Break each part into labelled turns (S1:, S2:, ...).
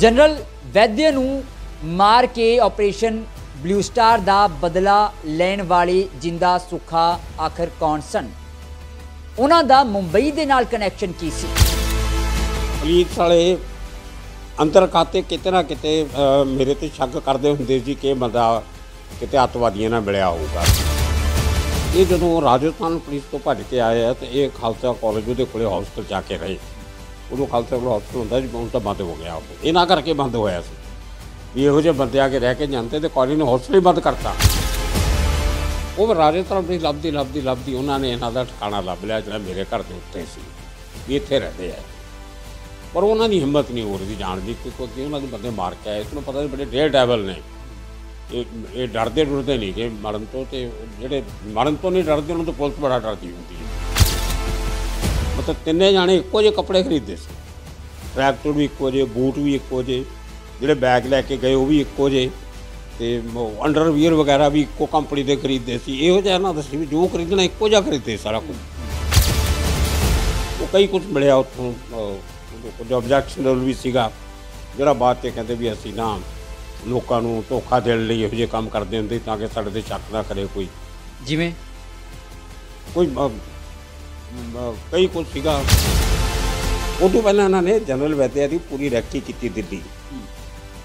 S1: General Vaidya ਨੂੰ ਮਾਰ ਕੇ ਆਪਰੇਸ਼ਨ ਬਲੂ ਸਟਾਰ ਦਾ ਬਦਲਾ ਲੈਣ ਵਾਲੇ ਜਿੰਦਾ ਸੁੱਖਾ ਆਖਰ ਕੌਣ ਸਨ? ਉਹਨਾਂ ਦਾ ਮੁੰਬਈ ਦੇ ਨਾਲ ਕਨੈਕਸ਼ਨ ਕੀ ਸੀ?
S2: ਪੁਲਿਸ ਵਾਲੇ ਅੰਦਰ ਖਾਤੇ ਕਿਤੇ ਨਾ ਕਿਤੇ ਮੇਰੇ ਤੇ ਸ਼ੱਕ ਕਰਦੇ ਹੁੰਦੇ ਸੀ ਕਿ ਬੰਦਾ ਕਿਤੇ ਅੱਤਵਾਦੀਆਂ ਨਾਲ ਮਿਲਿਆ ਹੋਊਗਾ। ਇਹ ਜਦੋਂ ਰਾਜਸਥਾਨ ਪੁਲਿਸ ਤੋਂ ਭੱਜ ਕੇ ਆਏ ਆ ਤੇ ਇਹ ਖਾਲਸਾ ਕਾਲਜ ਉਹਦੇ ਕੋਲੇ ਹੌਸਟਲ ਜਾ ਕੇ ਰਹੇ। ਉਦੋਂ ਖਾਲਸਾ ਕੋਲ ਹੌਸਟਲ ਹੁੰਦਾ ਸੀ ਹੁਣ ਤਾਂ ਬੰਦ ਹੋ ਗਿਆ ਉਹ ਇਹਨਾਂ ਕਰਕੇ ਬੰਦ ਹੋਇਆ ਸੀ। ਵੀ ਇਹੋ ਜਿਹੇ ਬੰਦੇ ਆ ਕੇ ਰਹਿ ਕੇ ਜਾਂਦੇ ਤੇ ਕਾਲਜ ਨੇ ਹੌਸਟਲ ਹੀ ਬੰਦ ਕਰਤਾ। ਉਹ ਰਾਜੇ ਰਾਜਸਥਾਨ ਪੁਲਿਸ ਲੱਭਦੀ ਲੱਭਦੀ ਲੱਭਦੀ ਉਹਨਾਂ ਨੇ ਇਹਨਾਂ ਦਾ ਠਿਕਾਣਾ ਲੱਭ ਲਿਆ, ਜਿਹੜਾ ਮੇਰੇ ਘਰ ਦੇ ਉੱਤੇ ਸੀ। ਵੀ ਇੱਥੇ ਰਹਿੰਦੇ ਆ। ਪਰ ਉਹਨਾਂ ਦੀ ਹਿੰਮਤ ਨਹੀਂ ਹੋ ਰਹੀ ਜਾਣ ਦੀ ਕਿ ਕਿਉਂਕਿ ਉਹਨਾਂ ਦੇ ਬੰਦੇ ਮਾਰ ਕੇ ਆਏ ਇਸ ਨੂੰ ਪਤਾ ਨਹੀਂ ਬੜੇ ਡੇਅਰ ਡੈਵਲ ਨੇ। ਇਹ ਇਹ ਡਰਦੇ ਡਰਦੇ ਨਹੀਂ ਕਿ ਮਰਨ ਤੋਂ ਤੇ ਜਿਹੜੇ ਮਰਨ ਤੋਂ ਨਹੀਂ ਡਰਦੇ, ਉਹਨਾਂ ਤੋਂ ਪੁਲਿਸ ਬੜਾ ਡਰਦੀ ਹੁੰਦੀ ਹੈ। ਮਤਲਬ ਤਿੰਨੇ ਜਾਣੇ ਇੱਕੋ ਜਿਹੇ ਕੱਪੜੇ ਖਰੀਦਦੇ ਸੀ। ਟਰੈਕ ਵੀ ਇੱਕੋ ਜਿਹੇ ਬੂਟ ਵੀ ਇੱਕੋ ਜਿਹੇ ਜਿਹੜੇ ਬੈਗ ਲੈ ਕੇ ਗਏ ਉਹ ਵੀ ਇੱਕੋ ਜਿਹੇ ਤੇ ਅੰਡਰਵੀਅਰ ਵਗੈਰਾ ਵੀ ਇੱਕੋ ਕੰਪਨੀ ਦੇ ਖਰੀਦਦੇ ਸੀ। ਇਹੋ ਜਿਹਾ ਨਾ ਦੱਸੀ ਵੀ ਜੋ ਖਰੀਦਣਾ ਇੱਕੋ ਜਿਹਾ ਖਰੀਦਦੇ ਸਾਰਾ ਕੁਝ। ਉਹ ਕਈ ਕੁਝ ਮਿਲਿਆ ਉੱਥੋਂ ਕੁਝ ਆਬਜੈਕਸ਼ਨਲ ਵੀ ਸੀਗਾ ਜਿਹੜਾ ਬਾਅਦ 'ਚ ਕਹਿੰਦੇ ਵੀ ਅਸੀਂ ਨਾ ਲੋਕਾਂ ਨੂੰ ਧੋਖਾ ਦੇਣ ਲਈ ਇਹੋ ਜਿਹੇ ਕੰਮ ਕਰਦੇ ਹੁੰਦੇ ਤਾਂ ਕਿ ਸਾਡੇ ਤੇ ਸ਼ੱਕ ਨਾ ਕਰੇ ਕੋਈ।
S1: ਜਿਵੇਂ?
S2: ਕੋਈ ਕਈ ਕੁਝ ਸੀਗਾ। ਉਹ ਤੋਂ ਪਹਿਲਾਂ ਇਹਨਾਂ ਨੇ ਜਨਰਲ ਵੈਦਿਆ ਦੀ ਪੂਰੀ ਰੈਕੀ ਕੀਤੀ ਦਿੱਲੀ।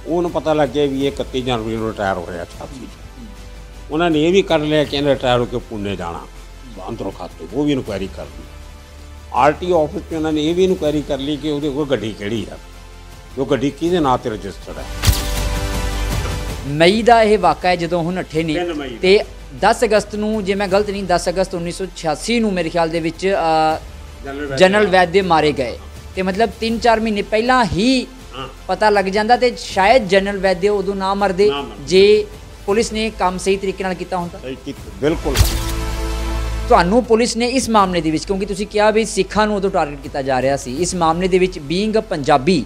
S2: ਉਹਨੂੰ ਪਤਾ ਲੱਗ ਗਿਆ ਵੀ ਇਹ 31 ਜਨਵਰੀ ਨੂੰ ਰਿਟਾਇਰ ਹੋਇਆ 86 ਉਹਨਾਂ ਨੇ ਇਹ ਵੀ ਕਰ ਲਿਆ ਕਿ ਇਹਨੇ ਰਿਟਾਇਰ ਹੋ ਕੇ ਪੁਣੇ ਜਾਣਾ। ਅੰਦਰੋਂ ਖਾਤੇ ਉਹ ਵੀ ਇਨਕੁਆਇਰੀ ਕਰ ਲਈ। ਆਰਟੀਓ ਆਫਿਸ 'ਚ ਉਹਨਾਂ ਨੇ ਇਹ ਵੀ ਇਨਕੁਆਇਰੀ ਕਰ ਲਈ ਕਿ ਉਹਦੇ ਕੋਲ ਗੱਡੀ ਕਿਹੜੀ ਆ? ਉਹ ਗੱਡੀ ਕਿਹਦੇ ਨਾਂ ਤੇ ਰਜਿਸਟਰਡ ਹੈ
S1: ਮਈ ਦਾ ਇਹ ਵਾਕਾ ਹੈ ਜਦੋਂ ਹੁਣ ਨੱਠੇ ਨੇ। ਤੇ 10 ਅਗਸਤ ਨੂੰ ਜੇ ਮੈਂ ਗਲਤ ਨਹੀਂ 10 ਅਗਸਤ 1986 ਨੂੰ ਮੇਰੇ ਖਿਆਲ ਦੇ ਵਿੱਚ ਜਨਰਲ ਵੈਦ ਮਾਰੇ ਗਏ ਤੇ ਮਤਲਬ 3-4 ਮਹੀਨੇ ਪਹਿਲਾਂ ਹੀ। ਪਤਾ ਲੱਗ ਜਾਂਦਾ ਤੇ ਸ਼ਾਇਦ ਜਨਰਲ ਵੈਦ ਉਦੋਂ ਨਾ ਮਰਦੇ। ਜੇ ਪੁਲਿਸ ਨੇ ਕੰਮ ਸਹੀ ਤਰੀਕੇ ਨਾਲ ਕੀਤਾ ਹੁੰਦਾ
S2: ਬਿਲਕੁਲ
S1: ਤੁਹਾਨੂੰ ਪੁਲਿਸ ਨੇ ਇਸ ਮਾਮਲੇ ਦੇ ਵਿੱਚ ਕਿਉਂਕਿ ਤੁਸੀਂ ਕਿਹਾ ਵੀ ਸਿੱਖਾਂ ਨੂੰ ਉਦੋਂ ਟਾਰਗੇਟ ਕੀਤਾ ਜਾ ਰਿਹਾ ਸੀ ਇਸ ਮਾਮਲੇ ਦੇ ਵਿੱਚ ਬੀਇੰਗ ਅ ਪੰਜਾਬੀ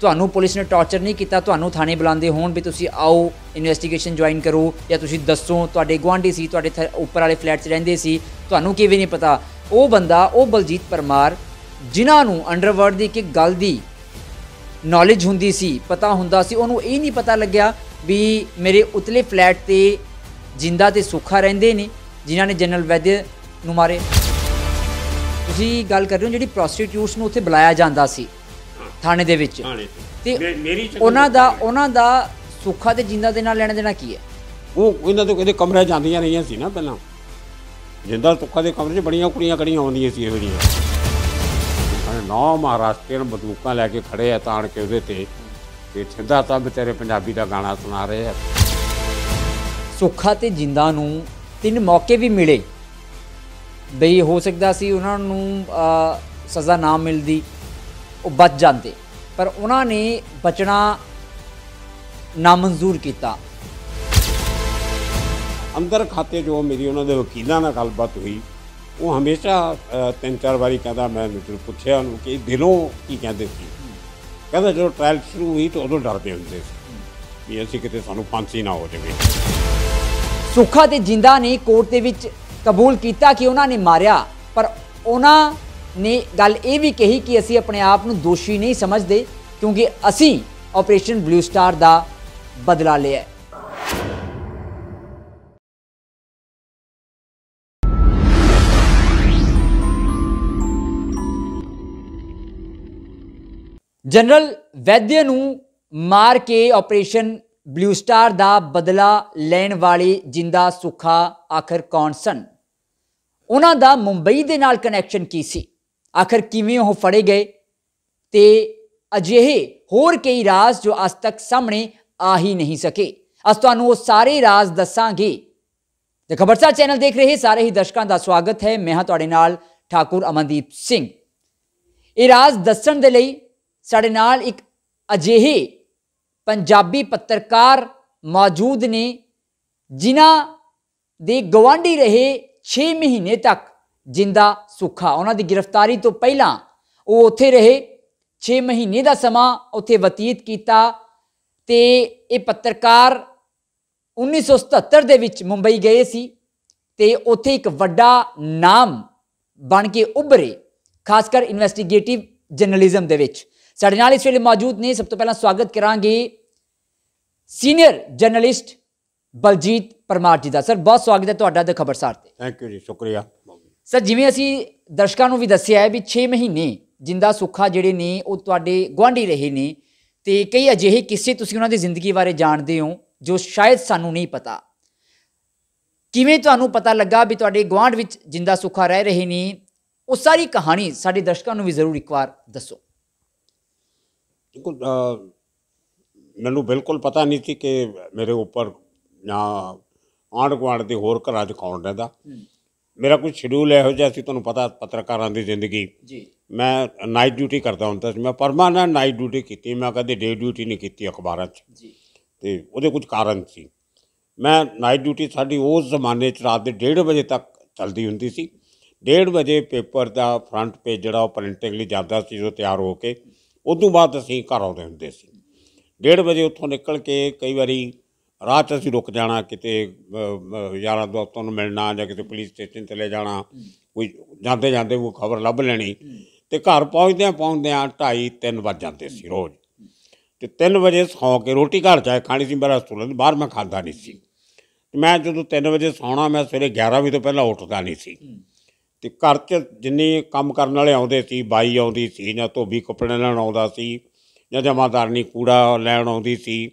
S1: ਤੁਹਾਨੂੰ ਪੁਲਿਸ ਨੇ ਟਾਰਚਰ ਨਹੀਂ ਕੀਤਾ, ਤੁਹਾਨੂੰ ਥਾਣੇ ਬੁਲਾਉਂਦੇ ਹੋਣ ਵੀ ਤੁਸੀਂ ਆਓ ਇਨਵੈਸਟੀਗੇਸ਼ਨ ਜੁਆਇਨ ਕਰੋ ਜਾਂ ਤੁਸੀਂ ਦੱਸੋ ਤੁਹਾਡੇ ਗੁਆਂਢੀ ਸੀ, ਤੁਹਾਡੇ ਥ- ਉੱਪਰ ਵਾਲੇ ਫਲੈਟ 'ਚ ਰਹਿੰਦੇ ਸੀ, ਤੁਹਾਨੂੰ ਕਿਵੇਂ ਨਹੀਂ ਪਤਾ। ਉਹ ਬੰਦਾ, ਉਹ ਬਲਜੀਤ ਪਰਮਾਰ, ਜਿਨ੍ਹਾਂ ਨੂੰ ਅੰਡਰਵਰਲਡ ਦੀ ਇੱਕ ਗੱਲ ਦੀ ਨੌਲੇਜ ਹੁੰਦੀ ਸੀ, ਪਤਾ ਹੁੰਦਾ ਸੀ, ਉਹਨੂੰ ਇਹ ਨਹੀਂ ਪਤਾ ਲੱਗਿਆ ਵੀ ਮੇਰੇ ਉਤਲੇ ਫਲੈਟ ਤੇ ਜਿੰਦਾ ਤੇ ਸੁੱਖਾ ਰਹਿੰਦੇ ਨੇ, ਜਿਨ੍ਹਾਂ ਨੇ ਜਨਰਲ ਵੈਦਿਆ ਨੂੰ ਮਾਰੇ। ਤੁਸੀਂ ਗੱਲ ਕਰ ਰਹੇ ਹੋ ਜਿਹੜੀ ਪ੍ਰੋਸਟੀਟਿਊਟਸ ਨੂੰ ਉੱਥੇ ਬੁਲਾਇਆ ਜਾਂਦਾ ਸੀ। ਥਾਣੇ ਦੇ ਵਿੱਚ।
S2: ਥਾਣੇ
S1: ਤੇ। ਉਹਨਾਂ ਦਾ ਉਹਨਾਂ ਦਾ ਸੁੱਖਾ ਤੇ ਜਿੰਦਾ ਦੇ ਨਾਲ ਲੈਣਾ ਦੇਣਾ ਕੀ ਹੈ?
S2: ਉਹ ਇਹਨਾਂ ਤੋਂ ਕਿਤੇ ਕਮਰੇ ਜਾਂਦੀਆਂ ਰਹੀਆਂ ਸੀ ਨਾ ਪਹਿਲਾਂ। ਜਿੰਦਾ ਤੁੱਕਾ ਦੇ ਕਮਰੇ 'ਚ ਬੜੀਆਂ ਕੁੜੀਆਂ ਕੜੀਆਂ ਆਉਂਦੀਆਂ ਸੀ ਇਹੋ ਜਿਹੀਆਂ। ਅਰੇ ਨੌ ਮਹਾਰਾਸ਼ਟਰੀਅਨ ਬੰਦੂਕਾਂ ਲੈ ਕੇ ਖੜੇ ਆ ਤਾਣ ਕੇ ਉਹਦੇ ਤੇ। ਤੇ ਸਿੱਧਾ ਤਾਂ ਤੇਰੇ ਪੰਜਾਬੀ ਦਾ ਗਾਣਾ ਸੁਣਾ ਰਹੇ ਆ।
S1: ਸੁੱਖਾ ਤੇ ਜਿੰਦਾ ਨੂੰ ਤਿੰਨ ਮੌਕੇ ਵੀ ਮਿਲੇ। ਬਈ ਹੋ ਸਕਦਾ ਸੀ ਉਹਨਾਂ ਨੂੰ ਸਜ਼ਾ ਨਾ ਮਿਲਦੀ। ਉਹ ਬਚ ਜਾਂਦੇ। ਪਰ ਉਹਨਾਂ ਨੇ ਬਚਣਾ ਨਾਮਨਜ਼ੂਰ ਕੀਤਾ।
S2: ਅੰਦਰ ਖਾਤੇ ਜੋ ਮੇਰੀ ਉਹਨਾਂ ਦੇ ਵਕੀਲਾਂ ਨਾਲ ਗੱਲਬਾਤ ਹੋਈ ਉਹ ਹਮੇਸ਼ਾ ਤਿੰਨ ਚਾਰ ਵਾਰੀ ਕਹਿੰਦਾ ਮੈਂ ਮੈਨੂੰ ਪੁੱਛਿਆ ਉਹਨੂੰ ਕਿ ਦਿਲੋਂ ਕੀ ਕਹਿੰਦੇ ਸੀ? ਕਹਿੰਦਾ ਜਦੋਂ ਟ੍ਰਾਇਲ ਸ਼ੁਰੂ ਹੋਈ ਤਾਂ ਉਦੋਂ ਡਰਦੇ ਹੁੰਦੇ ਸੀ ਵੀ ਅਸੀਂ ਕਿਤੇ ਸਾਨੂੰ ਫਾਂਸੀ ਨਾ ਹੋ ਜਾਵੇ।
S1: ਸੁੱਖਾ ਤੇ ਜਿੰਦਾ ਨੇ ਕੋਰਟ ਦੇ ਵਿੱਚ ਕਬੂਲ ਕੀਤਾ ਕਿ ਉਹਨਾਂ ਨੇ ਮਾਰਿਆ ਪਰ ਉਹਨਾਂ ਨੇ ਗੱਲ ਇਹ ਵੀ ਕਹੀ ਕਿ ਅਸੀਂ ਆਪਣੇ ਆਪ ਨੂੰ ਦੋਸ਼ੀ ਨਹੀਂ ਸਮਝਦੇ ਕਿਉਂਕਿ ਅਸੀਂ ਆਪਰੇਸ਼ਨ ਬਲੂ ਸਟਾਰ ਦਾ ਬਦਲਾ ਲਿਆ ਜਨਰਲ ਵੈਦਿਆ ਨੂੰ ਮਾਰ ਕੇ ਆਪਰੇਸ਼ਨ ਬਲੂ ਸਟਾਰ ਦਾ ਬਦਲਾ ਲੈਣ ਵਾਲੇ ਜਿੰਦਾ ਸੁੱਖਾ ਆਖਰ ਕੌਣ ਸਨ? ਉਹਨਾਂ ਦਾ ਮੁੰਬਈ ਦੇ ਨਾਲ ਕਨੈਕਸ਼ਨ ਕੀ ਸੀ? ਆਖਰ ਕਿਵੇਂ ਉਹ ਫੜੇ ਗਏ? ਤੇ ਅਜਿਹੇ ਹੋਰ ਕਈ ਰਾਜ਼ ਜੋ ਅੱਜ ਤੱਕ ਸਾਹਮਣੇ ਆ ਹੀ ਨਹੀਂ ਸਕੇ। ਅਸ ਤੁਹਾਨੂੰ ਉਹ ਸਾਰੇ ਰਾਜ਼ ਦੱਸਾਂਗੇ। ਤੇ ਖਬਰਸਾਰ ਚੈਨਲ ਦੇਖ ਰਹੇ ਸਾਰੇ ਹੀ ਦਰਸ਼ਕਾਂ ਦਾ ਸਵਾਗਤ ਹੈ। ਮੈਂ ਹਾਂ ਤੁਹਾਡੇ ਨਾਲ ਠਾਕੁਰ ਅਮਨਦੀਪ ਸਿੰਘ। ਇਹ ਰਾਜ਼ ਦੱਸਣ ਦੇ ਲਈ ਸਾਡੇ ਨਾਲ ਇੱਕ ਅਜਿਹੇ ਪੰਜਾਬੀ ਪੱਤਰਕਾਰ ਮੌਜੂਦ ਨੇ, ਜਿਨ੍ਹਾਂ ਦੇ ਗਵਾਂਢੀ ਰਹੇ 6 ਮਹੀਨੇ ਤੱਕ ਜਿੰਦਾ ਸੁੱਖਾ। ਉਹਨਾਂ ਦੀ ਗ੍ਰਿਫਤਾਰੀ ਤੋਂ ਪਹਿਲਾਂ ਉਹ ਉੱਥੇ ਰਹੇ। 6 ਮਹੀਨੇ ਦਾ ਸਮਾਂ ਉੱਥੇ ਬਤੀਤ ਕੀਤਾ ਤੇ ਇਹ ਪੱਤਰਕਾਰ 1977 ਦੇ ਵਿੱਚ ਮੁੰਬਈ ਗਏ ਸੀ ਤੇ ਉੱਥੇ ਇੱਕ ਵੱਡਾ ਨਾਮ ਬਣ ਕੇ ਉੱਭਰੇ, ਖਾਸ ਕਰ ਇਨਵੈਸਟੀਗੇਟਿਵ ਜਰਨਲਿਜ਼ਮ ਦੇ ਵਿੱਚ। ਸਾਡੇ ਨਾਲ ਇਸ ਵੇਲੇ ਮੌਜੂਦ ਨੇ। ਸਭ ਤੋਂ ਪਹਿਲਾਂ ਸਵਾਗਤ ਕਰਾਂਗੇ ਸੀਨੀਅਰ ਜਰਨਲਿਸਟ ਬਲਜੀਤ ਪਰਮਾਰ ਜੀ ਦਾ। ਸਰ, ਬਹੁਤ ਸਵਾਗਤ ਹੈ ਤੁਹਾਡਾ ਦ ਖਬਰਸਾਰ ਤੇ।
S2: ਥੈਂਕ ਯੂ ਜੀ, ਸ਼ੁਕਰੀਆ।
S1: ਸਰ ਜਿਵੇਂ ਅਸੀਂ ਦਰਸ਼ਕਾਂ ਨੂੰ ਵੀ ਦੱਸਿਆ ਹੈ ਵੀ 6 ਮਹੀਨੇ ਜਿੰਦਾ ਸੁੱਖਾ ਜਿਹੜੇ ਨੇ ਉਹ ਤੁਹਾਡੇ ਗੁਆਂਢੀ ਰਹੇ ਨੇ ਤੇ ਕਈ ਅਜਿਹੇ ਕਿੱਸੇ ਤੁਸੀਂ ਉਹਨਾਂ ਦੀ ਜ਼ਿੰਦਗੀ ਬਾਰੇ ਜਾਣਦੇ ਹੋ ਜੋ ਸ਼ਾਇਦ ਸਾਨੂੰ ਨਹੀਂ ਪਤਾ। ਕਿਵੇਂ ਤੁਹਾਨੂੰ ਪਤਾ ਲੱਗਾ ਵੀ ਤੁਹਾਡੇ ਗੁਆਂਢ ਵਿੱਚ ਜਿੰਦਾ ਸੁੱਖਾ ਰਹਿ ਰਹੇ ਨੇ? ਉਹ ਸਾਰੀ ਕਹਾਣੀ ਸਾਡੇ ਦਰਸ਼ਕਾਂ ਨੂੰ ਵੀ ਜ਼ਰੂਰ ਇੱਕ ਵਾਰ ਦੱਸੋ।
S2: ਅ, ਮੈਨੂੰ ਬਿਲਕੁਲ ਪਤਾ ਨਹੀਂ ਸੀ ਕਿ ਮੇਰੇ ਉੱਪਰ ਜਾਂ ਆਂਢ ਗੁਆਂਢ ਦੇ ਹੋਰ ਘਰਾਂ 'ਚ ਕੌਣ ਰਹਿੰਦਾ। ਮੇਰਾ ਕੋਈ ਸ਼ਡਿਊਲ ਇਹੋ ਜਿਹਾ ਸੀ ਤੁਹਾਨੂੰ ਪਤਾ ਪੱਤਰਕਾਰਾਂ ਦੀ ਜ਼ਿੰਦਗੀ।
S1: ਜੀ।
S2: ਮੈਂ ਨਾਈਟ ਡਿਊਟੀ ਕਰਦਾ ਹੁੰਦਾ ਸੀ। ਮੈਂ ਪਰਮਾਨੈਂਟ ਨਾਈਟ ਡਿਊਟੀ ਕੀਤੀ। ਮੈਂ ਕਦੇ ਡੇ ਡਿਊਟੀ ਨਹੀਂ ਕੀਤੀ ਅਖਬਾਰਾਂ 'ਚ।
S1: ਜੀ।
S2: ਤੇ ਉਹਦੇ ਕੁਝ ਕਾਰਨ ਸੀ। ਮੈਂ ਨਾਈਟ ਡਿਊਟੀ ਸਾਡੀ ਉਸ ਜ਼ਮਾਨੇ 'ਚ ਰਾਤ ਦੇ 1:30 ਵਜੇ ਤੱਕ ਚੱਲਦੀ ਹੁੰਦੀ ਸੀ। 1:30 ਵਜੇ ਪੇਪਰ ਦਾ ਫਰੰਟ ਪੇਜ ਜਿਹੜਾ ਉਹ ਪ੍ਰਿੰਟਿੰਗ ਲਈ ਜਾਂਦਾ ਸੀ ਜਦੋਂ ਤਿਆਰ ਹੋ ਕੇ। ਉਦੋਂ ਬਾਅਦ ਅਸੀਂ ਘਰ ਆਉਂਦੇ ਹੁੰਦੇ ਸੀ। 1:30 ਵਜੇ ਉੱਥੋਂ ਨਿਕਲ ਕੇ ਕਈ ਵਾਰੀ ਰਾਹ 'ਚ ਅਸੀਂ ਰੁਕ ਜਾਣਾ ਕਿਤੇ ਅ, ਅ, ਯਾਰਾਂ ਦੋਸਤਾਂ ਨੂੰ ਮਿਲਣਾ ਜਾਂ ਕਿਤੇ ਪੁਲਿਸ ਸਟੇਸ਼ਨ ਚਲੇ ਜਾਣਾ ਕੋਈ ਜਾਂਦੇ ਜਾਂਦੇ ਉਹ ਖਬਰ ਲੱਭ ਲੈਣੀ ਤੇ ਘਰ ਪਹੁੰਚਦਿਆਂ ਪਹੁੰਚਦਿਆਂ 2:30 3 ਵੱਜ ਜਾਂਦੇ ਸੀ ਰੋਜ਼। ਤੇ 3 ਵਜੇ ਸੌਂ ਕੇ ਰੋਟੀ ਘਰ ਚਾਹੇ ਖਾਣੀ ਸੀ ਮੇਰਾ ਸਟੂਡੈਂਟ ਬਾਹਰ ਮੈਂ ਖਾਂਦਾ ਨਹੀਂ ਸੀ। ਤੇ ਮੈਂ ਜਦੋਂ 3 ਵਜੇ ਸੌਣਾ ਮੈਂ ਸਵੇਰੇ 11 ਵਜੇ ਤੋਂ ਪਹਿਲਾਂ ਉੱਠਦਾ ਨਹੀਂ ਸੀ। ਤੇ ਘਰ 'ਚ ਜਿੰਨੇ ਕੰਮ ਕਰਨ ਵਾਲੇ ਆਉਂਦੇ ਸੀ ਬਾਈ ਆਉਂਦੀ ਸੀ ਜਾਂ ਧੋਬੀ ਕੱਪੜੇ ਲੈਣ ਆਉਂਦਾ ਸੀ ਜਾਂ ਜਮਾਦਾਰਨੀ ਕੂੜਾ ਲੈਣ ਆਉਂਦੀ ਸੀ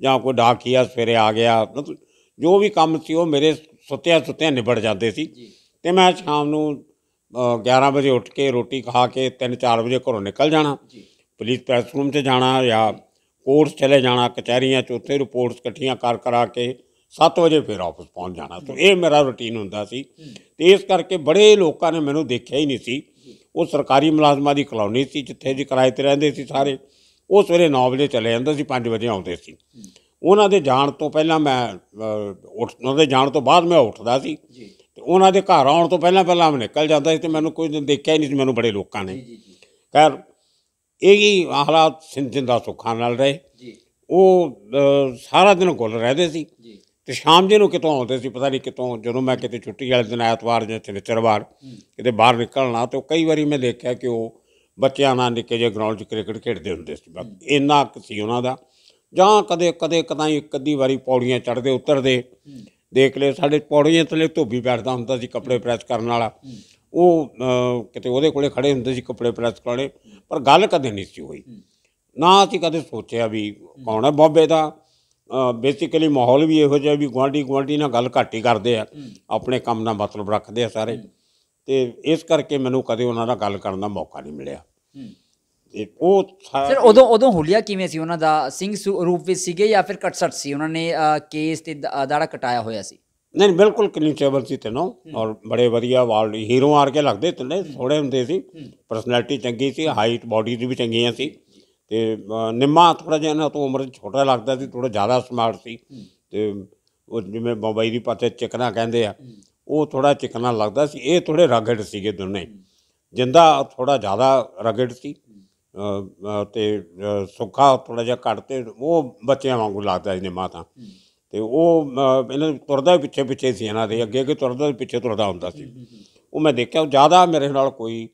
S2: ਜਾਂ ਕੋਈ ਡਾਕੀਆ ਸਵੇਰੇ ਆ ਗਿਆ ਮਤਲਬ ਜੋ ਵੀ ਕੰਮ ਸੀ ਉਹ ਮੇਰੇ ਸੁੱਤਿਆਂ ਸੁੱਤਿਆਂ ਨਿਬੜ ਜਾਂਦੇ ਸੀ। ਤੇ ਮੈਂ ਸ਼ਾਮ ਨੂੰ ਅ, 11 ਵਜੇ ਉੱਠ ਕੇ ਰੋਟੀ ਖਾ ਕੇ 3-4 ਵਜੇ ਘਰੋਂ ਨਿਕਲ ਜਾਣਾ। ਪੁਲਿਸ ਪ੍ਰੈਸ ਰੂਮ 'ਚ ਜਾਣਾ ਜਾਂ ਕੋਰਟਸ ਚਲੇ ਜਾਣਾ ਕਚਹਿਰੀਆਂ 'ਚ ਉੱਥੇ ਰਿਪੋਰਟਸ ਇਕੱਠੀਆਂ ਕਰ ਕਰਾ ਕੇ 7 ਵਜੇ ਫਿਰ ਆਫਿਸ ਪਹੁੰਚ ਜਾਣਾ। ਤਾਂ ਇਹ ਮੇਰਾ ਰੁਟੀਨ ਹੁੰਦਾ ਸੀ। ਤੇ ਇਸ ਕਰਕੇ ਬੜੇ ਲੋਕਾਂ ਨੇ ਮੈਨੂੰ ਦੇਖਿਆ ਹੀ ਨਹੀਂ ਸੀ। ਉਹ ਸਰਕਾਰੀ ਮੁਲਾਜ਼ਮਾਂ ਦੀ ਕਲੋਨੀ ਸੀ ਜਿੱਥੇ ਜੀ ਕਿਰਾਏ ਤੇ ਰਹਿੰਦੇ ਸੀ ਸਾਰੇ। ਉਹ ਸਵੇਰੇ 9 ਵਜੇ ਚਲੇ ਜਾਂਦੇ ਸੀ 5 ਵਜੇ ਆਉਂਦੇ ਸੀ। ਉਹਨਾਂ ਦੇ ਜਾਣ ਤੋਂ ਪਹਿਲਾਂ ਮੈਂ ਉੱਠ ਉਹਨਾਂ ਦੇ ਜਾਣ ਤੋਂ ਬਾਅਦ ਮੈਂ ਉੱਠਦਾ ਸੀ। ਤੇ ਉਹਨਾਂ ਦੇ ਘਰ ਆਉਣ ਤੋਂ ਪਹਿਲਾਂ ਪਹਿਲਾਂ ਮੈਂ ਨਿਕਲ ਜਾਂਦਾ ਸੀ ਤੇ ਮੈਨੂੰ ਕੋਈ ਦੇਖਿਆ ਹੀ ਨਹੀਂ ਸੀ ਮੈਨੂੰ ਬੜੇ ਲੋਕਾਂ ਨੇ। ਖੈਰ ਇਹ ਹੀ ਹਾਲਾਤ ਸਿੰਧ ਜਿੰਦਾ ਸੁੱਖਾਂ ਨਾਲ ਰਹੇ। ਉਹ ਸਾਰਾ ਦਿਨ ਗੁੱਲ ਰਹਿੰਦੇ ਸੀ। ਤੇ ਸ਼ਾਮ ਜੇ ਨੂੰ ਕਿਤੋਂ ਆਉਂਦੇ ਸੀ ਪਤਾ ਨਹੀਂ ਕਿਤੋਂ ਜਦੋਂ ਮੈਂ ਕਿਤੇ ਛੁੱਟੀ ਵਾਲੇ ਦਿਨ ਐਤਵਾਰ ਜਾਂ ਸ਼ਨੀਚਰਵਾਰ ਕਿਤੇ ਬਾਹਰ ਨਿਕਲਣਾ ਤੇ ਕਈ ਵਾਰੀ ਮੈਂ ਦੇਖਿਆ ਕਿ ਉਹ ਬੱਚਿਆਂ ਨਾਲ ਨਿੱਕੇ ਜਿਹੇ ਗਰਾਊਂਡ 'ਚ ਕ੍ਰਿਕਟ ਖੇਡਦੇ ਹੁੰਦੇ ਸੀ। ਬਸ ਇੰਨਾ ਕੁ ਸੀ ਉਹਨਾਂ ਦਾ। ਜਾਂ ਕਦੇ ਕਦੇ ਕਦਾਈ ਇੱਕ ਅੱਧੀ ਵਾਰੀ ਪੌੜੀਆਂ ਚੜ੍ਹਦੇ, ਉਤਰਦੇ। ਦੇਖ ਲਿਓ ਸਾਡੇ ਪੌੜੀਆਂ ਥੱਲੇ ਧੋਬੀ ਬੈਠਦਾ ਹੁੰਦਾ ਸੀ ਕੱਪੜੇ ਪ੍ਰੈਸ ਕਰਨ ਵਾਲਾ। ਉਹ ਕਿਤੇ ਉਹਦੇ ਕੋਲੇ ਖੜੇ ਹੁੰਦੇ ਸੀ ਕੱਪੜੇ ਪ੍ਰੈਸ ਕਰਾਉਣੇ ਪਰ ਗੱਲ ਕਦੇ ਨਹੀਂ ਸੀ ਹੋਈ। ਨਾ ਅਸੀਂ ਕਦੇ ਸੋਚਿਆ ਵੀ ਕੌਣ ਹੈ ਬੋਬੇ ਦਾ। ਬੇਸਿਕਲੀ ਮਾਹੌਲ ਵੀ ਇਹੋ ਜਿਹਾ ਵੀ ਗੁਆਂਢੀ ਗੁਆਂਢੀ ਨਾਲ ਗੱਲ ਘੱਟ ਹੀ ਕਰਦੇ ਆ। ਆਪਣੇ ਕੰਮ ਦਾ ਮਤਲਬ ਰੱਖਦੇ ਆ ਸਾਰੇ। ਤੇ ਇਸ ਕਰਕੇ ਮੈਨੂੰ ਕਦੇ ਉਹਨਾਂ ਨਾਲ ਗੱਲ ਕਰਨ ਦਾ ਮੌਕਾ ਨਹੀਂ ਮਿਲਿਆ। ਤੇ ਉਹ
S1: ਸਰ ਉਦੋਂ ਉਦੋਂ ਹੁਲੀਆ ਕਿਵੇਂ ਸੀ? ਉਹਨਾਂ ਦਾ ਸਿੰਘ ਰੂਪ ਵਿੱਚ ਸੀਗੇ ਜਾਂ ਫਿਰ ਕਟਸਟ ਸੀ? ਉਹਨਾਂ ਨੇ ਕੇਸ ਤੇ ਦਾੜਾ ਕਟਾਇਆ ਹੋਇਆ ਸੀ?
S2: ਨਹੀਂ ਬਿਲਕੁਲ ਕਲੀਨਚੇਬਲ ਸੀ ਤੈਨੂੰ ਔਰ ਬੜੇ ਵਧੀਆ ਵਾਲ ਹੀਰੋ ਆਰ ਕੇ ਲੱਗਦੇ ਤੈਨੂੰ ਥੋੜੇ ਹੁੰਦੇ ਸੀ। ਪਰਸਨੈਲਿਟੀ ਚੰਗੀ ਸੀ ਹਾਈਟ ਬਾਡੀ ਦੀ ਵੀ ਚੰਗੀਆਂ ਸੀ। ਤੇ ਨਿੰਮਾ ਥੋੜਾ ਜਿਹਾ ਇਹਨਾਂ ਤੋਂ ਉਮਰ ਛੋਟਾ ਲੱਗਦਾ ਸੀ ਥੋੜਾ ਜ਼ਿਆਦਾ ਸਮਾਰਟ ਸੀ। ਤੇ ਉਹ ਜਿਵੇਂ ਬੰਬਈ ਦੀ ਪਾਸੇ ਚਿਕਨਾ ਕਹਿੰਦੇ ਆ ਉਹ ਥੋੜਾ ਚਿਕਨਾ ਲੱਗਦਾ ਸੀ ਇਹ ਥੋੜੇ ਰਗੜ ਸੀਗੇ ਦੋਨੇ। ਜਿੰਦਾ ਥੋੜਾ ਜ਼ਿਆਦਾ ਰਗੜ ਸੀ ਅ, ਅ, ਤੇ ਸੁੱਖਾ ਥੋੜਾ ਜਿਹਾ ਘੱਟ ਤੇ ਉਹ ਬੱਚਿਆਂ ਵਾਂਗੂ ਲੱਗਦਾ ਸੀ ਮਾਤਾ। ਤਾਂ ਤੇ ਉਹ ਇਹਨਾਂ ਦੇ ਤੁਰਦਾ ਵੀ ਪਿੱਛੇ ਪਿੱਛੇ ਸੀ ਇਹਨਾਂ ਦੇ ਅੱਗੇ ਅੱਗੇ ਤੁਰਦਾ ਵੀ ਪਿੱਛੇ ਤੁਰਦਾ ਹੁੰਦਾ ਸੀ। ਉਹ ਮੈਂ ਦੇਖਿਆ ਉਹ ਜ਼ਿਆਦਾ ਮੇਰੇ ਨਾਲ ਕੋਈ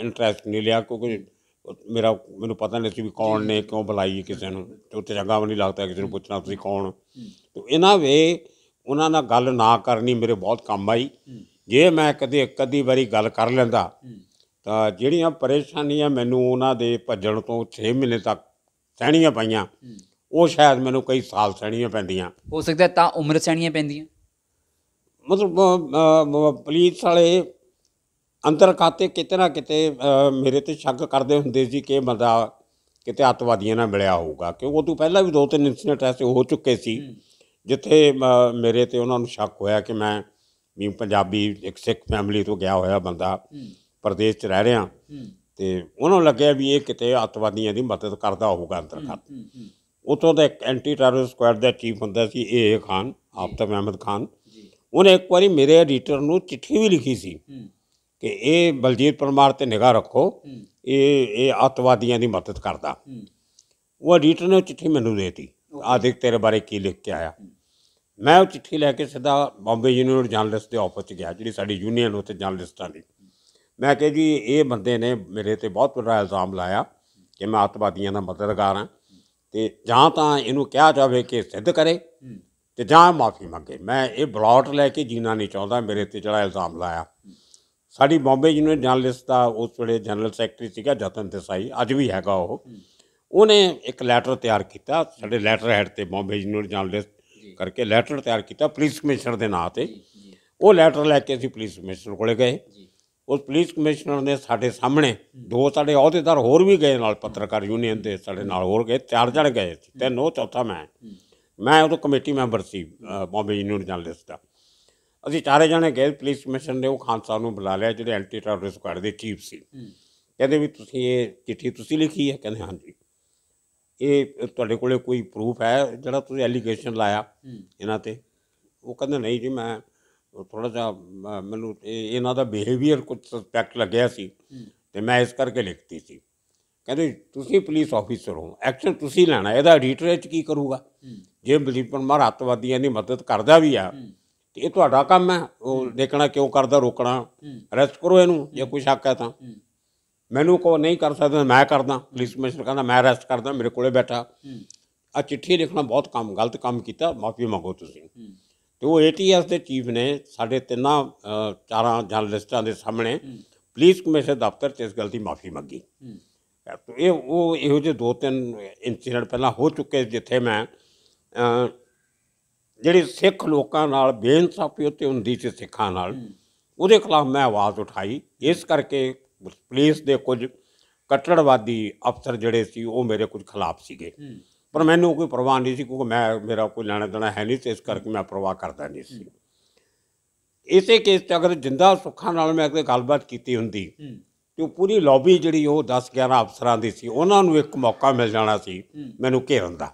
S2: ਇੰਟਰਸਟ ਨਹੀਂ ਲਿਆ ਕਿਉਂਕਿ ਮੇਰਾ ਮੈਨੂੰ ਪਤਾ ਨਹੀਂ ਸੀ ਵੀ ਕੌਣ ਨੇ ਕਿਉਂ ਬੁਲਾਈ ਕਿਸੇ ਨੂੰ ਤੇ ਉੱਥੇ ਚੰਗਾ ਵੀ ਨਹੀਂ ਲੱਗਦਾ ਕਿਸੇ ਨੂੰ ਪੁੱਛਣਾ ਤੁਸੀਂ ਕੌਣ। ਤੇ ਇਹਨਾਂ ਵੇ ਉਹਨਾਂ ਨਾਲ ਗੱਲ ਨਾ ਕਰਨੀ ਮੇਰੇ ਬਹੁਤ ਕੰਮ ਆਈ। ਜੇ ਮੈਂ ਕਦੇ ਇੱਕ ਅੱਧੀ ਵਾਰੀ ਗੱਲ ਕਰ ਲੈਂਦਾ ਤਾਂ ਜਿਹੜੀਆਂ ਪਰੇਸ਼ਾਨੀਆਂ ਮੈਨੂੰ ਉਹਨਾਂ ਦੇ ਭੱਜਣ ਤੋਂ 6 ਮਹੀਨੇ ਤੱਕ ਸਹਿਣੀਆਂ ਪਈਆਂ ਉਹ ਸ਼ਾਇਦ ਮੈਨੂੰ ਕਈ ਸਾਲ ਸਹਿਣੀਆਂ ਪੈਂਦੀਆਂ।
S1: ਹੋ ਸਕਦਾ ਤਾਂ ਉਮਰ ਸੈਣੀਆਂ ਪੈਂਦੀਆਂ।
S2: ਮਤਲਬ ਪੁਲਿਸ ਵਾਲੇ ਅੰਦਰ ਖਾਤੇ ਕਿਤੇ ਨਾ ਕਿਤੇ ਮੇਰੇ ਤੇ ਸ਼ੱਕ ਕਰਦੇ ਹੁੰਦੇ ਸੀ ਕਿ ਬੰਦਾ ਕਿਤੇ ਅੱਤਵਾਦੀਆਂ ਨਾਲ ਮਿਲਿਆ ਹੋਊਗਾ ਕਿ ਉਹ ਤੋਂ ਪਹਿਲਾਂ ਵੀ ਦੋ ਤਿੰਨ ਇਨਸੀਡੈਂਟ ਐਸੇ ਹੋ ਚੁੱਕੇ ਸੀ। ਜਿੱਥੇ ਮੇਰੇ ਤੇ ਉਹਨਾਂ ਨੂੰ ਸ਼ੱਕ ਹੋਇਆ ਕਿ ਮੈਂ ਵੀ ਪੰਜਾਬੀ ਇੱਕ ਸਿੱਖ ਫੈਮਿਲੀ ਤੋਂ ਗਿਆ ਹੋਇਆ ਬੰਦਾ ਪ੍ਰਦੇਸ਼ 'ਚ ਰਹਿ ਰਿਹਾ। ਤੇ ਉਹਨਾਂ ਨੂੰ ਲੱਗਿਆ ਵੀ ਇਹ ਕਿਤੇ ਅੱਤਵਾਦੀਆਂ ਦੀ ਮਦਦ ਕਰਦਾ ਹੋਊਗਾ ਅੰਦਰ ਖਾਤੇ ਉਤੋਂ ਦਾ ਇੱਕ ਐਂਟੀ ਟੈਰਰਿਸਟ ਸਕੁਐਡ ਦਾ ਚੀਫ ਹੁੰਦਾ ਸੀ ਏ ਖਾਨ ਆਫਤਾਬ ਅਹਿਮਦ ਖਾਨ। ਉਹਨੇ ਇੱਕ ਵਾਰੀ ਮੇਰੇ ਐਡੀਟਰ ਨੂੰ ਚਿੱਠੀ ਵੀ ਲਿਖੀ ਸੀ ਕਿ ਇਹ ਬਲਜੀਤ ਪਰਮਾਰ ਤੇ ਨਿਗਾਹ ਰੱਖੋ ਇਹ ਇਹ ਅੱਤਵਾਦੀਆਂ ਦੀ ਮਦਦ ਕਰਦਾ। ਉਹ ਐਡੀਟਰ ਨੇ ਚਿੱਠੀ ਮੈਨੂੰ ਦੇਤੀ। ਆ ਦੇਖ ਤੇਰੇ ਬਾਰੇ ਕੀ ਲਿਖ ਕੇ ਆਇਆ। ਮੈਂ ਉਹ ਚਿੱਠੀ ਲੈ ਕੇ ਸਿੱਧਾ ਬੰਬੇ ਯੂਨੀਵਰਸਿਟੀ ਜਰਨਲਿਸਟ ਦੇ ਆਫਿਸ 'ਚ ਗਿਆ, ਜਿਹੜੀ ਸਾਡੀ ਯੂਨੀਅਨ ਉੱਥੇ ਜਰਨਲਿਸਟਾਂ ਦੀ। ਮੈਂ ਕਿਹਾ ਜੀ, ਇਹ ਬੰਦੇ ਨੇ ਮੇਰੇ ਤੇ ਬਹੁਤ ਵੱਡਾ ਇਲਜ਼ਾਮ ਲਾਇਆ ਕਿ ਮੈਂ ਅੱਤਵਾਦੀਆਂ ਦਾ ਮਦਦਗਾਰ ਹਾਂ ਤੇ ਜਾਂ ਤਾਂ ਇਹਨੂੰ ਕਿਹਾ ਜਾਵੇ ਕਿ ਸਿੱਧ ਕਰੇ ਤੇ ਜਾਂ ਮਾਫੀ ਮੰਗੇ। ਮੈਂ ਇਹ ਬਲੌਟ ਲੈ ਕੇ ਜੀਣਾ ਨਹੀਂ ਚਾਹੁੰਦਾ, ਮੇਰੇ ਤੇ ਜਿਹੜਾ ਇਲਜ਼ਾਮ ਲਾਇਆ। ਸਾਡੀ ਬੰਬੇ ਯੂਨੀਅਨ ਜਰਨਲਿਸਟ ਦਾ ਉਸ ਵੇਲੇ ਜਨਰਲ ਸੈਕਟਰੀ ਸੀਗਾ, ਜਤਨ ਦੇਸਾਈ, ਅੱਜ ਵੀ ਹੈਗਾ ਉਹ। ਉਹਨੇ ਇੱਕ ਲੈਟਰ ਤਿਆਰ ਕੀਤਾ, ਸਾਡੇ ਲੈਟਰ ਹੈਡ ਤੇ ਬੰਬੇ ਯੂਨੀਅਨ ਜਰਨਲਿਸਟ ਕਰਕੇ ਲੈਟਰ ਤਿਆਰ ਕੀਤਾ ਪੁਲਿਸ ਕਮਿਸ਼ਨਰ ਦੇ ਨਾਂ ਤੇ। ਉਹ ਲੈਟਰ ਲੈ ਕੇ ਅਸੀਂ ਪੁਲਿਸ ਕਮਿਸ਼ਨਰ ਕੋਲੇ ਗਏ। ਉਸ ਪੁਲਿਸ ਕਮਿਸ਼ਨਰ ਨੇ ਸਾਡੇ ਸਾਹਮਣੇ ਦੋ ਸਾਡੇ ਅਹੁਦੇਦਾਰ ਹੋਰ ਵੀ ਗਏ ਨਾਲ ਪੱਤਰਕਾਰ ਯੂਨੀਅਨ ਦੇ ਸਾਡੇ ਨਾਲ ਹੋਰ ਗਏ ਚਾਰ ਜਣ ਗਏ ਸੀ ਤਿੰਨ ਉਹ ਚੌਥਾ ਮੈਂ। ਮੈਂ ਉਦੋਂ ਕਮੇਟੀ ਮੈਂਬਰ ਸੀ ਬੰਬੇ ਯੂਨੀਅਨ ਜਰਨਲਿਸਟ ਦਾ। ਅਸੀਂ ਚਾਰੇ ਜਣੇ ਗਏ ਪੁਲਿਸ ਕਮਿਸ਼ਨ ਨੇ ਉਹ ਖਾਨ ਸਾਹਿਬ ਨੂੰ ਬੁਲਾ ਲਿਆ ਜਿਹੜੇ ਐਂਟੀ ਟੈਰਰਿਸਟ ਸਕੁਐਡ ਦੇ ਚੀਫ ਸੀ। ਕਹਿੰਦੇ ਵੀ ਤੁਸੀਂ ਇਹ ਚਿੱਠੀ ਤੁਸੀਂ ਲਿਖੀ ਹੈ? ਕਹਿੰਦੇ ਹਾਂਜੀ। ਇਹ ਤੁਹਾਡੇ ਕੋਲੇ ਕੋਈ ਪ੍ਰੂਫ ਹੈ ਜਿਹੜਾ ਤੁਸੀਂ ਐਲੀਗੇਸ਼ਨ ਲਾਇਆ ਇਹਨਾਂ ਤੇ? ਉਹ ਕਹਿੰਦੇ ਨਹੀਂ ਜੀ ਮੈਂ ਥੋੜਾ ਜਿਹਾ ਮੈਨੂੰ ਇਹ- ਇਹਨਾਂ ਦਾ ਬਿਹੇਵੀਅਰ ਕੁਝ ਸਸਪੈਕਟ ਲੱਗਿਆ ਸੀ ਤੇ ਮੈਂ ਇਸ ਕਰਕੇ ਲਿਖਤੀ ਸੀ। ਕਹਿੰਦੇ ਤੁਸੀਂ ਪੁਲਿਸ ਆਫੀਸਰ ਹੋ ਐਕਸ਼ਨ ਤੁਸੀਂ ਲੈਣਾ ਇਹਦਾ ਐਡੀਟਰ ਇਹ 'ਚ ਕੀ ਕਰੂਗਾ? ਜੇ ਬਲੀਪਰ ਮਾਰ ਅੱਤਵਾਦੀਆਂ ਦੀ ਮਦਦ ਕਰਦਾ ਵੀ ਆ ਤੇ ਇਹ ਤੁਹਾਡਾ ਕੰਮ ਹੈ ਉਹ ਦੇਖਣਾ ਕਿਉਂ ਕਰਦਾ ਰੋਕਣਾ ਅਰੈਸਟ ਕਰੋ ਇਹਨੂੰ ਜੇ ਕੋਈ ਸ਼ੱਕ ਹੈ ਤਾਂ। ਮੈਨੂੰ ਕੋ ਨਹੀਂ ਕਰ ਸਕਦਾ ਮੈਂ ਕਰਦਾ। ਪੁਲਿਸ ਕਮਿਸ਼ਨਰ ਕਹਿੰਦਾ ਮੈਂ ਅਰੈਸਟ ਕਰਦਾ ਮੇਰੇ ਕੋਲੇ ਬੈਠਾ। ਆ ਚਿੱਠੀ ਲਿਖਣਾ ਬਹੁਤ ਕੰਮ ਗਲਤ ਕੰਮ ਕੀਤਾ ਮਾਫੀ ਮੰਗੋ ਤੁਸੀਂ। ਤੇ ਉਹ ਏਟੀਐਸ ਦੇ ਚੀਫ ਨੇ ਸਾਡੇ ਤਿੰਨਾਂ ਚਾਰਾਂ ਜਰਨਲਿਸਟਾਂ ਦੇ ਸਾਹਮਣੇ ਪੁਲਿਸ ਕਮਿਸ਼ਨਰ ਦਫ਼ਤਰ 'ਚ ਇਸ ਗੱਲ ਦੀ ਮਾਫੀ ਮੰਗੀ। ਤੇ ਇਹ ਉਹ ਇਹੋ ਜਿਹੇ ਦੋ ਤਿੰਨ ਇਨਸੀਡੈਂਟ ਪਹਿਲਾਂ ਹੋ ਚੁੱਕੇ ਜਿੱਥੇ ਮੈਂ ਜਿਹੜੀ ਸਿੱਖ ਲੋਕਾਂ ਨਾਲ ਬੇਇਨਸਾਫੀ ਉੱਤੇ ਹੁੰਦੀ ਸੀ ਸਿੱਖਾਂ ਨਾਲ ਉਹਦੇ ਖਿਲਾਫ ਮੈਂ ਆਵਾਜ਼ ਉਠਾਈ। ਇਸ ਕਰਕੇ ਪੁਲਿਸ ਦੇ ਕੁਝ ਕੱਟੜਵਾਦੀ ਅਫਸਰ ਜਿਹੜੇ ਸੀ ਉਹ ਮੇਰੇ ਕੁਝ ਖਿਲਾਫ ਸੀਗੇ। ਪਰ ਮੈਨੂੰ ਕੋਈ ਪਰਵਾਹ ਨਹੀਂ ਸੀ ਕਿਉਂਕਿ ਮੈਂ ਮੇਰਾ ਕੋਈ ਲੈਣਾ ਦੇਣਾ ਹੈ ਨਹੀਂ ਤੇ ਇਸ ਕਰਕੇ ਮੈਂ ਪਰਵਾਹ ਕਰਦਾ ਨਹੀਂ ਸੀ। ਇਸੇ ਕੇਸ 'ਚ ਅਗਰ ਜਿੰਦਾ ਸੁੱਖਾਂ ਨਾਲ ਮੈਂ ਅਗਰ ਗੱਲਬਾਤ ਕੀਤੀ ਹੁੰਦੀ ਤੇ ਉਹ ਪੂਰੀ ਲੌਬੀ ਜਿਹੜੀ ਉਹ 10 11 ਅਫਸਰਾਂ ਦੀ ਸੀ ਉਹਨਾਂ ਨੂੰ ਇੱਕ ਮੌਕਾ ਮਿਲ ਜਾਣਾ ਸੀ ਮੈਨੂੰ ਘੇਰਨ ਦਾ।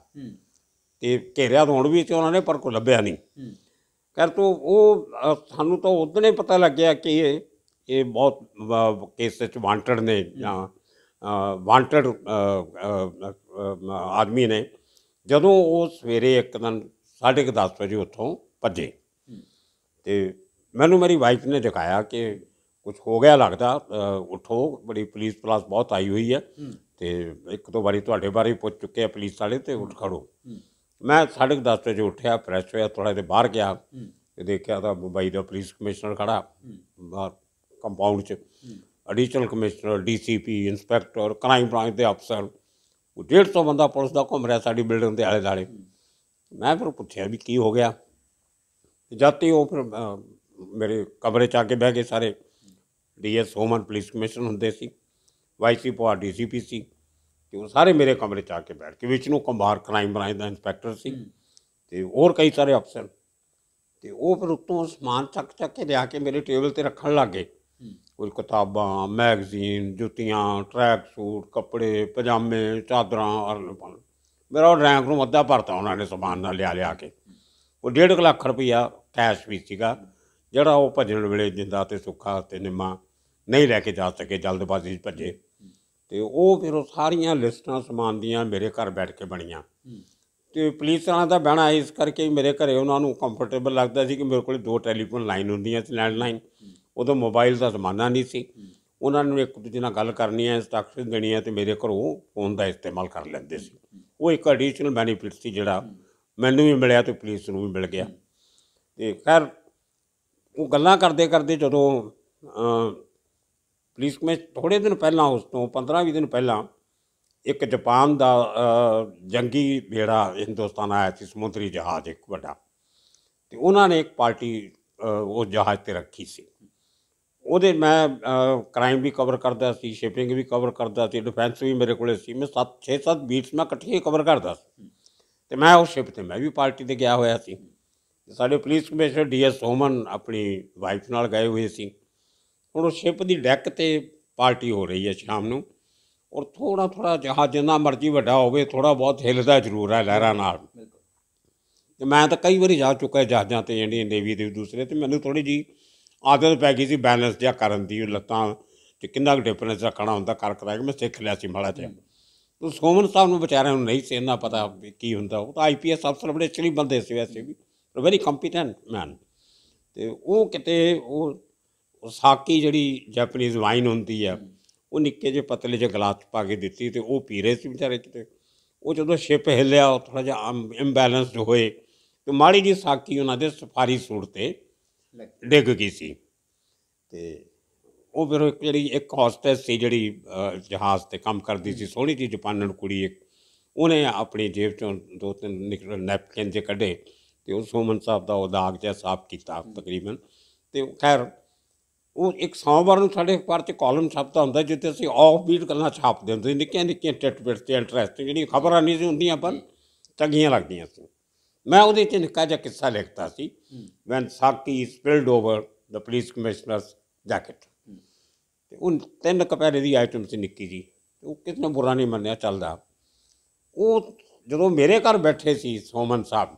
S2: ਤੇ ਘੇਰਿਆ ਤਾਂ ਹੁਣ ਵੀ ਸੀ ਉਹਨਾਂ ਨੇ ਪਰ ਕੋਈ ਲੱਭਿਆ ਨਹੀਂ। ਕਰ ਤੋ ਉਹ ਸਾਨੂੰ ਤਾਂ ਉਦੋਂ ਹੀ ਪਤਾ ਲੱਗਿਆ ਕਿ ਇਹ ਇਹ ਬਹੁਤ ਕੇਸ ਵਿੱਚ ਵਾਂਟਡ ਨੇ ਜਾਂ ਵਾਂਟਡ ਆਦਮੀ ਨੇ। ਜਦੋਂ ਉਹ ਸਵੇਰੇ ਇੱਕ ਦਿਨ 10:30 ਵਜੇ ਉੱਥੋਂ ਭੱਜੇ। ਤੇ ਮੈਨੂੰ ਮੇਰੀ ਵਾਈਫ ਨੇ ਦਿਖਾਇਆ ਕਿ ਕੁਝ ਹੋ ਗਿਆ ਲੱਗਦਾ ਉਠੋ ਬੜੀ ਪੁਲਿਸ ਪਲਾਸ ਬਹੁਤ ਆਈ ਹੋਈ ਹੈ। ਤੇ ਇੱਕ ਦੋ ਵਾਰੀ ਤੁਹਾਡੇ ਬਾਰੇ ਪੁੱਛ ਚੁੱਕੇ ਆ ਪੁਲਿਸ ਵਾਲੇ ਤੇ ਉੱਠ ਖੜੋ। ਮੈਂ 10:30 ਵਜੇ ਉੱਠਿਆ ਫਰੈਸ਼ ਹੋਇਆ ਥੋੜਾ ਜਿਹਾ ਬਾਹਰ ਗਿਆ। ਤੇ ਦੇਖਿਆ ਤਾਂ ਮੁੰਬਈ ਦਾ ਪੁਲਿਸ ਕਮਿਸ਼ਨਰ ਖੜਾ। ਬਾਹਰ ਕੰਪਾਊਂਡ 'ਚ। Additional commissioner DCP inspector crime branch ਦੇ ਅਫਸਰ ਉਹ 150 ਬੰਦਾ ਪੁਲਿਸ ਦਾ ਘੁੰਮ ਰਿਹਾ ਸਾਡੀ ਬਿਲਡਿੰਗ ਦੇ ਆਲੇ ਦੁਆਲੇ ਮੈਂ ਫਿਰ ਪੁੱਛਿਆ ਵੀ ਕੀ ਹੋ ਗਿਆ। ਜਾਤੀ ਉਹ ਫਿਰ ਮੇਰੇ ਕਮਰੇ 'ਚ ਆ ਕੇ ਬਹਿ ਗਏ ਸਾਰੇ। ਡੀਐਸ ਹੋਮਨ ਪੁਲਿਸ ਕਮਿਸ਼ਨਰ ਹੁੰਦੇ ਸੀ। ਵਾਈਸੀ ਪਵਾ ਡੀਸੀਪੀ ਸੀ। ਤੇ ਉਹ ਸਾਰੇ ਮੇਰੇ ਕਮਰੇ 'ਚ ਆ ਕੇ ਬੈਠ ਕੇ ਵਿਸ਼ਨੂੰ ਕੁਮਾਰ ਕ੍ਰਾਈਮ ਬ੍ਰਾਂਚ ਦਾ ਇੰਸਪੈਕਟਰ ਸੀ। ਤੇ ਹੋਰ ਕਈ ਸਾਰੇ ਅਫਸਰ ਤੇ ਉਹ ਫਿਰ ਉੱਤੋਂ ਸਮਾਨ ਚੱਕ ਚੱਕ ਕੇ ਲਿਆ ਕੇ ਮੇਰੇ ਟੇਬਲ ਤੇ ਰੱਖਣ ਲੱਗ ਕੋਈ ਕਿਤਾਬਾਂ ਮੈਗਜ਼ੀਨ ਜੁੱਤੀਆਂ ਟਰੈਕ ਸੂਟ ਕੱਪੜੇ ਪਜਾਮੇ ਚਾਦਰਾਂ ਅਰ- ਮੇਰਾ ਉਹ ਰੈਂਕ ਨੂੰ ਅੱਧਾ ਭਰਤਾ ਉਹਨਾਂ ਨੇ ਸਮਾਨ ਨਾਲ ਲਿਆ ਲਿਆ ਕੇ। ਉਹ ਡੇਢ ਕੁ ਲੱਖ ਰੁਪਈਆ ਕੈਸ਼ ਵੀ ਸੀਗਾ ਜਿਹੜਾ ਉਹ ਭੱਜਣ ਵੇਲੇ ਜਿੰਦਾ ਤੇ ਸੁੱਖਾ ਤੇ ਨਿੰਮਾ ਨਹੀਂ ਲੈ ਕੇ ਜਾ ਸਕੇ ਜਲਦਬਾਜ਼ੀ 'ਚ ਭੱਜੇ। ਤੇ ਉਹ ਫਿਰ ਉਹ ਸਾਰੀਆਂ ਲਿਸਟਾਂ ਸਮਾਨ ਦੀਆਂ ਮੇਰੇ ਘਰ ਬੈਠ ਕੇ ਬਣੀਆਂ। ਤੇ ਪੁਲਿਸ ਵਾਲਿਆਂ ਦਾ ਬਹਿਣਾ ਇਸ ਕਰਕੇ ਮੇਰੇ ਘਰੇ ਉਹਨਾਂ ਨੂੰ ਕੰਫਰਟੇਬਲ ਲੱਗਦਾ ਸੀ ਕਿ ਮੇਰੇ ਕੋਲ ਦੋ ਟੈਲੀਫੋਨ ਲਾਈਨ ਹੁੰਦੀਆਂ ਸੀ ਲੈਂਡਲਾਈਨ ਉਦੋਂ ਮੋਬਾਈਲ ਦਾ ਜ਼ਮਾਨਾ ਨਹੀਂ ਸੀ। ਉਹਨਾਂ ਨੂੰ ਇੱਕ ਦੂਜੇ ਨਾਲ ਗੱਲ ਕਰਨੀ ਹੈ ਇੰਸਟਰਕਸ਼ਨ ਦੇਣੀ ਹੈ ਤੇ ਮੇਰੇ ਘਰੋਂ ਫੋਨ ਦਾ ਇਸਤੇਮਾਲ ਕਰ ਲੈਂਦੇ ਸੀ। ਉਹ ਇੱਕ ਐਡੀਸ਼ਨਲ ਬੈਨੀਫਿਟ ਸੀ ਜਿਹੜਾ ਮੈਨੂੰ ਵੀ ਮਿਲਿਆ ਤੇ ਪੁਲਿਸ ਨੂੰ ਵੀ ਮਿਲ ਗਿਆ। ਤੇ ਖੈਰ ਉਹ ਗੱਲਾਂ ਕਰਦੇ ਕਰਦੇ ਜਦੋਂ ਪੁਲਿਸ ਮੈਂ ਥੋੜੇ ਦਿਨ ਪਹਿਲਾਂ ਉਸ ਤੋਂ 15-20 ਦਿਨ ਪਹਿਲਾਂ ਇੱਕ ਜਾਪਾਨ ਦਾ ਜੰਗੀ ਬੇੜਾ ਹਿੰਦੁਸਤਾਨ ਆਇਆ ਸੀ ਸਮੁੰਦਰੀ ਜਹਾਜ਼ ਇੱਕ ਵੱਡਾ। ਤੇ ਉਹਨਾਂ ਨੇ ਇੱਕ ਪਾਰਟੀ ਅ, ਉਹ ਜਹਾਜ਼ ਤੇ ਰੱਖੀ ਸੀ। ਉਹਦੇ ਮੈਂ ਕ੍ਰਾਈਮ ਵੀ ਕਵਰ ਕਰਦਾ ਸੀ ਸ਼ਿਪਿੰਗ ਵੀ ਕਵਰ ਕਰਦਾ ਸੀ ਡਿਫੈਂਸ ਵੀ ਮੇਰੇ ਕੋਲੇ ਸੀ। ਮੈਂ 7 6-7 ਬੀਟਸ ਮੈਂ ਇਕੱਠੇ ਕਵਰ ਕਰਦਾ ਸੀ। ਤੇ ਮੈਂ ਉਸ ਸ਼ਿਪ ਤੇ ਮੈਂ ਵੀ ਪਾਰਟੀ ਤੇ ਗਿਆ ਹੋਇਆ ਸੀ। ਸਾਡੇ ਪੁਲਿਸ ਕਮਿਸ਼ਨਰ ਡੀਐਸ ਹੋਮਨ ਆਪਣੀ ਵਾਈਫ ਨਾਲ ਗਏ ਹੋਏ ਸੀ। ਹੁਣ ਉਹ ਸ਼ਿਪ ਦੀ ਡੈਕ ਤੇ ਪਾਰਟੀ ਹੋ ਰਹੀ ਹੈ ਸ਼ਾਮ ਨੂੰ। ਔਰ ਥੋੜਾ ਥੋੜਾ ਜਹਾਜ਼ ਜਿੰਨਾ ਮਰਜ਼ੀ ਵੱਡਾ ਹੋਵੇ ਥੋੜਾ ਬਹੁਤ ਹਿੱਲਦਾ ਜ਼ਰੂਰ ਹੈ ਲਹਿਰਾਂ ਨਾਲ। ਤੇ ਮੈਂ ਤਾਂ ਕਈ ਵਾਰੀ ਜਾ ਚੁੱਕਾ ਜਹਾਜ਼ਾਂ ਤੇ ਇੰਡੀਅਨ ਨੇਵੀ ਦੇ ਦੂਸਰੇ ਤੇ ਮੈਨੂੰ ਥੋੜੀ ਜੀ ਆਦਤ ਪੈ ਗਈ ਸੀ ਬੈਲੈਂਸ ਜਿਹਾ ਕਰਨ ਦੀ ਉਹ ਲੱਤਾਂ 'ਚ ਕਿੰਨਾ ਕੁ ਡਿਫਰੈਂਸ ਰੱਖਣਾ ਹੁੰਦਾ ਕਰ ਕਰਾ ਕੇ ਮੈਂ ਸਿੱਖ ਲਿਆ ਸੀ ਮਾੜਾ ਜਿਹਾ। ਤੇ ਸੋਮਨ ਸਾਹਿਬ ਨੂੰ ਵਿਚਾਰਿਆਂ ਨੂੰ ਨਹੀਂ ਸੀ ਇਹਨਾਂ ਪਤਾ ਵੀ ਕੀ ਹੁੰਦਾ, ਉਹ ਤਾਂ ਆਈਪੀਐਸ ਅਫਸਰ ਬੜੇ ਚਲੀ ਬੰਦੇ ਸੀ ਵੈਸੇ ਵੀ ਵੈਰੀ ਕੰਪੀਟੈਂਟ ਮੈਨ ਤੇ ਉਹ ਕਿਤੇ ਉਹ ਸਾਕੀ ਜਿਹੜੀ ਜੈਪਨੀਜ਼ ਵਾਈਨ ਹੁੰਦੀ ਆ, ਉਹ ਨਿੱਕੇ ਜਿਹੇ ਪਤਲੇ ਜਿਹੇ ਗਲਾਸ 'ਚ ਪਾ ਕੇ ਦਿੱਤੀ ਤੇ ਉਹ ਪੀ ਰਹੇ ਸੀ ਵਿਚਾਰੇ ਕਿਤੇ। ਉਹ ਜਦੋਂ ਸ਼ਿਪ ਹਿੱਲਿਆ, ਉਹ ਥੋੜਾ ਜਿਹਾ ਇੰਬੈਲੈਂਸਡ ਹੋਏ, ਤੇ ਮਾੜੀ ਜੀ ਸਾਕੀ ਉਹਨਾਂ ਦੇ ਸਫਾਰੀ ਸੂਟ ਤੇ ਡਿੱਗ ਗਈ ਸੀ। ਤੇ ਉਹ ਫਿਰ ਇੱਕ ਜਿਹੜੀ ਇੱਕ ਹੌਸਟੈਸ ਸੀ ਜਿਹੜੀ ਜਹਾਜ਼ ਤੇ ਕੰਮ ਕਰਦੀ ਸੀ ਸੋਹਣੀ ਜੀ ਜਪਾਨਣ ਕੁੜੀ ਇੱਕ ਉਹਨੇ ਆਪਣੀ ਜੇਬ ਚੋਂ ਦੋ ਤਿੰਨ ਨਿਕਲ ਨੈਪਕਿਨ ਜੇ ਕੱਢੇ ਤੇ ਉਹ ਸੋਮਨ ਸਾਹਿਬ ਦਾ ਉਹ ਦਾਗ ਜਿਹਾ ਸਾਫ਼ ਕੀਤਾ ਤਕਰੀਬਨ। ਤੇ ਖੈਰ ਉਹ ਇੱਕ ਸੋਮਵਾਰ ਨੂੰ ਸਾਡੇ ਅਖਬਾਰ 'ਚ ਕਾਲਮ ਛਪਦਾ ਹੁੰਦਾ ਜਿੱਥੇ ਅਸੀਂ ਆਫ ਬੀਟ ਗੱਲਾਂ ਛਾਪਦੇ ਹੁੰਦੇ ਨਿੱਕੀਆਂ ਨਿੱਕੀਆਂ ਟਿਟ ਬਿਟ ਤੇ ਇੰਟਰਸਟਿੰਗ ਜਿਹੜੀਆਂ ਖਬਰਾਂ ਨਹੀਂ ਸੀ ਹੁੰਦੀਆਂ ਪਰ ਚੰਗੀਆਂ ਲੱਗਦੀਆਂ ਸੀ। ਮੈਂ ਉਹਦੇ 'ਚ ਨਿੱਕਾ ਜਿਹਾ ਕਿੱਸਾ ਲਿਖਤਾ ਸੀ। When saki spilled over the police commissioner jacket ਉਹ ਤਿੰਨ ਕਪੈਰੇ ਦੀ ਆਈਟਮ ਸੀ ਨਿੱਕੀ ਜੀ ਉਹ ਕਿਤਨਾ ਬੁਰਾ ਨਹੀਂ ਮੰਨਿਆ ਚੱਲਦਾ। ਉਹ ਜਦੋਂ ਮੇਰੇ ਘਰ ਬੈਠੇ ਸੀ ਸੋਮਨ ਸਾਹਿਬ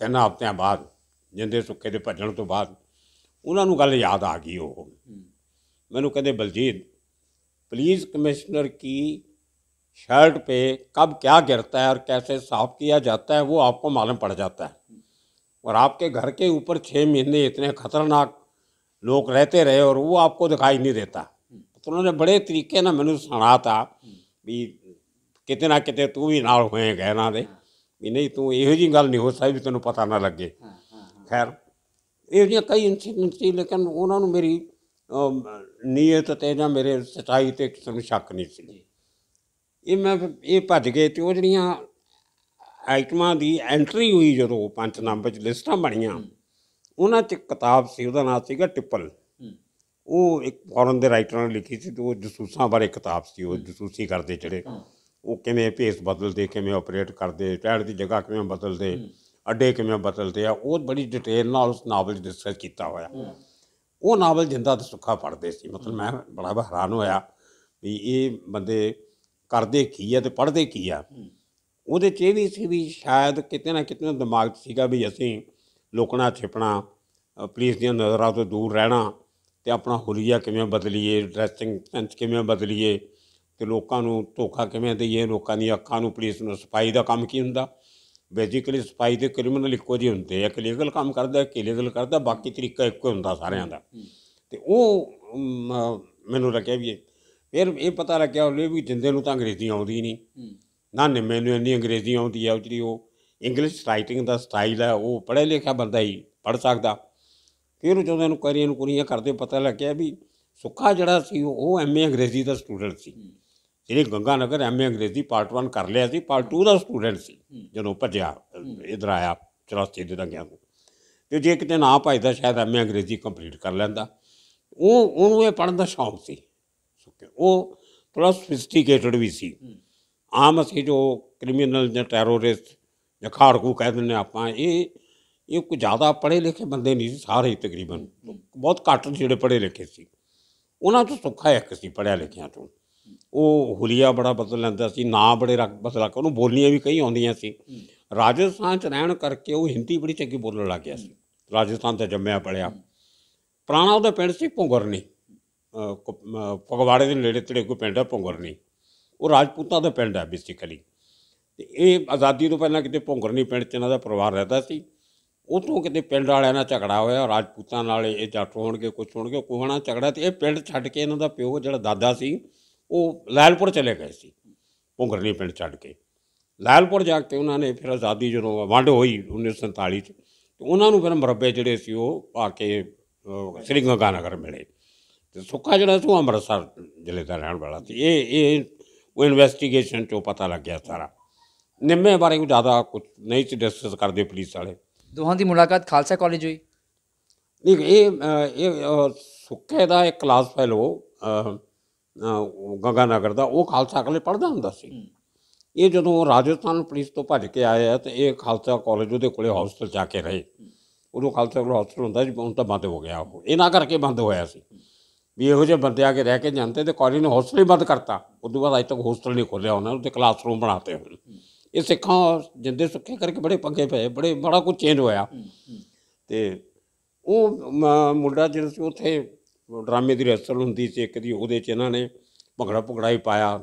S2: ਤਿੰਨ ਹਫ਼ਤਿਆਂ ਬਾਅਦ ਜਿੰਦੇ ਸੁੱਕੇ ਦੇ ਭੱਜਣ ਤੋਂ ਬਾਅਦ ਉਹਨਾਂ ਨੂੰ ਗੱਲ ਯਾਦ ਆ ਗਈ ਉਹ। ਮੈਨੂੰ ਕਹਿੰਦੇ ਬਲਜੀਤ ਪੁਲਿਸ ਕਮਿਸ਼ਨਰ ਕੀ शर्ट पे कब क्या गिरता है और कैसे साफ किया जाता है वो आपको मालूम पड़ जाता है और आपके घर के ऊपर छः महीने इतने खतरनाक लोग रहते रहे और वो आपको दिखाई नहीं देता तो उन्होंने बड़े तरीके ना मैंने सुना था भी ਕਿਤੇ ਨਾ ਕਿਤੇ ਤੂੰ ਵੀ ਨਾਲ ਹੋਏਗਾ ਇਹਨਾਂ ਦੇ ਵੀ ਨਹੀਂ ਤੂੰ ਇਹੋ ਜੀ ਗੱਲ ਨਹੀਂ ਹੋ ਸਕਦੀ ਵੀ ਤੈਨੂੰ ਪਤਾ ਨਾ ਲੱਗੇ ਖੈਰ ਇਹੋ ਜਿਹੀਆਂ ਕਈ ਇਨਸੀਡੈਂਟ ਸੀ ਲੇਕਿਨ ਉਹਨਾਂ ਨੂੰ ਮੇਰੀ ਅਮ, ਨੀਅਤ ਤੇ ਜਾਂ ਮੇਰੇ ਸੱਚਾਈ ਤੇ ਕਿਸੇ ਨੂੰ ਸ਼ੱਕ ਨਹੀਂ ਸੀ ਇਹ ਮੈਂ ਇਹ ਭੱਜ ਗਏ ਤੇ ਉਹ ਜਿਹੜੀਆਂ ਆਈਟਮਾਂ ਦੀ ਐਂਟਰੀ ਹੋਈ ਜਦੋਂ ਪੰਚਨਾਮੇ ਚ ਲਿਸਟਾਂ ਬਣੀਆਂ ਉਹਨਾਂ 'ਚ ਕਿਤਾਬ ਸੀ ਉਹਦਾ ਨਾਮ ਸੀਗਾ ਟਿੱਪਲ। ਉਹ ਇੱਕ ਫੋਰਨ ਦੇ ਰਾਈਟਰ ਨੇ ਲਿਖੀ ਸੀ ਤੇ ਉਹ ਜਸੂਸਾਂ ਬਾਰੇ ਕਿਤਾਬ ਸੀ ਉਹ ਜਸੂਸੀ ਕਰਦੇ ਜਿਹੜੇ ਉਹ ਕਿਵੇਂ ਭੇਸ ਬਦਲਦੇ ਕਿਵੇਂ ਆਪਰੇਟ ਕਰਦੇ ਟਹਿਣ ਦੀ ਜਗ੍ਹਾ ਕਿਵੇਂ ਬਦਲਦੇ ਅੱਡੇ ਕਿਵੇਂ ਬਦਲਦੇ ਆ ਉਹ ਬੜੀ ਡਿਟੇਲ ਨਾਲ ਉਸ ਨਾਵਲ 'ਚ ਡਿਸਕਸ ਕੀਤਾ ਹੋਇਆ। ਉਹ ਨਾਵਲ ਜਿੰਦਾ ਤੇ ਸੁੱਖਾ ਪੜ੍ਹਦੇ ਸੀ ਮਤਲਬ ਮੈਂ ਬੜਾ ਹੈਰਾਨ ਹੋਇਆ ਵੀ ਇਹ ਬੰਦੇ ਕਰਦੇ ਕੀ ਆ ਤੇ ਪੜ੍ਹਦੇ ਕੀ ਆ। ਉਹਦੇ 'ਚ ਇਹ ਵੀ ਸੀ ਵੀ ਸ਼ਾਇਦ ਕਿਤੇ ਨਾ ਕਿਤੇ ਦਿਮਾਗ 'ਚ ਸੀਗਾ ਵੀ ਅਸੀਂ ਲੁਕਣਾ ਛਿਪਣਾ ਪੁਲਿਸ ਦੀਆਂ ਨਜ਼ਰਾਂ ਤੋਂ ਦੂਰ ਰਹਿਣਾ ਤੇ ਆਪਣਾ ਹੁਲੀਆ ਕਿਵੇਂ ਬਦਲੀਏ ਡਰੈਸਿੰਗ ਸੈਂਸ ਕਿਵੇਂ ਬਦਲੀਏ ਤੇ ਲੋਕਾਂ ਨੂੰ ਧੋਖਾ ਕਿਵੇਂ ਦਈਏ, ਲੋਕਾਂ ਦੀਆਂ ਅੱਖਾਂ ਨੂੰ ਪੁਲਿਸ ਨੂੰ ਸਫ਼ਾਈ ਦਾ ਕੰਮ ਕੀ ਹੁੰਦਾ? ਬੇਸਿਕਲੀ ਸਫ਼ਾਈ ਤੇ ਕ੍ਰਿਮੀਨਲ ਇੱਕੋ ਜਿਹੇ ਹੁੰਦੇ ਆ ਇੱਕ ਲੀਗਲ ਕੰਮ ਕਰਦਾ ਇੱਕ ਇਲੀਗਲ ਕਰਦਾ, ਬਾਕੀ ਤਰੀਕਾ ਇੱਕੋ ਹੀ ਹੁੰਦਾ ਸਾਰਿਆਂ ਦਾ। ਤੇ ਉਹ ਮੈਨੂੰ ਲੱਗਿਆ ਵੀ ਫਿਰ ਇਹ ਪਤਾ ਲੱਗਿਆ ਉਹਨੇ ਵੀ ਜਿੰਦੇ ਨੂੰ ਤਾਂ ਅੰਗਰੇਜ਼ੀ ਆਉਂਦੀ ਨਹੀਂ। ਨਾ ਨਿੰਮੇ ਨੂੰ ਇੰਨੀ ਅੰਗਰੇਜ਼ੀ ਆਉਂਦੀ ਆ ਉਹ ਜਿਹੜੀ ਉਹ ਇੰਗਲਿਸ਼ ਰਾਈਟਿੰਗ ਦਾ ਸਟਾਈਲ ਹੈ ਉਹ ਪੜ੍ਹਿਆ ਲਿਖਿਆ ਬੰਦਾ ਹੀ ਪੜ੍ਹ ਸਕਦਾ। ਫਿਰ ਜਦੋਂ ਇਹਨੂੰ ਕੁਐਰੀਆਂ ਨੂੰ ਕੁਰੀਆਂ ਕਰਦੇ ਪਤਾ ਲੱਗਿਆ ਵੀ ਸੁੱਖਾ ਜਿਹੜਾ ਸੀ ਉਹ ਐਮਏ ਅੰਗਰੇਜ਼ੀ ਦਾ ਸਟੂਡੈਂਟ ਸੀ। ਜਿਹੜੀ ਗੰਗਾ ਨਗਰ ਐਮਏ ਅੰਗਰੇਜ਼ੀ ਪਾਰਟ 1 ਕਰ ਲਿਆ ਸੀ ਪਾਰਟ 2 ਦਾ ਸਟੂਡੈਂਟ ਸੀ ਜਦੋਂ ਭੱਜਿਆ ਇਧਰ ਆਇਆ 84 ਦੇ ਦੰਗਿਆਂ ਤੋਂ ਤੇ ਜੇ ਕਿਤੇ ਨਾ ਭੱਜਦਾ ਸ਼ਾਇਦ ਐਮਏ ਅੰਗਰੇਜ਼ੀ ਕੰਪਲੀਟ ਕਰ ਲੈਂਦਾ। ਉਹ ਉਹਨੂੰ ਇਹ ਪੜ੍ਹਨ ਦਾ ਸ਼ੌਂਕ ਸੀ। ਉਹ ਥੋੜਾ ਸਫਿਸਟੀਕੇਟਡ ਵੀ ਸੀ। ਆਮ ਅਸੀਂ ਜੋ ਕ੍ਰਿਮੀਨਲ ਜਾਂ ਟੈਰੋਰਿਸਟ ਜਾਂ ਖਾੜਕੂ ਕਹਿ ਦਿੰਦੇ ਆਪਾਂ ਇਹ ਇਹ ਕੋਈ ਜ਼ਿਆਦਾ ਪੜ੍ਹੇ ਲਿਖੇ ਬੰਦੇ ਨਹੀਂ ਸੀ ਸਾਰੇ ਹੀ ਤਕਰੀਬਨ ਬਹੁਤ ਘੱਟ ਜਿਹੜੇ ਪੜ੍ਹੇ ਲਿਖੇ ਸੀ। ਉਹਨਾਂ ਤੋਂ ਸੁੱਖਾ ਇੱਕ ਸੀ ਪੜ੍ਹਿਆ ਲਿਖਿਆ ਤੋਂ। ਉਹ ਹੁਲੀਆ ਬੜਾ ਬਦਲ ਲੈਂਦਾ ਸੀ ਨਾਂ ਬੜੇ ਰੱਖ ਬਦਲਾ ਕੇ ਉਹਨੂੰ ਬੋਲੀਆਂ ਵੀ ਕਈ ਆਉਂਦੀਆਂ ਸੀ। ਰਾਜਸਥਾਨ ਚ ਰਹਿਣ ਕਰਕੇ ਉਹ ਹਿੰਦੀ ਬੜੀ ਚੰਗੀ ਬੋਲਣ ਲੱਗ ਗਿਆ ਸੀ। ਰਾਜਸਥਾਨ ਤੇ ਜੰਮਿਆ ਪੜਿਆ। ਪੁਰਾਣਾ ਉਹਦਾ ਪਿੰਡ ਸੀ ਭੁੰਗਰਨੀ। ਅਹ ਫਗਵਾੜੇ ਦੇ ਨੇੜੇ ਤੇੜੇ ਕੋਈ ਪਿੰਡ ਹੈ ਭੁੰਗਰਨੀ ਉਹ ਰਾਜਪੂਤਾਂ ਦਾ ਪਿੰਡ ਹੈ ਬੇਸਿਕਲੀ ਤੇ ਇਹ ਆਜ਼ਾਦੀ ਤੋਂ ਪਹਿਲਾਂ ਕਿਤੇ ਭੁੰਗਰਨੀ ਪਿੰਡ 'ਚ ਇਹਨਾਂ ਦਾ ਪਰਿਵਾਰ ਰਹਿੰਦਾ ਸੀ। ਉਤੋਂ ਕਿਤੇ ਪਿੰਡ ਵਾਲਿਆਂ ਨਾਲ ਝਗੜਾ ਹੋਇਆ, ਰਾਜਪੂਤਾਂ ਨਾਲ ਇਹ ਜੱਟ ਹੋਣਗੇ, ਕੁਛ ਹੋਣਗੇ ਕੋਹਣਾ ਝਗੜਾ ਤੇ ਇਹ ਪਿੰਡ ਛੱਡ ਕੇ ਇਹਨਾਂ ਦਾ ਪਿਓ, ਜਿਹੜਾ ਦਾਦਾ ਸੀ, ਉਹ ਲੈਲਪੁਰ ਚਲੇ ਗਏ ਸੀ। ਭੁੰਗਰਨੀ ਪਿੰਡ ਛੱਡ ਕੇ। ਲੈਲਪੁਰ ਜਾ ਕੇ ਉਹਨਾਂ ਨੇ ਫਿਰ ਆਜ਼ਾਦੀ ਜਦੋਂ ਵੰਡ ਹੋਈ 1947 ਚ, ਤੇ ਉਹਨਾਂ ਨੂੰ ਫਿਰ ਮਰੱਬੇ ਜਿਹੜੇ ਸੀ ਉਹ ਆ ਕੇ ਸ੍ਰੀ ਗੰਗਾ ਨਗਰ ਮਿਲੇ। ਤੇ ਸੁੱਖਾ ਜਿਹੜਾ ਸੀ ਉਹ ਅੰਮ੍ਰਿਤਸਰ ਜ਼ਿਲ੍ਹੇ ਦਾ ਰਹਿਣ ਵਾਲਾ ਸੀ ਇਹ ਇਹ ਉਹ ਇਨਵੈਸਟੀਗੇਸ਼ਨ ਚੋਂ ਪਤਾ ਲੱਗਿਆ ਸਾਰਾ। ਨਿੰਮੇ ਬਾਰੇ ਕੋਈ ਜ਼ਿਆਦਾ ਕੁਝ ਨਹੀਂ ਸੀ ਡਿਸਕਸ ਕਰਦੇ ਪੁਲਿਸ ਵਾਲੇ।
S1: ਦੋਹਾਂ ਦੀ ਮੁਲਾਕਾਤ ਖਾਲਸਾ ਕਾਲਜ ਹੋਈ?
S2: ਨਹੀਂ ਇਹ ਇਹ ਸੁੱਖੇ ਦਾ ਇੱਕ ਕਲਾਸ ਫੈਲੋ ਗੰਗਾ ਨਗਰ ਦਾ ਉਹ ਖਾਲਸਾ ਕਾਲਜ ਪੜ੍ਹਦਾ ਹੁੰਦਾ ਸੀ। ਇਹ ਜਦੋਂ ਰਾਜਸਥਾਨ ਪੁਲਿਸ ਤੋਂ ਭੱਜ ਕੇ ਆਏ ਆ ਤੇ ਇਹ ਖਾਲਸਾ ਕਾਲਜ ਉਹਦੇ ਕੋਲੇ ਹੌਸਟਲ ਜਾ ਕੇ ਰਹੇ। ਉਦੋਂ ਖਾਲਸਾ ਕੋਲ ਹੌਸਟਲ ਹੁੰਦਾ ਸੀ ਹੁਣ ਤਾਂ ਬੰਦ ਹੋ ਗਿਆ ਉਹ। ਇਹਨਾਂ ਕਰਕੇ ਬੰਦ ਹੋਇਆ ਸੀ। ਵੀ ਇਹੋ ਜਿਹੇ ਬੰਦੇ ਆ ਕੇ ਰਹਿ ਕੇ ਜਾਂਦੇ ਤੇ ਕਾਲਜ ਨੇ ਹੌਸਟਲ ਹੀ ਬੰਦ ਕਰਤਾ। ਉਦੋਂ ਬਾਅਦ ਅਜੇ ਤੱਕ ਹੌਸਟਲ ਨਹੀਂ ਖੋਲਿਆ ਉਹਨਾਂ ਨੇ ਤੇ ਕਲਾਸਰੂਮ ਬਣਾਤੇ ਹੁਣ। ਇਹ ਸਿੱਖਾਂ ਜਿੰਦੇ ਸੁੱਖੇ ਕਰਕੇ ਬੜੇ ਪੰਗੇ ਪਏ ਬੜੇ ਬੜਾ ਕੁਝ ਚੇਂਜ ਹੋਇਆ। ਤੇ ਉਹ ਮੁੰਡਾ ਜਿਹੜਾ ਸੀ ਉੱਥੇ ਡਰਾਮੇ ਦੀ ਰਿਹਰਸਲ ਹੁੰਦੀ ਸੀ ਇੱਕ ਦੀ ਉਹਦੇ 'ਚ ਇਹਨਾਂ ਨੇ ਭੰਗੜਾ ਭੰਗੜਾ ਹੀ ਪਾਇਆ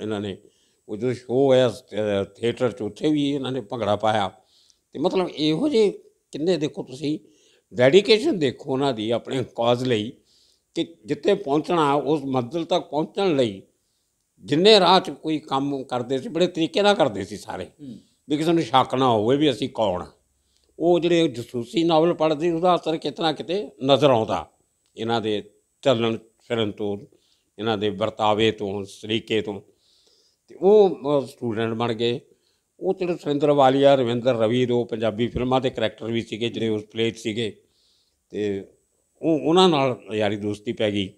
S2: ਇਹਨਾਂ ਨੇ। ਉਹ ਜੋ ਸ਼ੋਅ ਹੋਇਆ ਥੀਏਟਰ 'ਚ ਉੱਥੇ ਵੀ ਇਹਨਾਂ ਨੇ ਭੰਗੜਾ ਪਾਇਆ। ਤੇ ਮਤਲਬ ਇਹੋ ਜਿਹੇ ਕਿੰਨੇ ਦੇਖੋ ਤੁਸੀਂ ਡੈਡੀਕੇਸ਼ਨ ਦੇਖੋ ਉਹਨਾਂ ਦੀ ਆਪਣੇ ਕਾਜ਼ ਲਈ। ਕਿ ਜਿੱਥੇ ਪਹੁੰਚਣਾ ਉਸ ਮੰਜ਼ਿਲ ਤੱਕ ਪਹੁੰਚਣ ਲਈ ਜਿੰਨੇ ਰਾਹ 'ਚ ਕੋਈ ਕੰਮ ਕਰਦੇ ਸੀ ਬੜੇ ਤਰੀਕੇ ਨਾਲ ਕਰਦੇ ਸੀ ਸਾਰੇ। ਵੀ ਕਿਸੇ ਨੂੰ ਸ਼ੱਕ ਨਾ ਹੋਵੇ ਵੀ ਅਸੀਂ ਕੌਣ ਆ। ਉਹ ਜਿਹੜੇ ਜਸੂਸੀ ਨਾਵਲ ਪੜ੍ਹਦੇ ਉਹਦਾ ਅਸਰ ਕਿਤਨਾ ਕਿਤੇ ਨਜ਼ਰ ਆਉਂਦਾ। ਇਹਨਾਂ ਦੇ ਚੱਲਣ ਫਿਰਨ ਤੋਂ ਇਹਨਾਂ ਦੇ ਵਰਤਾਵੇ ਤੋਂ ਸਲੀਕੇ ਤੋਂ। ਤੇ ਉਹ ਸਟੂਡੈਂਟ ਬਣ ਗਏ। ਉਹ ਜਿਹੜੇ ਸੁਰਿੰਦਰ ਵਾਲੀਆ ਰਵਿੰਦਰ ਰਵੀ ਦੋ ਪੰਜਾਬੀ ਫਿਲਮਾਂ ਦੇ ਕਰੈਕਟਰ ਵੀ ਸੀਗੇ ਜਿਹੜੇ ਉਸ ਪਲੇਅ 'ਚ ਸੀਗੇ। ਤੇ ਉਹ ਉਹਨਾਂ ਨਾਲ ਯਾਰੀ ਦੋਸਤੀ ਪੈ ਗਈ।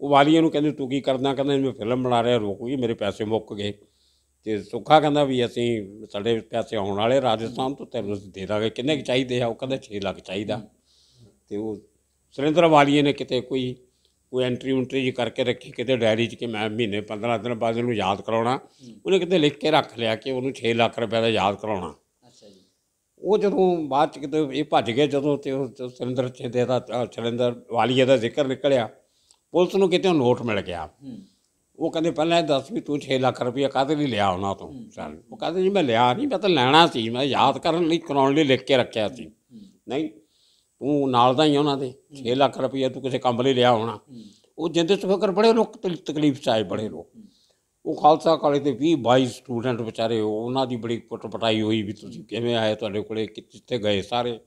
S2: ਉਹ ਵਾਲੀਆ ਨੂੰ ਕਹਿੰਦੇ, ਤੂੰ ਕੀ ਕਰਦਾ? ਕਹਿੰਦਾ, ਮੈਂ ਫਿਲਮ ਬਣਾ ਰਿਹਾ, ਰੋਕ ਗਈ, ਮੇਰੇ ਪੈਸੇ ਮੁੱਕ ਗਏ। ਤੇ ਸੁੱਖਾ ਕਹਿੰਦਾ ਵੀ ਅਸੀਂ ਸਾਡੇ ਪੈਸੇ ਆਉਣ ਵਾਲੇ, ਰਾਜਸਥਾਨ ਤੋਂ ਤੈਨੂੰ ਅਸੀਂ ਦੇ ਦਾਂਗੇ। ਕਿੰਨੇ ਕੁ ਚਾਹੀਦੇ ਆ? ਉਹ ਕਹਿੰਦਾ 6 ਲੱਖ ਚਾਹੀਦਾ। ਤੇ ਉਹ ਸੁਰਿੰਦਰ ਵਾਲੀਏ ਨੇ ਕਿਤੇ ਕੋਈ ਕੋਈ ਐਂਟਰੀ ਉਂਟਰੀ ਜੀ ਕਰਕੇ ਰੱਖੀ, ਕਿਤੇ ਡਾਇਰੀ 'ਚ ਕਿ ਮੈਂ ਮਹੀਨੇ 15 ਦਿਨ ਬਾਅਦ ਇਹਨੂੰ ਯਾਦ ਕਰਾਉਣਾ। ਉਹਨੇ ਕਿਤੇ ਲਿਖ ਕੇ ਰੱਖ ਲਿਆ ਕਿ ਉਹਨੂੰ 6 ਲੱਖ ਰੁਪਏ ਦਾ ਯਾਦ ਕਰਾਉਣਾ। ਉਹ ਜਦੋਂ ਬਾਅਦ ਚ ਕਿਤੇ ਇਹ ਭੱਜ ਗਏ ਜਦੋਂ ਤੇ ਉਹ ਤੇ ਸੁਰਿੰਦਰ ਚਿੰਦੇ ਦਾ ਅ, ਸੁਰਿੰਦਰ ਵਾਲੀਏ ਦਾ ਜ਼ਿਕਰ ਨਿਕਲਿਆ ਪੁਲਿਸ ਨੂੰ ਕਿਤੇ ਨੋਟ ਮਿਲ ਗਿਆ। ਉਹ ਕਹਿੰਦੇ ਪਹਿਲਾਂ ਇਹ ਦੱਸ ਵੀ ਤੂੰ 6 ਲੱਖ ਰੁਪਏ ਕਾਹਦੇ ਲਈ ਲਿਆ ਉਹਨਾਂ ਤੋਂ? ਚੱਲ ਉਹ ਕਹਿੰਦੇ ਜੀ ਮੈਂ ਲਿਆ ਨਹੀਂ ਮੈਂ ਤਾਂ ਲੈਣਾ ਸੀ ਮੈਂ ਯਾਦ ਕਰਨ ਲਈ ਕਰਾਉਣ ਲਈ ਲਿਖ ਕੇ ਰੱਖਿਆ ਸੀ। ਨਹੀਂ ਤੂੰ ਨਾਲ ਦਾ ਹੀ ਉਹਨਾਂ ਦੇ 6 ਲੱਖ ਰੁਪਏ ਤੂੰ ਕਿਸੇ ਕੰਮ ਲਈ ਲਿਆ ਹੋਣਾ। ਉਹ ਜਿੰਦੇ ਚ ਫਕਰ ਬੜੇ ਲੋਕ ਤਕਲੀ- ਤਕਲੀਫ ਚ ਆਏ ਬੜੇ ਲੋਕ। ਉਹ ਖਾਲਸਾ ਕਾਲਜ ਦੇ 20 22 ਸਟੂਡੈਂਟ ਵਿਚਾਰੇ, ਉਹਨਾਂ ਦੀ ਬੜੀ ਕੁੱਟਪਟਾਈ ਹੋਈ ਵੀ ਤੁਸੀਂ ਕਿਵੇਂ ਆਏ ਤੁਹਾਡੇ ਕੋਲੇ, ਕਿ- ਕਿੱਥੇ ਗਏ ਸਾਰੇ।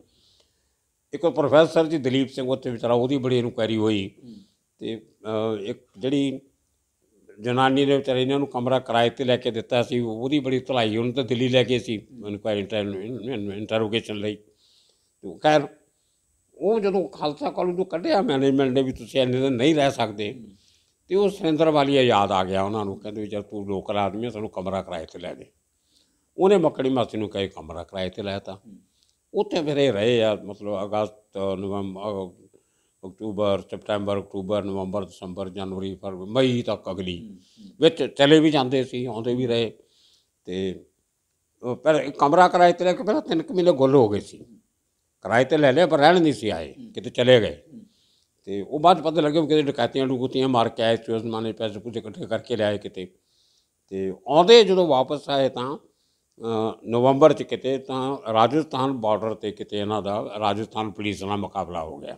S2: ਇੱਕ ਪ੍ਰੋਫੈਸਰ ਜੀ ਦਲੀਪ ਸਿੰਘ ਉੱਥੇ ਵਿਚਾਰਾ, ਉਹਦੀ ਬੜੀ ਇਨਕੁਆਇਰੀ ਹੋਈ ਤੇ ਇੱਕ ਜਿਹੜੀ ਜਨਾਨੀ ਨੇ ਵਿਚਾਰੇ ਇਹਨਾਂ ਨੂੰ ਕਮਰਾ ਕਿਰਾਏ ਤੇ ਲੈ ਕੇ ਦਿੱਤਾ ਸੀ, ਉਹਦੀ ਬੜੀ ਧਲਾਈ, ਉਹਨੂੰ ਤਾਂ ਦਿੱਲੀ ਲੈ ਕੇ ਸੀ ਇਨਕੁਆਇਰੀ ਇੰਟਰੋਗੇਸ਼ਨ ਲਈ। ਤੇ ਖੈਰ, ਉਹ ਜਦੋਂ ਖਾਲਸਾ ਕਾਲਜ ਨੂੰ ਕੱਢਿਆ ਮੈਨੇਜਮੈਂਟ ਨੇ ਵੀ ਤੁਸੀਂ ਇੰਨੇ ਦਿਨ ਨਹੀਂ ਰਹਿ ਸਕਦੇ। ਤੇ ਉਹ ਸੁਰਿੰਦਰ ਵਾਲੀਆ ਯਾਦ ਆ ਗਿਆ ਉਹਨਾਂ ਨੂੰ ਕਹਿੰਦੇ ਜਦ ਤੂੰ ਲੋਕਲ ਆਦਮੀ ਹੈ ਸਾਨੂੰ ਕਮਰਾ ਕਿਰਾਏ ਤੇ ਲੈ ਦੇ। ਉਹਨੇ ਮੱਕੜੀ ਮਾਸੀ ਨੂੰ ਕਹੇ ਕਮਰਾ ਕਿਰਾਏ ਤੇ ਲੈ ਤਾ। ਉੱਥੇ ਫਿਰ ਇਹ ਰਹੇ ਆ ਮਤਲਬ ਅਗਸਤ ਨਵੰਬਰ ਅਕਤੂਬਰ ਸਪਟੈਂਬਰ ਅਕਤੂਬਰ ਨਵੰਬਰ ਦਸੰਬਰ ਜਨਵਰੀ ਫਰਵਰੀ ਮਈ ਤੱਕ ਅਗਲੀ। ਵਿੱਚ ਚਲੇ ਵੀ ਜਾਂਦੇ ਸੀ ਆਉਂਦੇ ਵੀ ਰਹੇ। ਤੇ ਪਰ ਕਮਰਾ ਕਿਰਾਏ ਤੇ ਲੈ ਕੇ ਪਹਿਲਾਂ ਤਿੰਨ ਕੁ ਮਹੀਨੇ ਗੁੱਲ ਹੋ ਗਏ ਸੀ। ਕਿਰਾਏ ਤੇ ਲੈ ਲਿਆ ਪਰ ਰਹਿਣ ਨਹੀਂ ਸੀ ਆਏ। ਕਿਤੇ ਚਲੇ ਗਏ। ਤੇ ਉਹ ਬਾਅਦ ਪਤਾ ਲੱਗਿਆ ਕਿਤੇ ਡਕੈਤੀਆਂ ਡੁਕੂਤੀਆਂ ਮਾਰ ਕੇ ਆਏ ਉਸ ਜ਼ਮਾਨੇ 'ਚ ਪੈਸੇ ਪੂਸੇ ਇਕੱਠੇ ਕਰਕੇ ਲਿਆਏ ਕਿਤੇ। ਤੇ ਆਉਂਦੇ ਜਦੋਂ ਵਾਪਸ ਆਏ ਤਾਂ ਨਵੰਬਰ 'ਚ ਕਿਤੇ ਤਾਂ ਰਾਜਸਥਾਨ ਬਾਰਡਰ ਤੇ ਕਿਤੇ ਇਹਨਾਂ ਦਾ ਰਾਜਸਥਾਨ ਪੁਲਿਸ ਨਾਲ ਮੁਕਾਬਲਾ ਹੋ ਗਿਆ।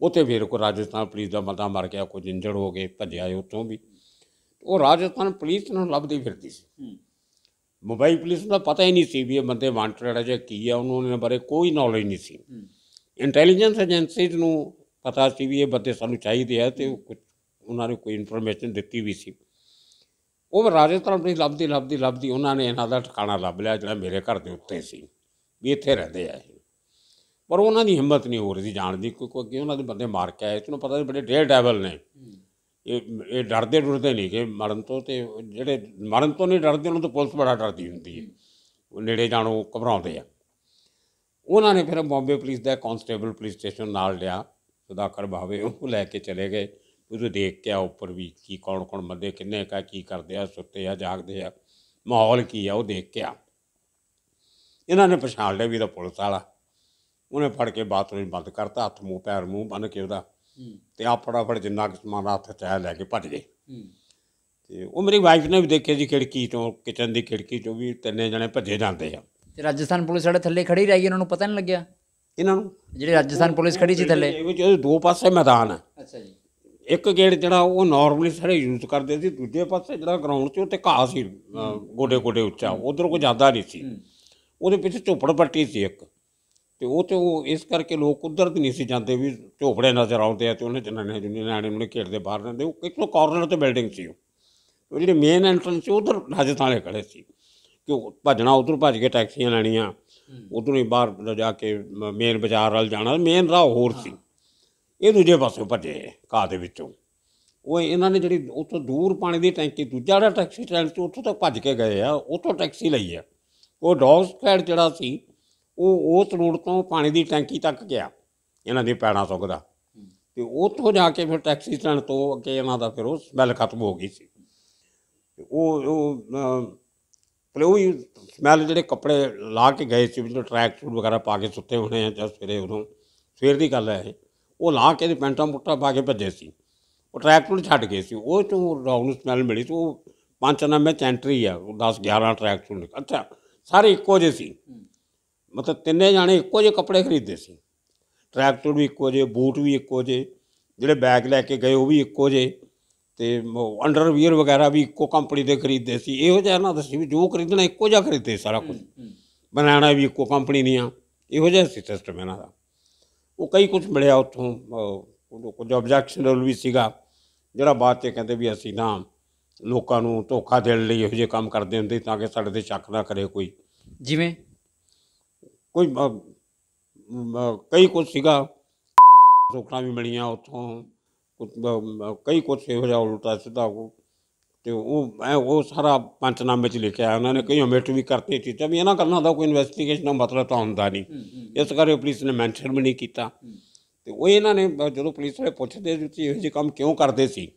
S2: ਉੱਥੇ ਫਿਰ ਕੋ ਰਾਜਸਥਾਨ ਪੁਲਿਸ ਦਾ ਬੰਦਾ ਮਰ ਗਿਆ ਕੁਝ ਇੰਜਰਡ ਹੋ ਗਏ ਭੱਜਿਆ ਉੱਥੋਂ ਵੀ। ਉਹ ਰਾਜਸਥਾਨ ਪੁਲਿਸ ਨੂੰ ਲੱਭਦੀ ਫਿਰਦੀ ਸੀ। ਮੁੰਬਈ ਪੁਲਿਸ ਨੂੰ ਤਾਂ ਪਤਾ ਹੀ ਨਹੀਂ ਸੀ ਵੀ ਇਹ ਬੰਦੇ ਵਾਂਟਡ ਹੈ ਜਾਂ ਕੀ ਆ ਉਹਨੂੰ ਇਹਨਾਂ ਬਾਰੇ ਕੋਈ ਨੌਲੇਜ ਨਹੀਂ ਸੀ। ਇੰਟੈਲੀਜੈਂਸ ਏਜੰਸੀਜ਼ ਨੂੰ ਪਤਾ ਸੀ ਵੀ ਇਹ ਬੰਦੇ ਸਾਨੂੰ ਚਾਹੀਦੇ ਆ ਤੇ ਉਹ ਕੁਛ ਉਹਨਾਂ ਨੇ ਕੋਈ ਇਨਫੋਰਮੇਸ਼ਨ ਦਿੱਤੀ ਵੀ ਸੀ। ਉਹ ਰਾਜਸਥਾਨ ਪੁਲਿਸ ਲੱਭਦੀ ਲੱਭਦੀ ਲੱਭਦੀ। ਉਹਨਾਂ ਨੇ ਇਹਨਾਂ ਦਾ ਠਿਕਾਣਾ ਲੱਭ ਲਿਆ ਜਿਹੜਾ ਮੇਰੇ ਘਰ ਦੇ ਉੱਤੇ ਸੀ ਵੀ ਇੱਥੇ ਰਹਿੰਦੇ ਆ ਇਹ। ਪਰ ਉਹਨਾਂ ਦੀ ਹਿੰਮਤ ਨਹੀਂ ਹੋ ਰਹੀ ਸੀ ਜਾਣ ਦੀ ਕਿਉਂਕਿ ਅੱਗੇ ਉਹਨਾਂ ਦੇ ਬੰਦੇ ਮਾਰ ਕੇ ਆਏ। ਤੁਹਾਨੂੰ ਪਤਾ ਬੜੇ ਡੇਅਰ ਡੈਵਲ ਨੇ। ਇਹ ਇਹ ਡਰਦੇ ਡੁਰਦੇ ਨਹੀਂ ਕਿ ਮਰਨ ਤੋਂ ਤੇ ਜਿਹੜੇ ਮਰਨ ਤੋਂ ਨਹੀਂ ਡਰਦੇ ਉਹਨਾਂ ਤੋਂ ਪੁਲਿਸ ਬੜਾ ਡਰਦੀ ਹੁੰਦੀ ਹੈ। ਉਹ ਨੇੜੇ ਜਾਣੋਂ ਘਬਰਾਉਂਦੇ ਆ। ਉਹਨਾਂ ਨੇ ਫਿਰ ਬੰਬੇ ਪੁਲਿਸ ਦਾ ਕਾਂਸਟੇਬਲ ਪੁਲਿਸ ਸਟੇਸ਼ਨ ਨਾਲ ਲਿਆ। ਸੁਦਾਕਰ ਭਾਵੇ ਉਹ ਲੈ ਕੇ ਚਲੇ ਗਏ। ਉਹ ਦੇਖ ਕੇ ਆ ਉੱਪਰ ਵੀ ਕੀ ਕੌਣ ਕੌਣ ਬੰਦੇ ਕਿੰਨੇ ਕਾ ਕੀ ਕਰਦੇ ਆ ਸੁੱਤੇ ਆ ਜਾਗਦੇ ਆ ਮਾਹੌਲ ਕੀ ਆ ਉਹ ਦੇਖ ਕੇ ਆ। ਇਹਨਾਂ ਨੇ ਪਛਾਣ ਲਿਆ ਵੀ ਇਹਦਾ ਪੁਲਿਸ ਵਾਲਾ। ਉਹਨੇ ਫੜ ਕੇ ਬਾਥਰੂਮ ਬੰਦ ਕਰਤਾ ਹੱਥ ਮੂੰਹ ਪੈਰ ਮੂੰਹ ਬੰਨ ਕੇ ਉਹਦਾ। ਤੇ ਆ ਫਟਾਫਟ ਜਿੰਨਾ ਕੁ ਸਮਾਨ ਹੱਥ ਚ ਆਇਆ ਲੈ ਕੇ ਭੱਜ ਗਏ। ਤੇ ਉਹ ਮੇਰੀ ਵਾਈਫ ਨੇ ਵੀ ਦੇਖਿਆ ਜੀ ਖਿੜਕੀ ਤੋਂ ਕਿਚਨ ਦੀ ਖਿੜਕੀ ਤੋਂ ਵੀ ਤਿੰਨੇ ਜਣੇ ਭੱਜੇ ਜਾਂਦੇ ਆ।
S1: ਤੇ ਰਾਜਸਥਾਨ ਪੁਲਿਸ ਸਾਡੇ ਥੱਲੇ ਖੜੀ ਰਹਿ ਉਹਨਾਂ ਨੂੰ ਪਤਾ ਨਹੀਂ ਲੱਗਿਆ?
S2: ਇਹਨਾਂ ਨੂੰ।
S1: ਜਿਹੜੀ ਰਾਜਸਥਾਨ ਪੁਲਿਸ ਖੜੀ ਸੀ ਥੱਲੇ।
S2: ਇਹ ਵਿੱਚ ਦੋ ਪਾਸੇ ਮੈਦਾਨ ਹੈ।
S1: ਅੱਛਾ ਜੀ।
S2: ਇੱਕ ਗੇਟ ਜਿਹੜਾ ਉਹ ਨਾਰਮਲੀ ਸਾਰੇ ਯੂਜ਼ ਕਰਦੇ ਸੀ ਦੂਜੇ ਪਾਸੇ ਜਿਹੜਾ ਗਰਾਊਂਡ 'ਚ ਉੱਤੇ ਘਾਹ ਸੀ ਗੋਡੇ ਗੋਡੇ ਉੱਚਾ। ਉਧਰ ਕੋਈ ਜ਼ਿਆਦਾ ਨਹੀਂ ਸੀ। ਉਹਦੇ ਪਿੱਛੇ ਝੋਪੜ ਪੱਟੀ ਸੀ ਇੱਕ। ਤੇ ਉਹ ਤੇ ਉਹ ਇਸ ਕਰਕੇ ਲੋਕ ਉਧਰ ਦੀ ਨਹੀਂ ਸੀ ਜਾਂਦੇ ਵੀ ਝੋਪੜੇ ਨਜ਼ਰ ਆਉਂਦੇ ਆ ਤੇ ਉਹਨੇ ਜਨਾਨੇ ਜੁਨੀ ਨਾਣੇ ਨੂੰ ਘੇਰ ਦੇ ਬਾਹਰ ਰਹਿੰਦੇ। ਉਹ ਇੱਕੋ ਕਾਰਨਰ ਤੇ ਬਿਲਡਿੰਗ ਸੀ ਉਹ। ਜਿਹੜੇ ਮੇਨ ਐਂਟਰੈਂਸ ਸੀ ਉਧਰ ਰਾਜਸਥਾਨ ਵਾਲੇ ਖੜੇ ਸੀ। ਕਿ ਭੱਜਣਾ ਉਧਰ ਭੱਜ ਕੇ ਟੈਕਸੀਆਂ ਲੈਣੀਆਂ। ਉਧਰੋਂ ਹੀ ਬਾਹਰ ਜਾ ਕੇ ਮੇਨ ਬਾਜ਼ਾਰ ਵੱਲ ਜਾਣਾ ਮੇਨ ਰਾਹ ਹੋਰ ਸੀ। ਇਹ ਦੂਜੇ ਪਾਸੇ ਭੱਜੇ ਘਾਹ ਦੇ ਵਿੱਚੋਂ। ਉਹ ਇਹਨਾਂ ਨੇ ਜਿਹੜੀ ਉੱਥੋਂ ਦੂਰ ਪਾਣੀ ਦੀ ਟੈਂਕੀ ਦੂਜਾ ਜਿਹੜਾ ਟੈਕਸੀ ਸਟੈਂਡ ਸੀ ਉੱਥੋਂ ਤੱਕ ਭੱਜ ਕੇ ਗਏ ਆ ਉੱਥੋਂ ਟੈਕਸੀ ਲਈ ਆ। ਉਹ ਡੌਗ ਸਕੈਡ ਜਿਹੜਾ ਸੀ ਉਹ ਉਸ ਰੋਡ ਤੋਂ ਪਾਣੀ ਦੀ ਟੈਂਕੀ ਤੱਕ ਗਿਆ ਇਹਨਾਂ ਦੀ ਪੈਣਾ ਸੁੱਕਦਾ। ਤੇ ਉੱਥੋਂ ਜਾ ਕੇ ਫਿਰ ਟੈਕਸੀ ਸਟੈਂਡ ਤੋਂ ਅੱਗੇ ਇਹਨਾਂ ਦਾ ਫਿਰ ਉਹ ਸਮੈਲ ਖਤਮ ਹੋ ਗਈ ਸੀ। ਉਹ ਉਹ ਪਰ ਉਹ ਸਮੈਲ ਜਿਹੜੇ ਕੱਪੜੇ ਲਾ ਕੇ ਗਏ ਸੀ ਜਿਹੜੇ ਟਰੈਕ ਸੂਟ ਵਗੈਰਾ ਪਾ ਕੇ ਸੁੱਤੇ ਹੋਣੇ ਆ ਜਦ ਸਵੇਰੇ ਉਦੋਂ, ਸਵੇਰ ਦੀ ਗੱਲ ਹੈ ਇਹ। ਉਹ ਲਾ ਕੇ ਤੇ ਪੈਂਟਾਂ ਪੁੱਟਾਂ ਪਾ ਕੇ ਭੱਜੇ ਸੀ। ਉਹ ਟਰੈਕ ਸੂਟ ਛੱਡ ਗਏ ਸੀ। ਉਹ ਤੋਂ ਰੌਗ ਨੂੰ ਸਮੈਲ ਮਿਲੀ ਸੀ। ਉਹ ਪੰਜ ਨੰਬਰ ਚ ਐਂਟਰੀ ਆ, ਉਹ 10 11 ਟਰੈਕ ਸੂਟ ਅੱਛਾ, ਸਾਰੇ ਇੱਕੋ ਜਿਹੇ ਸੀ। ਮਤਲਬ ਤਿੰਨੇ ਜਾਣੇ ਇੱਕੋ ਜਿਹੇ ਕੱਪੜੇ ਖਰੀਦੇ ਸੀ। ਟਰੈਕ ਸੂਟ ਵੀ ਇੱਕੋ ਜਿਹੇ, ਬੂਟ ਵੀ ਇੱਕੋ ਜਿਹੇ, ਜਿਹੜੇ ਬੈਗ ਲੈ ਕੇ ਗਏ ਉਹ ਵੀ ਇੱਕੋ ਜਿਹੇ। ਤੇ ਅੰਡਰਵੀਅਰ ਵਗੈਰਾ ਵੀ ਇੱਕੋ ਕੰਪਨੀ ਦੇ ਖਰੀਦਦੇ ਸੀ। ਇਹੋ ਜਿਹਾ ਨਾ ਦੱਸੀ ਵੀ ਜੋ ਖਰੀਦਣਾ ਇੱਕੋ ਜਿਹਾ ਖਰੀਦੇ ਸਾਰਾ ਕੁਝ ਬਣਾਉਣਾ ਵੀ ਇੱਕੋ ਕੰਪਨੀ ਦੀਆਂ। ਇਹੋ ਜਿਹਾ ਸੀ ਸਿਸਟਮ ਇਹਨਾਂ ਦਾ। ਉਹ ਕਈ ਕੁਝ ਮਿਲਿਆ ਉੱਥੋਂ ਕੁਝ ਆਬਜੈਕਸ਼ਨਲ ਵੀ ਸੀਗਾ। ਜਿਹੜਾ ਬਾਅਦ 'ਚ ਕਹਿੰਦੇ ਵੀ ਅਸੀਂ ਨਾ ਲੋਕਾਂ ਨੂੰ ਧੋਖਾ ਦੇਣ ਲਈ ਇਹੋ ਜਿਹੇ ਕੰਮ ਕਰਦੇ ਹੁੰਦੇ ਤਾਂ ਕਿ ਸਾਡੇ ਤੇ ਸ਼ੱਕ ਨਾ ਕਰੇ ਕੋਈ।
S1: ਜਿਵੇਂ?
S2: ਕੋਈ ਕਈ ਕੁਝ ਸੀਗਾ। ਸੁਖਣਾ ਵੀ ਮਿਲੀਆਂ ਉੱਥੋਂ। ਕਈ ਕੁਝ ਇਹੋ ਜਿਹਾ ਉਲਟਾ ਸਿੱਧਾ ਉਹ ਤੇ ਉਹ ਮੈਂ ਉਹ ਸਾਰਾ ਪੰਚਨਾਮੇ 'ਚ ਲਿਖਿਆ ਉਹਨਾਂ ਨੇ ਕਈ ਓਮਿਟ ਵੀ ਕਰਤੇ ਚੀਜ਼ਾਂ ਵੀ ਇਹਨਾਂ ਗੱਲਾਂ ਦਾ ਕੋਈ ਇਨਵੈਸਟੀਗੇਸ਼ਨ ਦਾ ਮਤਲਬ ਤਾਂ ਹੁੰਦਾ ਨਹੀਂ। ਇਸ ਕਰਕੇ ਪੁਲਿਸ ਨੇ ਮੈਂਸ਼ਨ ਵੀ ਨਹੀਂ ਕੀਤਾ। ਤੇ ਉਹ ਇਹਨਾਂ ਨੇ ਜਦੋਂ ਪੁਲਿਸ ਵਾਲੇ ਪੁੱਛਦੇ ਸੀ ਇਹੋ ਜਿਹੇ ਕੰਮ ਕਿਉਂ ਕਰਦੇ ਸੀ?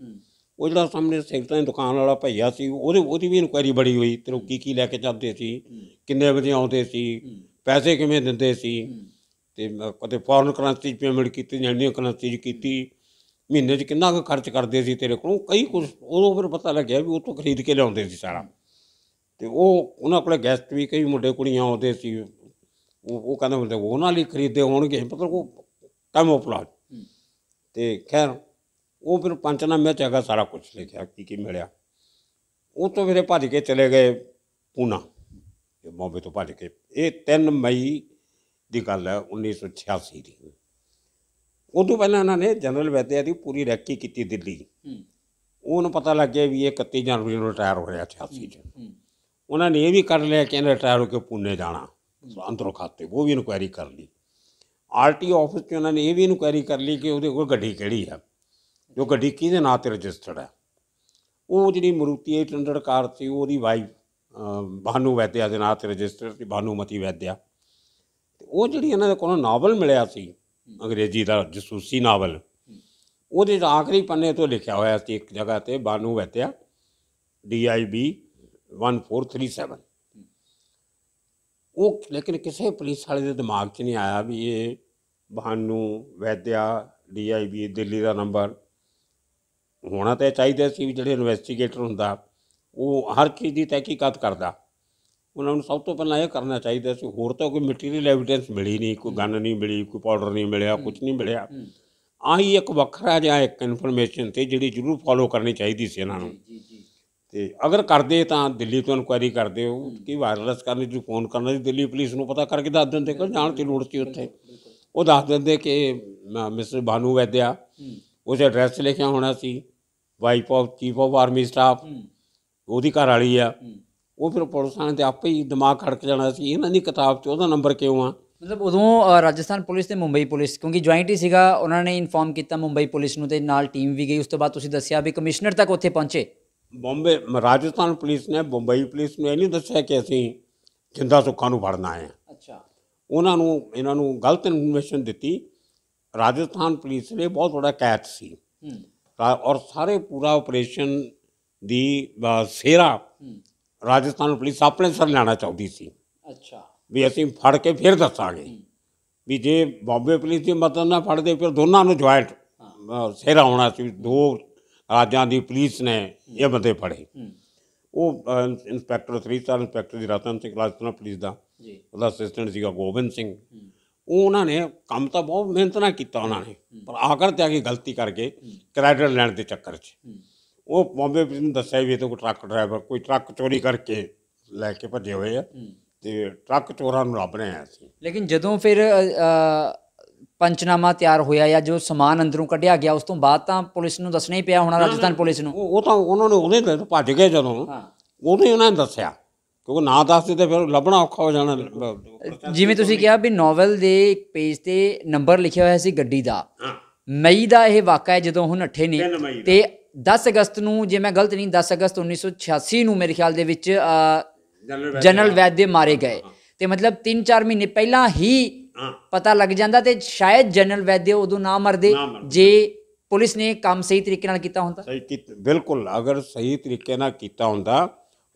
S2: ਉਹ ਜਿਹੜਾ ਸਾਹਮਣੇ ਸੈਕਟਰਾਂ ਦੀ ਦੁਕਾਨ ਵਾਲਾ ਭਈਆ ਸੀ ਉਹਦੇ ਉਹਦੀ ਵੀ ਇਨਕੁਆਇਰੀ ਬੜੀ ਹੋਈ ਤੇ ਉਹ ਕੀ ਕੀ ਲੈ ਕੇ ਜਾਂਦੇ ਸੀ? ਕਿੰਨੇ ਵਜੇ ਆਉਂਦੇ ਸੀ? ਪੈਸੇ ਕਿਵੇਂ ਦਿੰਦੇ ਸੀ? ਤੇ ਕਦੇ ਫੋਰਨ ਕਰੰਸੀ 'ਚ ਪੇਮੈਂਟ ਕੀਤੀ ਇੰਡੀਅਨ ਕਰੰਸੀ 'ਚ ਕੀਤੀ। ਮਹੀਨੇ 'ਚ ਕਿੰਨਾ ਕੁ ਖਰਚ ਕਰਦੇ ਸੀ ਤੇਰੇ ਕੋਲੋਂ? ਕਈ ਕੁਝ ਉਦੋਂ ਫਿਰ ਪਤਾ ਲੱਗਿਆ ਵੀ ਉਹ ਤੋਂ ਖਰੀਦ ਕੇ ਲਿਆਉਂਦੇ ਸੀ ਸਾਰਾ। ਤੇ ਉਹ ਉਹਨਾਂ ਕੋਲੇ ਗੈਸਟ ਵੀ ਕਈ ਮੁੰਡੇ ਕੁੜੀਆਂ ਆਉਂਦੇ ਸੀ। ਉਹ ਉਹ ਕਹਿੰਦੇ ਹੁੰਦੇ ਉਹਨਾਂ ਲਈ ਖਰੀਦੇ ਹੋਣਗੇ ਮਤਲਬ ਉਹ ਕੈਮੋਫਲਾਜ ਤੇ ਖੈਰ ਉਹ ਫਿਰ ਪੰਚਨਾਮੇ ਚ ਹੈਗਾ ਸਾਰਾ ਕੁਝ ਲਿਖਿਆ ਕੀ ਕੀ ਮਿਲਿਆ। ਉਹ ਤੋਂ ਫਿਰ ਇਹ ਭੱਜ ਕੇ ਚਲੇ ਗਏ ਪੂਨਾ। ਇਹ ਤੋਂ ਭੱਜ ਕੇ। ਇਹ 3 ਮਈ ਦੀ ਗੱਲ ਹੈ 1986 ਦੀ। ਉਦੋਂ ਪਹਿਲਾਂ ਇਹਨਾਂ ਨੇ ਜਨਰਲ ਵੈਦਿਆ ਦੀ ਪੂਰੀ ਰੈਕੀ ਕੀਤੀ ਦਿੱਲੀ। ਉਹਨੂੰ ਪਤਾ ਲੱਗ ਗਿਆ ਵੀ ਇਹ 31 ਜਨਵਰੀ ਨੂੰ ਰਿਟਾਇਰ ਹੋ ਰਿਹਾ 86 ਚ। ਉਹਨਾਂ ਨੇ ਇਹ ਵੀ ਕਰ ਲਿਆ ਕਿ ਇਹਨੇ ਰਿਟਾਇਰ ਹੋ ਕੇ ਪੁਣੇ ਜਾਣਾ ਅੰਦਰੋਂ ਖਾਤੇ ਉਹ ਵੀ ਇਨਕੁਆਇਰੀ ਕਰ ਲਈ। ਆਰਟੀ ਆਫਿਸ 'ਚ ਉਹਨਾਂ ਨੇ ਇਹ ਵੀ ਇਨਕੁਆਇਰੀ ਕਰ ਲਈ ਕਿ ਉਹਦੇ ਕੋਲ ਗੱਡੀ ਕਿਹੜੀ ਹੈ ਜੋ ਗੱਡੀ ਕਿਹਦੇ ਨਾਂ ਤੇ ਰਜਿਸਟਰਡ ਹੈ ਉਹ ਜਿਹੜੀ ਮਰੂਤੀ 800 ਕਾਰ ਸੀ ਉਹਦੀ ਵਾਈਫ ਭਾਨੂ ਵੈਦਿਆ ਦੇ ਨਾਂ ਤੇ ਰਜਿਸਟਰਡ ਸੀ ਭਾਨੂਮਤੀ ਵੈਦਿਆ। ਤੇ ਉਹ ਜਿਹੜੀ ਇਹਨਾਂ ਦੇ ਕੋਲੋਂ ਨਾਵਲ ਮਿਲਿਆ ਸੀ ਅੰਗਰੇਜ਼ੀ ਦਾ ਜਸੂਸੀ ਨਾਵਲ। ਉਹਦੇ ਆਖਰੀ ਪੰਨੇ ਤੋਂ ਲਿਖਿਆ ਹੋਇਆ ਸੀ ਇੱਕ ਜਗ੍ਹਾ ਤੇ Bannu Vaidya D I B 1437 ਉਹ ਲੇਕਿਨ ਕਿਸੇ ਪੁਲਿਸ ਵਾਲੇ ਦੇ ਦਿਮਾਗ 'ਚ ਨਹੀਂ ਆਇਆ ਵੀ ਇਹ Banu Vaidya D I B Delhi the number. ਹੋਣਾ ਤਾਂ ਚਾਹੀਦਾ ਸੀ ਵੀ ਜਿਹੜੇ ਇਨਵੈਸਟੀਗੇਟਰ ਹੁੰਦਾ ਉਹ ਹਰ ਚੀਜ਼ ਦੀ ਤਹਿਕੀਕਾਤ ਕਰਦਾ। ਉਹਨਾਂ ਨੂੰ ਸਭ ਤੋਂ ਪਹਿਲਾਂ ਇਹ ਕਰਨਾ ਚਾਹੀਦਾ ਸੀ ਹੋਰ ਤਾਂ ਕੋਈ ਮਟੀਰੀਅਲ ਐਵੀਡੈਂਸ ਮਿਲੀ ਨਹੀਂ ਕੋਈ ਗਨ ਨਹੀਂ ਮਿਲੀ ਕੋਈ ਪਾਊਡਰ ਨਹੀਂ ਮਿਲਿਆ ਕੁਝ ਨਹੀਂ ਮਿਲਿਆ। ਆਹੀ ਇੱਕ ਵੱਖਰਾ ਜਿਹਾ ਇੱਕ ਇਨਫੋਰਮੇਸ਼ਨ ਤੇ ਜਿਹੜੀ ਜ਼ਰੂਰ ਫੋਲੋ ਕਰਨੀ ਚਾਹੀਦੀ ਸੀ ਇਹਨਾਂ ਨੂੰ। ਤੇ ਅਗਰ ਕਰਦੇ ਤਾਂ ਦਿੱਲੀ ਤੋਂ ਇਨਕੁਆਇਰੀ ਕਰਦੇ ਹੋ ਕੀ ਵਾਇਰਲੈਸ ਕਰਨੀ ਜੀ ਫੋਨ ਕਰਨਾ ਜੀ ਦਿੱਲੀ ਪੁਲਿਸ ਨੂੰ ਪਤਾ ਕਰਕੇ ਦੱਸ ਦਿੰਦੇ ਕਿ ਜਾਣ ਦੀ ਲੋੜ ਸੀ ਉੱਥੇ। ਉਹ ਦੱਸ ਦਿੰਦੇ ਕਿ ਮਿਸਟਰ ਬਾਨੂ ਵੈਦਿਆ ਉਸ ਐਡਰੈਸ ਲਿਖਿਆ ਹੋਣਾ ਸੀ wife of chief of army staff ਉਹਦੀ ਘਰ ਵਾਲੀ ਆ ਉਹ ਫਿਰ ਪੁਲਿਸ ਵਾਲਿਆਂ ਤੇ ਆਪੇ ਹੀ ਦਿਮਾਗ ਖੜਕ ਜਾਣਾ ਸੀ ਇਹਨਾਂ ਦੀ ਕਿਤਾਬ 'ਚ ਉਹਦਾ ਨੰਬਰ ਕਿਉਂ ਆ?
S1: ਮਤਲਬ ਉਦੋਂ ਰਾਜਸਥਾਨ ਪੁਲਿਸ ਤੇ ਮੁੰਬਈ ਪੁਲਿਸ ਕਿਉਂਕਿ ਜੁਆਇੰਟ ਹੀ ਸੀਗਾ ਉਹਨਾਂ ਨੇ ਇਨਫੋਰਮ ਕੀਤਾ ਮੁੰਬਈ ਪੁਲਿਸ ਨੂੰ ਤੇ ਨਾਲ ਟੀਮ ਵੀ ਗਈ ਉਸ ਤੋਂ ਬਾਅਦ ਤੁਸੀਂ ਦੱਸਿਆ ਵੀ ਕਮਿਸ਼ਨਰ ਤੱਕ ਉੱਥੇ ਪਹੁੰਚੇ।
S2: ਬੰਬੇ ਰਾਜਸਥਾਨ ਪੁਲਿਸ ਨੇ ਬੰਬਈ ਪੁਲਿਸ ਨੂੰ ਇਹ ਨਹੀਂ ਦੱਸਿਆ ਕਿ ਅਸੀਂ ਜਿੰਦਾ ਸੁੱਖਾਂ ਨੂੰ ਫੜਨਾ ਆਏ ਹਾਂ।
S1: ਅੱਛਾ।
S2: ਉਹਨਾਂ ਨੂੰ ਇਹਨਾਂ ਨੂੰ ਗਲਤ ਇਨਫੋਰਮੇਸ਼ਨ ਦਿੱਤੀ। ਰਾਜਸਥਾਨ ਪੁਲਿਸ ਨੇ ਬਹੁਤ ਵੱਡਾ ਕੈਚ ਸੀ। ਔਰ ਸਾਰੇ ਪੂਰਾ ਆਪਰੇਸ਼ਨ ਦੀ ਅ, ਸਿਹਰਾ ਰਾਜਸਥਾਨ ਪੁਲਿਸ ਆਪਣੇ ਸਰ ਲੈਣਾ ਚਾਹੁੰਦੀ ਸੀ।
S1: ਅੱਛਾ।
S2: ਵੀ ਅਸੀਂ ਫੜ ਕੇ ਫਿਰ ਦੱਸਾਂਗੇ। ਵੀ ਜੇ ਬੰਬੇ ਪੁਲਿਸ ਦੀ ਮਦਦ ਨਾਲ ਫੜਦੇ ਫਿਰ ਦੋਨਾਂ ਨੂੰ ਜੁਆਇੰਟ ਸਿਹਰਾ ਹੋਣਾ ਸੀ ਦੋ ਰਾਜਾਂ ਦੀ ਪੁਲਿਸ ਨੇ ਇਹ ਬੰਦੇ ਫੜੇ। ਉਹ ਇੰਸਪੈਕਟਰ ਥਰੀ ਸਟਾਰ ਇੰਸਪੈਕਟਰ ਦੀ ਰਤਨ ਸਿੰਘ ਰਾਜਸਥਾਨ ਪੁਲਿਸ ਦਾ।
S1: ਜੀ।
S2: ਉਹਦਾ ਅਸਿਸਟੈਂਟ ਸੀਗਾ ਗੋਬਿੰਦ ਸਿੰਘ। ਉਹ ਉਹਨਾਂ ਨੇ ਕੰਮ ਤਾਂ ਬਹੁਤ ਮਿਹਨਤ ਨਾਲ ਕੀਤਾ ਉਹਨਾਂ ਨੇ। ਪਰ ਆਖਰ ਤੇ ਆ ਕੇ ਗਲਤੀ ਕਰਕੇ ਕ੍ਰੈਡਿਟ ਲੈਣ ਦੇ ਚੱਕਰ 'ਚ। ਉਹ ਬੰਬੇ ਪੁਲਿਸ ਨੂੰ ਦੱਸਿਆ ਵੀ ਇਹ ਤਾਂ ਕੋਈ ਟਰੱਕ ਡਰਾਈਵਰ ਕੋਈ ਟਰੱਕ ਚੋਰੀ ਕਰਕੇ ਲੈ ਕੇ ਭੱਜੇ ਹੋਏ ਆ। ਤੇ ਟਰੱਕ ਚੋਰਾਂ ਨੂੰ ਲੱਭ ਰਹੇ ਆ ਅਸੀਂ।
S1: ਲੇਕਿਨ ਜਦੋਂ ਫਿਰ ਪੰਚਨਾਮਾ ਤਿਆਰ ਹੋਇਆ ਜਾਂ ਜੋ ਸਮਾਨ ਅੰਦਰੋਂ ਕੱਢਿਆ ਗਿਆ ਉਸ ਤੋਂ ਬਾਅਦ ਤਾਂ ਪੁਲਿਸ ਨੂੰ ਦੱਸਣਾ ਹੀ ਪਿਆ ਹੋਣਾ ਰਾਜਸਥਾਨ ਪੁਲਿਸ ਨੂੰ।
S2: ਉਹ ਤਾਂ ਉਹਨਾਂ ਨੇ ਉਹਦੇ ਤੇ ਭੱਜ ਗਏ ਜਦੋਂ। ਉਦੋਂ ਹੀ ਉਹਨਾਂ ਨੇ ਦੱਸਿਆ। ਕਿਉਂਕਿ ਨਾ ਦੱਸਦੇ ਤੇ ਫਿਰ ਲੱਭਣਾ ਔਖਾ ਹੋ ਜਾਣਾ।
S1: ਜਿਵੇਂ ਤੁਸੀਂ ਕਿਹਾ ਵੀ ਨੋਵਲ ਦੇ ਇੱਕ ਪੇਜ ਤੇ ਨੰਬਰ ਲਿਖਿਆ ਹੋਇਆ ਸੀ ਗੱਡੀ ਦਾ। ਮਈ ਦਾ ਇਹ ਵਾਕਾ ਹੈ ਜਦੋਂ ਹੁਣ ਨੱਠੇ ਨੇ। ਤੇ 10 ਅਗਸਤ ਨੂੰ ਜੇ ਮੈਂ ਗਲਤ ਨਹੀਂ 10 ਅਗਸਤ 1986 ਨੂੰ ਮੇਰੇ ਖਿਆਲ ਦੇ ਵਿੱਚ
S2: ਜਨਰਲ
S1: ਵੈਦ ਮਾਰੇ ਗਏ। ਤੇ ਮਤਲਬ 3-4 ਮਹੀਨੇ ਪਹਿਲਾਂ ਹੀ ਪਤਾ ਲੱਗ ਜਾਂਦਾ ਤੇ ਸ਼ਾਇਦ ਜਨਰਲ ਵੈਦ ਉਦੋਂ ਨਾ ਮਰਦੇ। ਜੇ ਪੁਲਿਸ ਨੇ ਕੰਮ ਸਹੀ ਤਰੀਕੇ ਨਾਲ ਕੀਤਾ ਹੁੰਦਾ।
S2: ਸਹੀ ਕੀਤਾ ਬਿਲਕੁਲ ਅਗਰ ਸਹੀ ਤਰੀਕੇ ਨਾਲ ਕੀਤਾ ਹੁੰਦਾ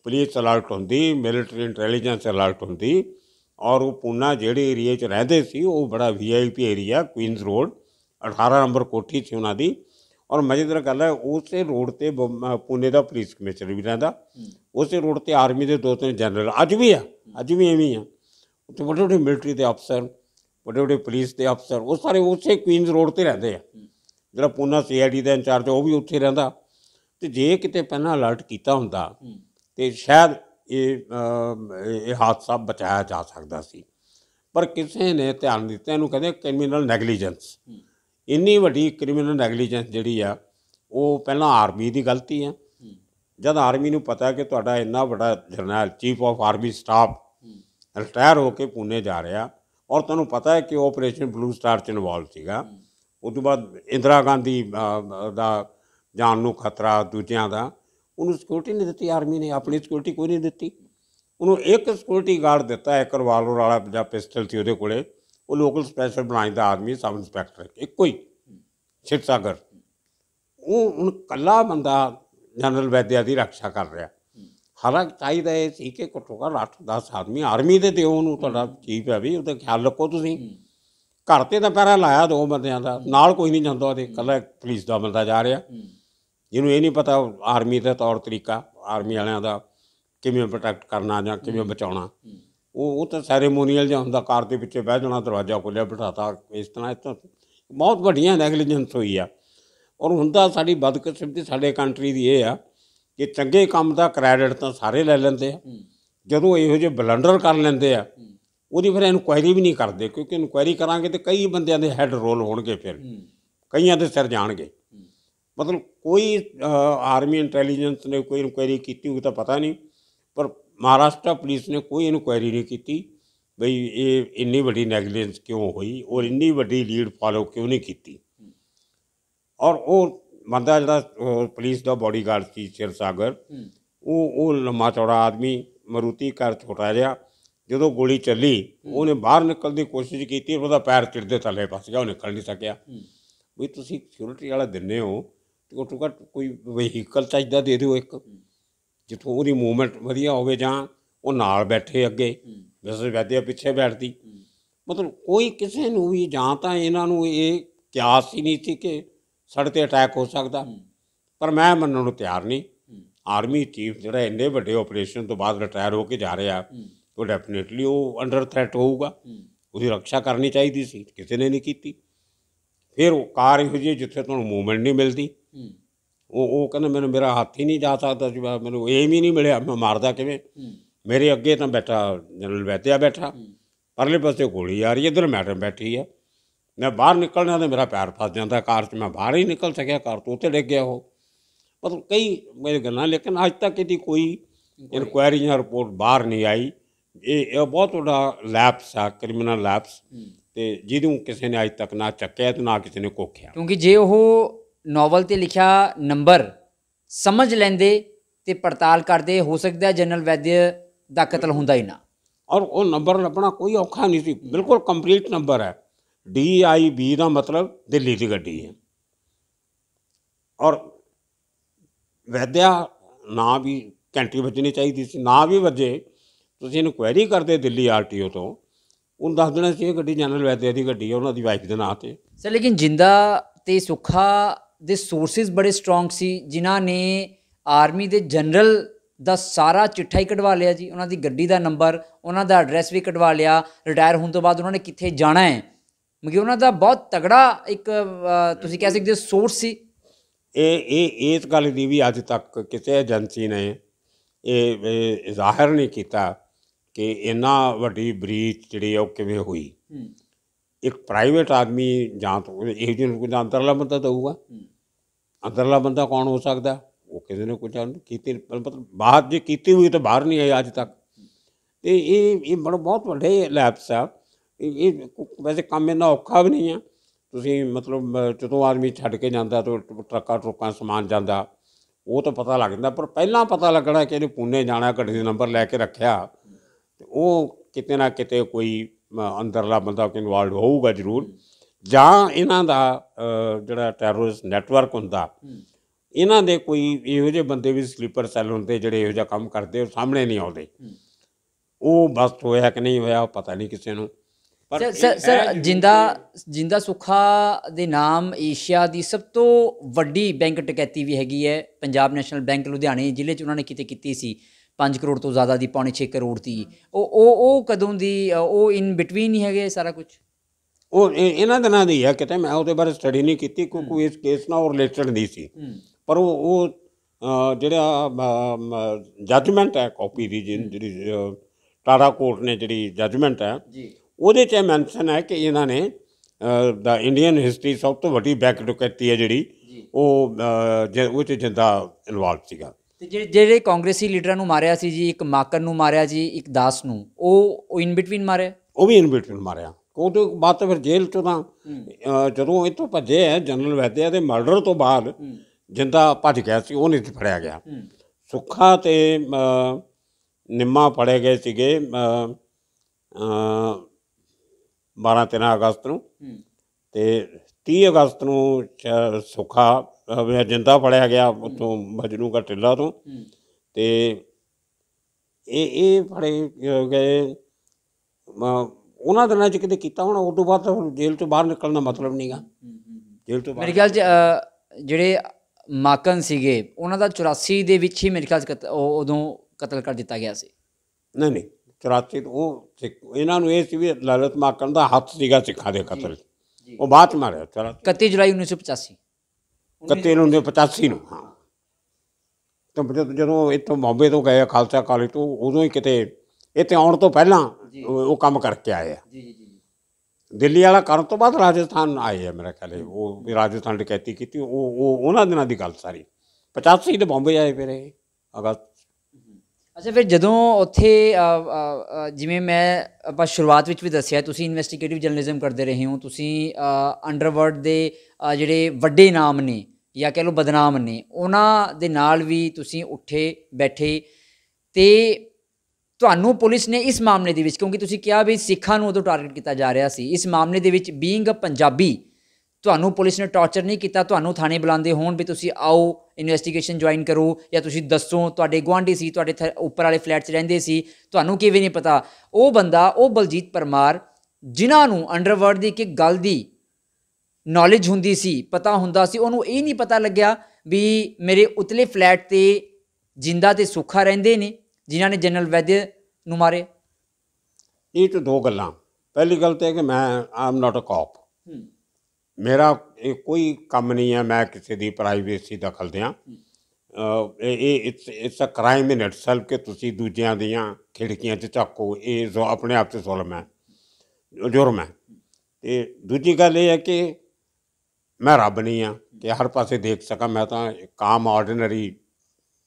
S2: ਪੁਲਿਸ ਅਲਰਟ ਹੁੰਦੀ ਮਿਲਟਰੀ ਇੰਟੈਲੀਜੈਂਸ ਅਲਰਟ ਹੁੰਦੀ ਔਰ ਉਹ ਪੂਨਾ ਜਿਹੜੇ ਏਰੀਏ 'ਚ ਰਹਿੰਦੇ ਸੀ ਉਹ ਬੜਾ VIP area queens road 18 number ਕੋਠੀ ਸੀ ਉਹਨਾਂ ਦੀ। ਔਰ ਮਜ਼ੇਦਾਰ ਗੱਲ ਹੈ ਉਸੇ ਰੋਡ ਤੇ ਬੰਬ- ਪੁਣੇ ਦਾ ਪੁਲਿਸ ਕਮਿਸ਼ਨਰ ਵੀ ਰਹਿੰਦਾ ਉਸੇ ਰੋਡ ਤੇ ਆਰਮੀ ਦੇ ਦੋ ਤਿੰਨ ਜਨਰਲ ਅੱਜ ਵੀ ਆ ਅੱਜ ਵੀ ਐਵੇਂ ਹੀ ਆ। ਉੱਥੇ ਵੱਡੇ ਵੱਡੇ ਮਿਲਟਰੀ ਦੇ ਅਫਸਰ ਵੱਡੇ ਵੱਡੇ ਪੁਲਿਸ ਦੇ ਅਫਸਰ ਉਹ ਸਾਰੇ ਉਸੇ ਕੁਈਨਜ਼ ਰੋਡ ਤੇ ਰਹਿੰਦੇ ਆ। ਜਿਹੜਾ ਪੂਨਾ ਸੀਆਈਡੀ ਦਾ ਇੰਚਾਰਜ ਉਹ ਵੀ ਉੱਥੇ ਰਹਿੰਦਾ। ਤੇ ਜੇ ਕਿਤੇ ਪਹਿਲਾਂ ਅਲਰਟ ਕੀਤਾ ਹੁੰਦਾ ਤੇ ਸ਼ਾਇਦ ਇਹ ਅਮ, ਇਹ ਇਹ ਹਾਦਸਾ ਬਚਾਇਆ ਜਾ ਸਕਦਾ ਸੀ। ਪਰ ਕਿਸੇ ਨੇ ਧਿਆਨ ਨਹੀਂ ਦਿੱਤਾ ਇਹਨੂੰ ਕਹਿੰਦੇ ਕ੍ਰਿਮੀਨਲ ਨੈਗਲੀਜੈਂਸ ਇੰਨੀ ਵੱਡੀ ਕ੍ਰਿਮੀਨਲ ਨੈਗਲੀਜੈਂਸ ਜਿਹੜੀ ਆ, ਉਹ ਪਹਿਲਾਂ ਆਰਮੀ ਦੀ ਗਲਤੀ ਆ। ਜਦ ਆਰਮੀ ਨੂੰ ਪਤਾ ਕਿ ਤੁਹਾਡਾ ਇੰਨਾ ਵੱਡਾ ਜਰਨੈਲ chief of army staff retire ਹੋ ਕੇ ਪੂਨੇ ਜਾ ਰਿਹਾ ਔਰ ਤੁਹਾਨੂੰ ਪਤਾ ਹੈ ਕਿ ਆਪਰੇਸ਼ਨ ਬਲੂ ਸਟਾਰ ਚ ਇਨਵੋਲਵ ਸੀਗਾ। ਉਸ ਤੋਂ ਬਾਅਦ ਇੰਦਰਾ ਗਾਂਧੀ ਦਾ ਜਾਨ ਨੂੰ ਖਤਰਾ ਦੂਜਿਆਂ ਦਾ, ਉਹਨੂੰ ਸਿਕਿਉਰਿਟੀ ਨਹੀਂ ਦਿੱਤੀ ਆਰਮੀ ਨੇ ਆਪਣੀ ਸਿਕਿਉਰਿਟੀ ਕੋਈ ਨਹੀਂ ਦਿੱਤੀ। ਉਹਨੂੰ ਇੱਕ ਸਿਕਿਉਰਿਟੀ ਗਾਰਡ ਦਿੱਤਾ, ਇੱਕ ਰਿਵਾਲਵਰ ਵਾਲਾ ਜਾਂ ਪਿਸਟਲ ਸੀ ਉਹਦੇ ਕੋਲੇ। ਉਹ ਲੋਕਲ ਸਪੈਸ਼ਲ ਬ੍ਰਾਂਚ ਦਾ ਆਦਮੀ ਸਬ ਇੰਸਪੈਕਟਰ ਇੱਕੋ ਹੀ ਸ਼ਿਵਸਾਗਰ ਉਹ ਹੁਣ ਕੱਲਾ ਬੰਦਾ ਜਨਰਲ ਵੈਦਿਆ ਦੀ ਰੱਖਿਆ ਕਰ ਰਿਹਾ। ਹਾਲਾਂਕਿ ਚਾਹੀਦਾ ਇਹ ਸੀ ਕਿ ਘੱਟੋ ਘੱਟ 8-10 ਆਦਮੀ ਆਰਮੀ ਦੇ ਦਿਓ ਉਹਨੂੰ ਤੁਹਾਡਾ ਚੀਫ ਹੈ ਵੀ ਉਹਦਾ ਖਿਆਲ ਰੱਖੋ ਤੁਸੀਂ। ਘਰ ਤੇ ਤਾਂ ਪਹਿਰਾ ਲਾਇਆ ਦੋ ਬੰਦਿਆਂ ਦਾ ਨਾਲ ਕੋਈ ਨਹੀਂ ਜਾਂਦਾ ਉਹਦੇ ਕੱਲਾ ਪੁਲਿਸ ਦਾ ਬੰਦਾ ਜਾ ਰਿਹਾ। ਜਿਹਨੂੰ ਇਹ ਨਹੀਂ ਪਤਾ ਆਰਮੀ ਦਾ ਤੌਰ ਤਰੀਕਾ ਆਰਮੀ ਵਾਲਿਆਂ ਦਾ ਕਿਵੇਂ ਪ੍ਰੋਟੈਕਟ ਕਰਨਾ ਜਾਂ ਕਿਵੇਂ ਬਚਾਉਣਾ। ਉਹ ਉਹ ਤਾਂ ਸੈਰੇਮੋਨੀਅਲ ਜਿਹਾ ਹੁੰਦਾ ਕਾਰ ਦੇ ਪਿੱਛੇ ਬਹਿ ਜਾਣਾ ਦਰਵਾਜ਼ਾ ਖੋਲ੍ਹਿਆ ਬਿਠਾਤਾ ਇਸ ਤਰ੍ਹਾਂ ਇਸ ਤਰ੍ਹਾਂ। ਬਹੁਤ ਵੱਡੀਆਂ ਨੈਗਲੀਜੈਂਸ ਹੋਈ ਆ। ਔਰ ਹੁੰਦਾ ਸਾਡੀ ਬਦਕਿਸਮਤੀ ਸਾਡੇ ਕੰਟਰੀ ਦੀ ਇਹ ਆ ਕਿ ਚੰਗੇ ਕੰਮ ਦਾ ਕ੍ਰੈਡਿਟ ਤਾਂ ਸਾਰੇ ਲੈ ਲੈਂਦੇ ਆ। ਜਦੋਂ ਇਹੋ ਜਿਹੇ ਬਲੰਡਰ ਕਰ ਲੈਂਦੇ ਆ ਉਹਦੀ ਫਿਰ ਇਨਕੁਆਇਰੀ ਵੀ ਨਹੀਂ ਕਰਦੇ ਕਿਉਂਕਿ ਇਨਕੁਆਇਰੀ ਕਰਾਂਗੇ ਤੇ ਕਈ ਬੰਦਿਆਂ ਦੇ ਹੈੱਡ ਰੋਲ ਹੋਣਗੇ ਫਿਰ। ਕਈਆਂ ਦੇ ਸਿਰ ਜਾਣਗੇ। ਮਤਲਬ ਕੋਈ ਆਰਮੀ ਇੰਟੈਲੀਜੈਂਸ ਨੇ ਕੋਈ ਇਨਕੁਆਇਰੀ ਕੀਤੀ ਹੋਊ ਤਾਂ ਪਤਾ ਨਹੀਂ ਪਰ ਮਹਾਰਾਸ਼ਟਰ ਪੁਲਿਸ ਨੇ ਕੋਈ ਇਨਕੁਆਇਰੀ ਨਹੀਂ ਕੀਤੀ ਬਈ ਇਹ ਇੰਨੀ ਵੱਡੀ ਨੈਗਲੀਜੈਂਸ ਕਿਉਂ ਹੋਈ ਔਰ ਇੰਨੀ ਵੱਡੀ ਲੀਡ ਫਾਲੋ ਕਿਉਂ ਨਹੀਂ ਕੀਤੀ। ਔਰ ਉਹ ਬੰਦਾ ਜਿਹੜਾ ਪੁਲਿਸ ਦਾ ਬਾਡੀਗਾਰਡ ਸੀ ਸਿਰਸਾਗਰ ਉਹ ਉਹ ਲੰਮਾ ਚੌੜਾ ਆਦਮੀ ਮਰੂਤੀ ਕਾਰ ਛੋਟਾ ਜਿਹਾ ਜਦੋਂ ਗੋਲੀ ਚੱਲੀ, ਉਹਨੇ ਬਾਹਰ ਨਿਕਲਣ ਦੀ ਕੋਸ਼ਿਸ਼ ਕੀਤੀ ਉਹਦਾ ਪੈਰ ਚਿੜਦੇ ਥੱਲੇ ਫਸ ਗਿਆ, ਉਹ ਨਿਕਲ ਨਹੀਂ ਸਕਿਆ। ਵੀ ਤੁਸੀਂ ਸਿਕਿਉਰਿਟੀ ਵਾਲਾ ਦਿੰਦੇ ਹੋ ਤੇ ਘੱਟੋ ਘੱਟ ਕੋਈ ਵਹੀਕਲ ਚਾਹੀਦਾ ਦੇ ਦਿਓ ਇੱਕ। ਜਿੱਥੋਂ ਉਹਦੀ ਮੂਵਮੈਂਟ ਵਧੀਆ ਹੋਵੇ ਜਾਂ ਉਹ ਨਾਲ ਬੈਠੇ ਅੱਗੇ ਵੈਸੇ ਵੈਦਿਆ ਪਿੱਛੇ ਬੈਠਦੀ। ਮਤਲਬ ਕੋਈ ਕਿਸੇ ਨੂੰ ਵੀ ਜਾਂ ਤਾਂ ਇਹਨਾਂ ਨੂੰ ਇਹ ਕਿਆਸ ਹੀ ਨਹੀਂ ਸੀ ਕਿ ਸਾਡੇ ਤੇ ਅਟੈਕ ਹੋ ਸਕਦਾ। ਪਰ ਮੈਂ ਮੰਨਣ ਨੂੰ ਤਿਆਰ ਨਹੀਂ। ਆਰਮੀ ਚੀਫ ਜਿਹੜਾ ਇੰਨੇ ਵੱਡੇ ਆਪਰੇਸ਼ਨ ਤੋਂ ਬਾਅਦ ਰਿਟਾਇਰ ਹੋ ਕੇ ਜਾ ਰਿਹਾ ਉਹ ਡੈਫੀਨਿਟਲੀ ਉਹ ਅੰਡਰ ਥ੍ਰੈਟ ਹੋਊਗਾ। ਉਹਦੀ ਰੱਖਿਆ ਕਰਨੀ ਚਾਹੀਦੀ ਸੀ ਕਿਸੇ ਨੇ ਨਹੀਂ ਕੀਤੀ। ਫਿਰ ਉਹ ਕਾਰ ਇਹੋ ਜਿਹੀ ਜਿੱਥੇ ਤੁਹਾਨੂੰ ਮੂਵਮੈਂਟ ਨਹੀਂ ਮਿਲਦੀ। ਉਹ ਉਹ ਕਹਿੰਦਾ ਮੈਨੂੰ ਮੇਰਾ ਹੱਥ ਹੀ ਨਹੀਂ ਜਾ ਸਕਦਾ ਸੀ ਬਾ- ਮੈਨੂੰ ਏਮ ਹੀ ਨਹੀਂ ਮਿਲਿਆ ਮੈਂ ਮਾਰਦਾ ਕਿਵੇਂ? ਮੇਰੇ ਅੱਗੇ ਤਾਂ ਬੈਠਾ ਜਨਰਲ ਵੈਦਿਆ ਬੈਠਾ ਪਰਲੇ ਪਾਸੇ ਗੋਲੀ ਆ ਰਹੀ ਇੱਧਰ ਮੈਡਮ ਬੈਠੀ ਹੈ ਮੈਂ ਬਾਹਰ ਨਿਕਲਣਾ ਤੇ ਮੇਰਾ ਪੈਰ ਫਸ ਜਾਂਦਾ ਕਾਰ 'ਚ ਮੈਂ ਬਾਹਰ ਹੀ ਨਿਕਲ ਸਕਿਆ ਕਾਰ ਤੋਂ ਉੱਤੇ ਡਿੱਗ ਗਿਆ ਉਹ। ਮਤਲਬ ਕਈ ਮੇਰੇ ਗੱਲਾਂ ਲੇਕਿਨ ਅੱਜ ਤੱਕ ਇਹਦੀ ਕੋਈ ਇਨਕੁਆਇਰੀ ਜਾਂ ਰਿਪੋਰਟ ਬਾਹਰ ਨਹੀਂ ਆਈ। ਇਹ ਇਹ ਬਹੁਤ ਵੱਡਾ ਲੈਪਸ ਆ ਕ੍ਰਿਮੀਨਲ ਲੈਪਸ ਤੇ ਜਿਹਨੂੰ ਕਿਸੇ ਨੇ ਅੱਜ ਤੱਕ ਨਾ ਚੱਕਿਆ ਤੇ ਨਾ ਕਿਸੇ ਨੇ ਕੋਖਿਆ।
S1: ਕਿਉਂਕਿ ਜੇ ਉਹ ਨੋਵਲ ਤੇ ਲਿਖਿਆ ਨੰਬਰ ਸਮਝ ਲੈਂਦੇ ਤੇ ਪੜਤਾਲ ਕਰਦੇ ਹੋ ਸਕਦਾ ਜਨਰਲ ਵੈਦਿਆ ਦਾ ਕਤਲ ਹੁੰਦਾ ਹੀ ਨਾ।
S2: ਔਰ ਉਹ ਨੰਬਰ ਲੱਭਣਾ ਕੋਈ ਔਖਾ ਨਹੀਂ ਸੀ ਬਿਲਕੁਲ ਕੰਪਲੀਟ ਨੰਬਰ ਹੈ। ਡੀ ਆਈ ਬੀ ਦਾ ਮਤਲਬ ਦਿੱਲੀ ਦੀ ਗੱਡੀ ਹੈ। ਔਰ ਵੈਦਿਆ ਨਾ ਵੀ ਘੰਟੀ ਵੱਜਣੀ ਚਾਹੀਦੀ ਸੀ ਨਾ ਵੀ ਵੱਜੇ। ਤੁਸੀਂ ਇਹਨੂੰ ਕੁਐਰੀ ਕਰਦੇ ਦਿੱਲੀ ਆਰਟੀਓ ਤੋਂ ਉਹਨੂੰ ਦੱਸ ਦੇਣਾ ਸੀ ਇਹ ਗੱਡੀ ਜਨਰਲ ਵੈਦਿਆ ਦੀ ਗੱਡੀ ਹੈ ਉਹਨਾਂ ਦੀ ਵਾਈਫ ਦੇ ਨਾਂ ਤੇ।
S1: ਸਰ ਲੇਕਿਨ ਜਿੰਦਾ ਤੇ ਸੁੱਖਾ ਦੇ ਸੋਰਸਿਸ ਬੜੇ ਸਟਰੋਂਗ ਸੀ ਜਿਨ੍ਹਾਂ ਨੇ ਆਰਮੀ ਦੇ ਜਨਰਲ ਦਾ ਸਾਰਾ ਚਿੱਠਾ ਹੀ ਕਢਵਾ ਲਿਆ ਜੀ ਉਹਨਾਂ ਦੀ ਗੱਡੀ ਦਾ ਨੰਬਰ ਉਹਨਾਂ ਦਾ ਐਡਰੈਸ ਵੀ ਕਢਵਾ ਲਿਆ ਰਿਟਾਇਰ ਹੋਣ ਤੋਂ ਬਾਅਦ ਉਹਨਾਂ ਨੇ ਕਿੱਥੇ ਜਾਣਾ ਹੈ। ਕਿਉਂਕਿ ਉਹਨਾਂ ਦਾ ਬਹੁਤ ਤਗੜਾ ਇੱਕ ਤੁਸੀਂ ਕਹਿ ਸਕਦੇ ਹੋ ਸੋਰਸ ਸੀ।
S2: ਇਹ ਇਹ ਇਸ ਗੱਲ ਦੀ ਵੀ ਅੱਜ ਤੱਕ ਕਿਸੇ ਏਜੰਸੀ ਨੇ ਇਹ ਜ਼ਾਹਿਰ ਨਹੀਂ ਕੀਤਾ ਕਿ ਇੰਨਾ ਵੱਡੀ ਬਰੀਚ ਜਿਹੜੀ ਉਹ ਕਿਵੇਂ ਹੋਈ। ਇੱਕ ਪ੍ਰਾਈਵੇਟ ਆਦਮੀ ਜਾਂ ਤਾਂ ਇਹ ਜਿਹਨੂੰ ਕੋਈ ਅੰਦਰਲਾ ਬੰਦਾ ਦਊਗਾ ਅੰਦਰਲਾ ਬੰਦਾ ਕੌਣ ਹੋ ਸਕਦਾ? ਉਹ ਕਿਸੇ ਨੇ ਕੁਝ ਕੀਤੀ ਮਤਲਬ ਬਾਹਰ ਜੇ ਕੀਤੀ ਹੋਈ ਤਾਂ ਬਾਹਰ ਨਹੀਂ ਆਈ ਅੱਜ ਤੱਕ। ਤੇ ਇਹ ਇਹ ਬੜਾ ਬਹੁਤ ਵੱਡੇ ਲੈਪਸ ਆ। ਇਹ ਵੈਸੇ ਕੰਮ ਇੰਨਾ ਔਖਾ ਵੀ ਨਹੀਂ ਆ। ਤੁਸੀਂ ਮਤਲਬ, ਜਦੋਂ ਆਦਮੀ ਛੱਡ ਕੇ ਜਾਂਦਾ ਤਾਂ ਟਰੱਕਾਂ, ਟਰੁੱਕਾਂ, ਸਮਾਨ ਜਾਂਦਾ, ਉਹ ਤਾਂ ਪਤਾ ਲੱਗ ਜਾਂਦਾ। ਪਰ ਪਹਿਲਾਂ ਪਤਾ ਲੱਗਣਾ ਕਿ ਇਹਨੇ ਪੂਨੇ ਜਾਣਾ ਗੱਡੀ ਦੇ ਨੰਬਰ ਲੈ ਕੇ ਰੱਖਿਆ। ਤੇ ਉਹ ਕਿਤੇ ਨਾ ਕਿਤੇ ਕੋਈ ਅੰਦਰਲਾ ਬੰਦਾ ਕੋਈ ਇਨਵੋਲਡ ਹੋਊਗਾ ਜ਼ਰੂਰ। ਜਾਂ ਇਹਨਾਂ ਦਾ ਜਿਹੜਾ ਟੈਰਰਿਸਟ ਨੈਟਵਰਕ ਹੁੰਦਾ ਇਹਨਾਂ ਦੇ ਕੋਈ ਇਹੋ ਜਿਹੇ ਬੰਦੇ ਵੀ ਸਲੀਪਰ ਸੈੱਲ ਹੁੰਦੇ ਜਿਹੜੇ ਇਹੋ ਜਿਹਾ ਕੰਮ ਕਰਦੇ ਉਹ ਸਾਹਮਣੇ ਨਹੀਂ ਆਉਂਦੇ। ਉਹ ਬਸ ਹੋਇਆ ਕਿ ਨਹੀਂ ਹੋਇਆ ਉਹ ਪਤਾ ਨਹੀਂ ਕਿਸੇ ਨੂੰ। ਪਰ
S1: ਸਰ ਜਿੰਦਾ ਜਿੰਦਾ ਸੁੱਖਾ ਦੇ ਨਾਮ ਏਸ਼ੀਆ ਦੀ ਸਭ ਤੋਂ ਵੱਡੀ ਬੈਂਕ ਟਕੈਤੀ ਵੀ ਹੈਗੀ ਹੈ ਪੰਜਾਬ ਨੈਸ਼ਨਲ ਬੈਂਕ ਲੁਧਿਆਣੇ ਜ਼ਿਲ੍ਹੇ 'ਚ ਉਹਨਾਂ ਨੇ ਕਿਤੇ ਕੀਤੀ ਸੀ 5 ਕਰੋੜ ਤੋਂ ਜ਼ਿਆਦਾ ਦੀ ਪੌਣੇ 6 ਕਰੋੜ ਦੀ। ਉਹ ਉਹ ਉਹ ਕਦੋਂ ਦੀ ਉਹ ਇਨ ਬਿਟਵੀਨ ਹੀ ਹੈਗੇ ਸਾਰਾ ਕੁਝ
S2: ਉਹ ਇਹ- ਇਹਨਾਂ ਦਿਨਾਂ ਦੀ ਹੈ ਕਿਤੇ ਮੈਂ ਉਹਦੇ ਬਾਰੇ ਸਟੱਡੀ ਨਹੀਂ ਕੀਤੀ ਕਿਉਂਕਿ ਕੋਈ ਇਸ ਕੇਸ ਨਾਲ ਰਿਲੇਟਡ ਨਹੀਂ ਸੀ। ਪਰ ਉਹ ਉਹ ਜਿਹੜਾ ਜੱਜਮੈਂਟ ਹੈ ਕਾਪੀ ਦੀ ਜਿਹੜੀ ਟਾਰਾ ਕੋਰਟ ਨੇ ਜਿਹੜੀ ਜੱਜਮੈਂਟ ਹੈ
S1: ਜੀ।
S2: ਉਹਦੇ 'ਚ ਮੈਂਸ਼ਨ ਹੈ ਕਿ ਇਹਨਾਂ ਨੇ ਦਾ ਇੰਡੀਅਨ ਹਿਸਟਰੀ ਸਭ ਤੋਂ ਵੱਡੀ ਬੈਕ ਡਕੈਤੀ ਹੈ ਜਿਹੜੀ ਉਹ ਉਹ 'ਚ ਜਿੰਦਾ ਇਨਵੋਲਵ ਸੀਗਾ।
S1: ਤੇ ਜਿਹੜੇ ਜਿਹੜੇ ਕਾਂਗਰਸੀ ਲੀਡਰਾਂ ਨੂੰ ਮਾਰਿਆ ਸੀ ਜੀ ਇੱਕ ਮਾਕਰ ਨੂੰ ਮਾਰਿਆ ਜੀ ਇੱਕ ਦਾਸ ਨੂੰ ਉਹ ਉਹ ਇਨ ਬਿਟਵੀਨ ਮਾਰਿਆ?
S2: ਉਹ ਵੀ ਇਨ ਬਿਟਵੀਨ ਮਾਰਿਆ। ਉਹ ਤੋਂ ਬਾਅਦ ਤਾਂ ਫਿਰ ਜੇਲ੍ਹ ਚੋਂ ਤਾਂ ਜਦੋਂ ਇੱਥੋਂ ਭੱਜੇ ਹੈ ਜਨਰਲ ਵੈਦਿਆ ਦੇ ਮਰਡਰ ਤੋਂ ਬਾਅਦ ਜਿੰਦਾ ਭੱਜ ਗਿਆ ਸੀ ਉਹ ਨਹੀਂ ਫੜਿਆ ਗਿਆ। ਸੁੱਖਾ ਤੇ ਨਿੰਮਾ ਫੜੇ ਗਏ ਸੀਗੇ 12 13 ਅਗਸਤ ਨੂੰ। ਤੇ 30 ਅਗਸਤ ਨੂੰ ਸੁੱਖਾ ਜਿੰਦਾ ਫੜਿਆ ਗਿਆ ਉੱਥੋਂ ਮਜਨੂ ਦਾ ਟਿੱਲਾ ਤੋਂ। ਤੇ ਇਹ ਇਹ ਫੜੇ ਗਏ ਉਹਨਾਂ ਦਿਨਾਂ 'ਚ ਕਿਤੇ ਕੀਤਾ ਹੋਣਾ ਉਸ ਤੋਂ ਬਾਅਦ ਤਾਂ ਜੇਲ੍ਹ ਤੋਂ ਬਾਹਰ ਨਿਕਲਣ ਦਾ ਮਤਲਬ ਨਹੀਂਗਾ ਜੇਲ੍ਹ ਤੋਂ ਬਾਹਰ
S1: ਮੇਰੇ ਖਿਆਲ ਚ ਜਿਹੜੇ ਮਾਕਨ ਸੀਗੇ ਉਹਨਾਂ ਦਾ 84 ਦੇ ਵਿੱਚ ਹੀ ਮੇਰੇ ਖਿਆਲ ਚ ਉਦੋਂ ਕਤਲ ਕਰ ਦਿੱਤਾ ਗਿਆ ਸੀ।
S2: ਨਹੀਂ ਨਹੀਂ 84 ਤੋਂ ਉਹ ਇਹਨਾਂ ਨੂੰ ਇਹ ਸੀ ਵੀ ਲਲਿਤ ਮਾਕਨ ਦਾ ਹੱਥ ਸੀਗਾ ਸਿੱਖਾਂ ਦੇ ਕਤਲ। ਉਹ ਬਾਅਦ ਮਾਰਿਆ 84
S1: 31 ਜੁਲਾਈ 1985
S2: 31 ਨੂੰ 85 ਨੂੰ ਹਾਂ। ਤਾਂ ਜਦੋਂ ਇੱਥੋਂ ਬੰਬੇ ਤੋਂ ਗਏ ਖਾਲਸਾ ਕਾਲਜ ਤੋਂ ਉਦੋਂ ਹੀ ਕਿਤੇ ਇੱਥੇ ਆਉਣ ਤੋਂ ਪਹਿਲਾਂ ਉਹ ਉਹ ਕੰਮ ਕਰਕੇ ਆਏ ਆ।
S1: ਜੀ ਜੀ ਜੀ
S2: ਦਿੱਲੀ ਵਾਲਾ ਕਰਨ ਤੋਂ ਬਾਅਦ ਰਾਜਸਥਾਨ ਆਏ ਆ ਮੇਰਾ ਖਿਆਲ। ਹੈ ਉਹ ਵੀ ਰਾਜਸਥਾਨ ਡਕੈਤੀ ਕੀਤੀ। ਉਹ ਉਹ ਉਹਨਾਂ ਦਿਨਾਂ ਦੀ ਗੱਲ ਸਾਰੀ। 85 ਦੇ ਬੰਬੇ ਆਏ ਫਿਰ ਇਹ ਅਗਸਤ।
S1: ਅੱਛਾ ਫਿਰ ਜਦੋਂ ਉੱਥੇ ਜਿਵੇਂ ਮੈਂ ਆਪਾਂ ਸ਼ੁਰੂਆਤ ਵਿੱਚ ਵੀ ਦੱਸਿਆ ਤੁਸੀਂ ਇਨਵੈਸਟੀਗੇਟਿਵ ਜਰਨਲਿਜ਼ਮ ਕਰਦੇ ਰਹੇ ਹੋ ਤੁਸੀਂ ਅੰਡਰਵਰਲਡ ਦੇ ਜਿਹੜੇ ਵੱਡੇ ਨਾਮ ਨੇ ਜਾਂ ਕਹਿ ਲਓ ਬਦਨਾਮ ਨੇ ਉਹਨਾਂ ਦੇ ਨਾਲ ਵੀ ਤੁਸੀਂ ਉੱਠੇ ਬੈਠੇ ਤੇ ਤੁਹਾਨੂੰ ਪੁਲਿਸ ਨੇ ਇਸ ਮਾਮਲੇ ਦੇ ਵਿੱਚ, ਕਿਉਂਕਿ ਤੁਸੀਂ ਕਿਹਾ ਵੀ ਸਿੱਖਾਂ ਨੂੰ ਉਦੋਂ ਟਾਰਗੇਟ ਕੀਤਾ ਜਾ ਰਿਹਾ ਸੀ, ਇਸ ਮਾਮਲੇ ਦੇ ਵਿੱਚ ਬੀਇੰਗ ਅ ਪੰਜਾਬੀ, ਤੁਹਾਨੂੰ ਪੁਲਿਸ ਨੇ ਟਾਰਚਰ ਨਹੀਂ ਕੀਤਾ, ਤੁਹਾਨੂੰ ਥਾਣੇ ਬੁਲਾਉਂਦੇ ਹੋਣ ਵੀ ਤੁਸੀਂ ਆਓ ਇਨਵੈਸਟੀਗੇਸ਼ਨ ਜੁਆਇਨ ਕਰੋ, ਜਾਂ ਤੁਸੀਂ ਦੱਸੋ ਤੁਹਾਡੇ ਗੁਆਂਢੀ ਸੀ, ਤੁਹਾਡੇ ਥ- ਉੱਪਰ ਵਾਲੇ ਫਲੈਟ 'ਚ ਰਹਿੰਦੇ ਸੀ, ਤੁਹਾਨੂੰ ਕਿਵੇਂ ਨਹੀਂ ਪਤਾ। ਉਹ ਬੰਦਾ, ਉਹ ਬਲਜੀਤ ਪਰਮਾਰ, ਜਿਨ੍ਹਾਂ ਨੂੰ ਅੰਡਰਵਰਲਡ ਦੀ ਇੱਕ ਗੱਲ ਦੀ ਨੌਲੇਜ ਹੁੰਦੀ ਸੀ, ਪਤਾ ਹੁੰਦਾ ਸੀ, ਉਹਨੂੰ ਇਹ ਨਹੀਂ ਪਤਾ ਲੱਗਿਆ ਵੀ ਮੇਰੇ ਉਤਲੇ ਫਲੈਟ ਤੇ ਜਿੰਦਾ ਤੇ ਸੁੱਖਾ ਰਹਿੰਦੇ ਨੇ। ਜਿਨ੍ਹਾਂ ਨੇ ਜਨਰਲ ਵੈਦਿਆ ਨੂੰ ਮਾਰੇ।
S2: ਇਹ ਤੋਂ ਦੋ ਗੱਲਾਂ। ਪਹਿਲੀ ਗੱਲ ਤੇ ਹੈ ਕਿ ਮੈਂ ਆਮ ਨਾਟ ਅ ਕਾਪ ਮੇਰਾ ਇਹ ਕੋਈ ਕੰਮ ਨਹੀਂ ਹੈ ਮੈਂ ਕਿਸੇ ਦੀ ਪ੍ਰਾਈਵੇਸੀ ਦਖਲ ਦਿਆਂ। ਇਹ ਇਹ it's it's a crime in itself ਕਿ ਤੁਸੀਂ ਦੂਜਿਆਂ ਦੀਆਂ ਖਿੜਕੀਆਂ 'ਚ ਝਾਕੋ। ਇਹ ਜ਼ੁ- ਆਪਣੇ ਆਪ 'ਤੇ ਜ਼ੁਲਮ ਹੈ। ਜੁਰਮ ਹੈ। ਤੇ ਦੂਜੀ ਗੱਲ ਇਹ ਹੈ ਕਿ ਮੈਂ ਰੱਬ ਨਹੀਂ ਆ ਕਿ ਹਰ ਪਾਸੇ ਦੇਖ ਸਕਾਂ। ਮੈਂ ਤਾਂ ਇੱਕ ਆਮ ਆਰਡੀਨਰੀ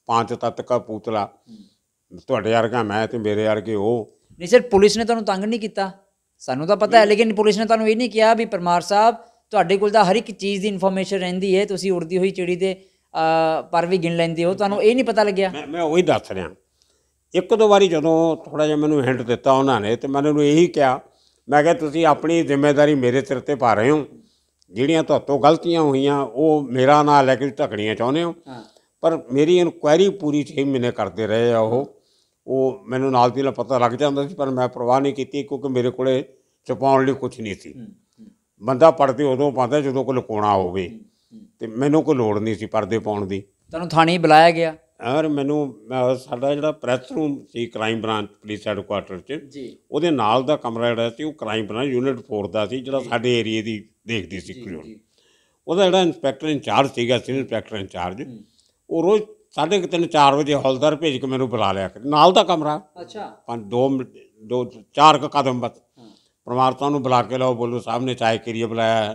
S2: ਪੰਜ ਤੱਤ ਦਾ ਪੂਤਲਾ। ਤੁਹਾਡੇ ਵਰਗਾ ਮੈਂ ਤੇ ਮੇਰੇ ਵਰਗੇ ਉਹ।
S1: ਨਹੀਂ ਸਰ ਪੁਲਿਸ ਨੇ ਤੁਹਾਨੂੰ ਤੰਗ ਨਹੀਂ ਕੀਤਾ? ਸਾਨੂੰ ਤਾਂ ਪਤਾ ਹੈ ਲੇਕਿਨ ਪੁਲਿਸ ਨੇ ਤੁਹਾਨੂੰ ਇਹ ਨਹੀਂ ਕਿਹਾ ਵੀ ਪਰਮਾਰ ਸਾਹਿਬ ਤੁਹਾਡੇ ਕੋਲ ਤਾਂ ਹਰ ਇੱਕ ਚੀਜ਼ ਦੀ ਇਨਫੋਰਮੇਸ਼ਨ ਰਹਿੰਦੀ ਹੈ ਤੁਸੀਂ ਉੜਦੀ ਹੋਈ ਚਿੜੀ ਦੇ ਪਰ ਵੀ ਗਿਣ ਲੈਂਦੇ ਹੋ। ਤੁਹਾਨੂੰ ਇਹ ਨਹੀਂ ਪਤਾ ਲੱਗਿਆ।
S2: ਮੈਂ ਮੈਂ ਉਹੀ ਦੱਸ ਰਿਹਾ। ਇੱਕ ਦੋ ਵਾਰੀ ਜਦੋਂ ਥੋੜਾ ਜਿਹਾ ਮੈਨੂੰ ਹਿੰਟ ਦਿੱਤਾ ਉਹਨਾਂ ਨੇ ਤੇ ਮੈਂ ਉਹਨੂੰ ਇਹੀ ਕਿਹਾ ਮੈਂ ਕਿਹਾ ਤੁਸੀਂ ਆਪਣੀ ਜ਼ਿੰਮੇਵਾਰੀ ਮੇਰੇ ਸਿਰ ਤੇ ਪਾ ਰਹੇ ਹੋ। ਜਿਹੜੀਆਂ ਤੁਹਾਤੋਂ ਗਲਤੀਆਂ ਹੋਈਆਂ ਉਹ ਮੇਰਾ ਨਾਂ ਲੈ ਕੇ ਢਕਣੀਆਂ ਚਾਹੁੰਦੇ ਹੋ।
S1: ਹਾਂ।
S2: ਪਰ ਮੇਰੀ ਇਨਕੁਆਇਰੀ ਪੂਰੀ 6 ਮਹੀਨੇ ਕਰਦੇ ਰਹੇ ਆ ਉਹ। ਉਹ ਮੈਨੂੰ ਨਾਲ ਦੀ ਨਾਲ ਪਤਾ ਲੱਗ ਜਾਂਦਾ ਸੀ ਪਰ ਮੈਂ ਪਰਵਾਹ ਨਹੀਂ ਕੀਤੀ ਕਿਉਂਕਿ ਮੇਰੇ ਕੋਲੇ ਛੁਪਾਉਣ ਲਈ ਕੁਝ ਨਹੀਂ ਸੀ। ਬੰਦਾ ਪਰਦੇ ਉਦੋਂ ਪਾਉਂਦਾ ਜਦੋਂ ਕੋਈ ਲੁਕਾਉਣਾ ਹੋਵੇ। ਤੇ ਮੈਨੂੰ ਕੋਈ ਲੋੜ ਨਹੀਂ ਸੀ ਪਰਦੇ ਪਾਉਣ ਦੀ।
S1: ਤੁਹਾਨੂੰ ਥਾਣੇ ਹੀ ਬੁਲਾਇਆ ਗਿਆ?
S2: ਔਰ ਮੈਨੂੰ ਸਾਡਾ ਜਿਹੜਾ ਪ੍ਰੈਸ ਰੂਮ ਸੀ ਕ੍ਰਾਈਮ ਬ੍ਰਾਂਚ ਪੁਲਿਸ ਹੈਡਕੁਆਟਰ 'ਚ
S1: ਜੀ।
S2: ਉਹਦੇ ਨਾਲ ਦਾ ਕਮਰਾ ਜਿਹੜਾ ਸੀ ਉਹ ਕ੍ਰਾਈਮ ਬ੍ਰਾਂਚ ਯੂਨਿਟ 4 ਦਾ ਸੀ ਜਿਹੜਾ ਸਾਡੇ ਏਰੀਏ ਦੀ ਦੇਖਦੀ ਸੀ ਕਿਉਂ ਉਹਦਾ ਜਿਹੜਾ ਇੰਸਪੈਕਟਰ ਇੰਚਾਰਜ ਸੀਗਾ ਸੀ ਇੰਸਪੈਕਟਰ ਇੰਚਾਰਜ ਉਹ ਰੋਜ਼ ਸਾਢੇ ਕੁ ਤਿੰਨ 4 ਵਜੇ ਹੌਲਦਾਰ ਭੇਜ ਕੇ ਮੈਨੂੰ ਬੁਲਾ ਲਿਆ ਨਾਲ ਦਾ ਕਮਰਾ।
S1: ਅੱਛਾ।
S2: ਪੰਜ ਦੋ ਦੋ ਚਾਰ ਕੁ ਕਦਮ ਬਸ। ਪਰਮਾਰਤਾ ਨੂੰ ਬੁਲਾ ਕੇ ਲਾਓ ਬੋਲੋ ਸਾਹਿਬ ਨੇ ਚਾय ਕੇ ਲਈ ਬੁਲਾਇਆ।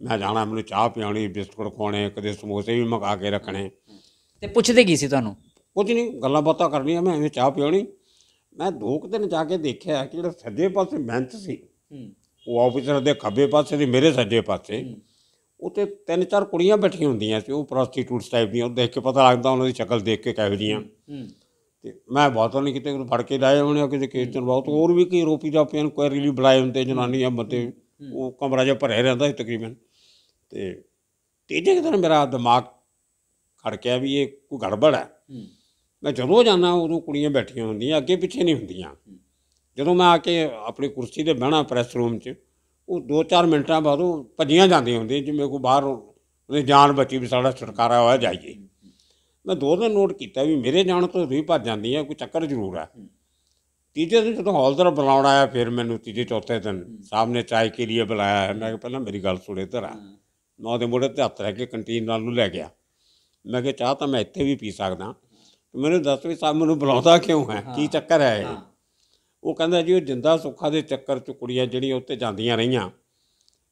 S2: ਮੈਂ ਜਾਣਾ ਮੈਨੂੰ ਚਾਹ ਪਿਆਉਣੀ ਬਿਸਕੁਟ ਖਵਾਉਣੇ ਕਦੇ ਸਮੋਸੇ ਵੀ ਮੰਗਾ ਕੇ ਰੱਖਣੇ।
S1: ਤੇ ਪੁੱਛਦੇ ਕੀ ਸੀ ਤੁਹਾਨੂੰ?
S2: ਕੁਝ ਨਹੀਂ ਗੱਲਾਂ ਬਾਤਾਂ ਕਰਨੀਆਂ ਮੈਂ ਐਵੇਂ ਚਾਹ ਪਿਉਣੀ ਮੈਂ ਦੋ ਕੁ ਦਿਨ ਜਾ ਕੇ ਦੇਖਿਆ ਕਿ ਜਿਹੜਾ ਸੱਜੇ ਪਾਸੇ ਬੈਂਚ ਸੀ ਉਹ ਆਫਿਸਰ ਦੇ ਖੱਬੇ ਪਾਸੇ ਤੇ ਮੇਰੇ ਸੱਜੇ ਪਾਸੇ। ਉੱਤੇ ਤਿੰਨ ਚਾਰ ਕੁੜੀਆਂ ਬੈਠੀਆਂ ਹੁੰਦੀਆਂ ਸੀ ਉਹ ਪ੍ਰੋਸਟੀਟਿਊਟਸ ਟਾਈਪ ਦੀਆਂ ਉਹ ਦੇਖ ਕੇ ਪਤਾ ਲੱਗਦਾ ਉਹਨਾਂ ਦੀ ਸ਼ਕਲ ਦੇਖ ਕੇ ਕਿਹੋ ਜਿਹੀਆਂ। ਤੇ ਮੈਂ ਬਹੁਤਾ ਨਹੀਂ ਕਿਤੇ ਫੜ ਕੇ ਲਾਏ ਹੋਣੇ ਕਿਸੇ ਕੇਸ ਚ ਬਹੁਤ ਹੋਰ ਵੀ ਕੀ ਰੋਪੀ ਦਾ ਪੈਨ ਕੁਐਰੀ ਲਈ ਬੁਲਾਏ ਹੁੰਦੇ ਜਨਾਨੀਆਂ ਬੰਦੇ ਉਹ ਕਮਰਾ ਜਿਹਾ ਭਰਿਆ ਰਹਿੰਦਾ ਸੀ ਤਕਰੀਬਨ। ਤੇ ਤੀਜੇ ਦਿਨ ਮੇਰਾ ਦਿਮਾਗ ਖੜਕਿਆ ਵੀ ਇਹ ਕੋਈ ਗੜਬੜ ਹੈ। ਮੈਂ ਜਦੋਂ ਜਾਂਦਾ ਉਦੋਂ ਕੁੜੀਆਂ ਬੈਠੀਆਂ ਹੁੰਦੀਆਂ ਅੱਗੇ ਪਿੱਛੇ ਨਹੀਂ ਹੁੰਦੀਆਂ। ਜਦੋਂ ਮੈਂ ਆ ਕੇ ਆਪਣੀ ਕੁਰਸੀ ਤੇ ਬਹਿਣਾ ਪ੍ਰੈਸ ਰੂਮ 'ਚ ਉਹ 2-4 ਮਿੰਟਾਂ ਬਾਅਦ ਉਹ ਭੱਜੀਆਂ ਜਾਂਦੀਆਂ ਹੁੰਦੀਆਂ ਜਿਵੇਂ ਕੋਈ ਬਾਹਰ ਉਹਦੀ ਜਾਨ ਬਚੀ ਵੀ ਸਾਡਾ ਛੁਟਕਾਰਾ ਹੋਇਆ ਜਾਈਏ। ਮੈਂ ਦੋ ਦਿਨ ਨੋਟ ਕੀਤਾ ਵੀ ਮੇਰੇ ਜਾਣ ਤੋਂ ਵੀ ਭੱਜ ਜਾਂਦੀ ਹੈ ਕੋਈ ਚੱਕਰ ਜ਼ਰੂਰ ਹੈ ਤੀਜੇ ਦਿਨ ਜਦੋਂ ਹੌਲਦਾਰ ਬੁਲਾਉਣ ਆਇਆ, ਫਿਰ ਮੈਨੂੰ ਤੀਜੇ, ਚੌਥੇ ਦਿਨ ਸਾਹਿਬ ਨੇ ਚਾਹ ਕੇ ਲਈ ਬੁਲਾਇਆ। ਮੈਂ ਕਿਹਾ ਪਹਿਲਾਂ ਮੇਰੀ ਗੱਲ ਸੁਣੇ ਇੱਧਰ ਆ। ਮੈਂ ਉਹਦੇ ਮੋੜੇ ਤੇ ਹੱਥ ਰੱਖ ਕੇ ਕੰਟੀਨ ਨਾਲ ਨੂੰ ਲੈ ਗਿਆ। ਮੈਂ ਕਿਹਾ, ਚਾਹ ਤਾਂ ਮੈਂ ਇੱਥੇ ਵੀ ਪੀ ਸਕਦਾ। ਮੈਨੂੰ ਦੱਸ ਵੀ ਸਾਹਿਬ ਮੈਨੂੰ ਬੁਲਾਉਂਦਾ ਕਿਉਂ ਹੈ? ਕੀ ਚੱਕਰ ਹੈ ਇਹ? ਉਹ ਕਹਿੰਦਾ ਜੀ ਉਹ ਜਿੰਦਾ ਸੁੱਖਾ ਦੇ ਚੱਕਰ ਚ ਕੁੜੀਆਂ ਜਿਹੜੀਆਂ ਉੱਤੇ ਜਾਂਦੀਆਂ ਰਹੀਆਂ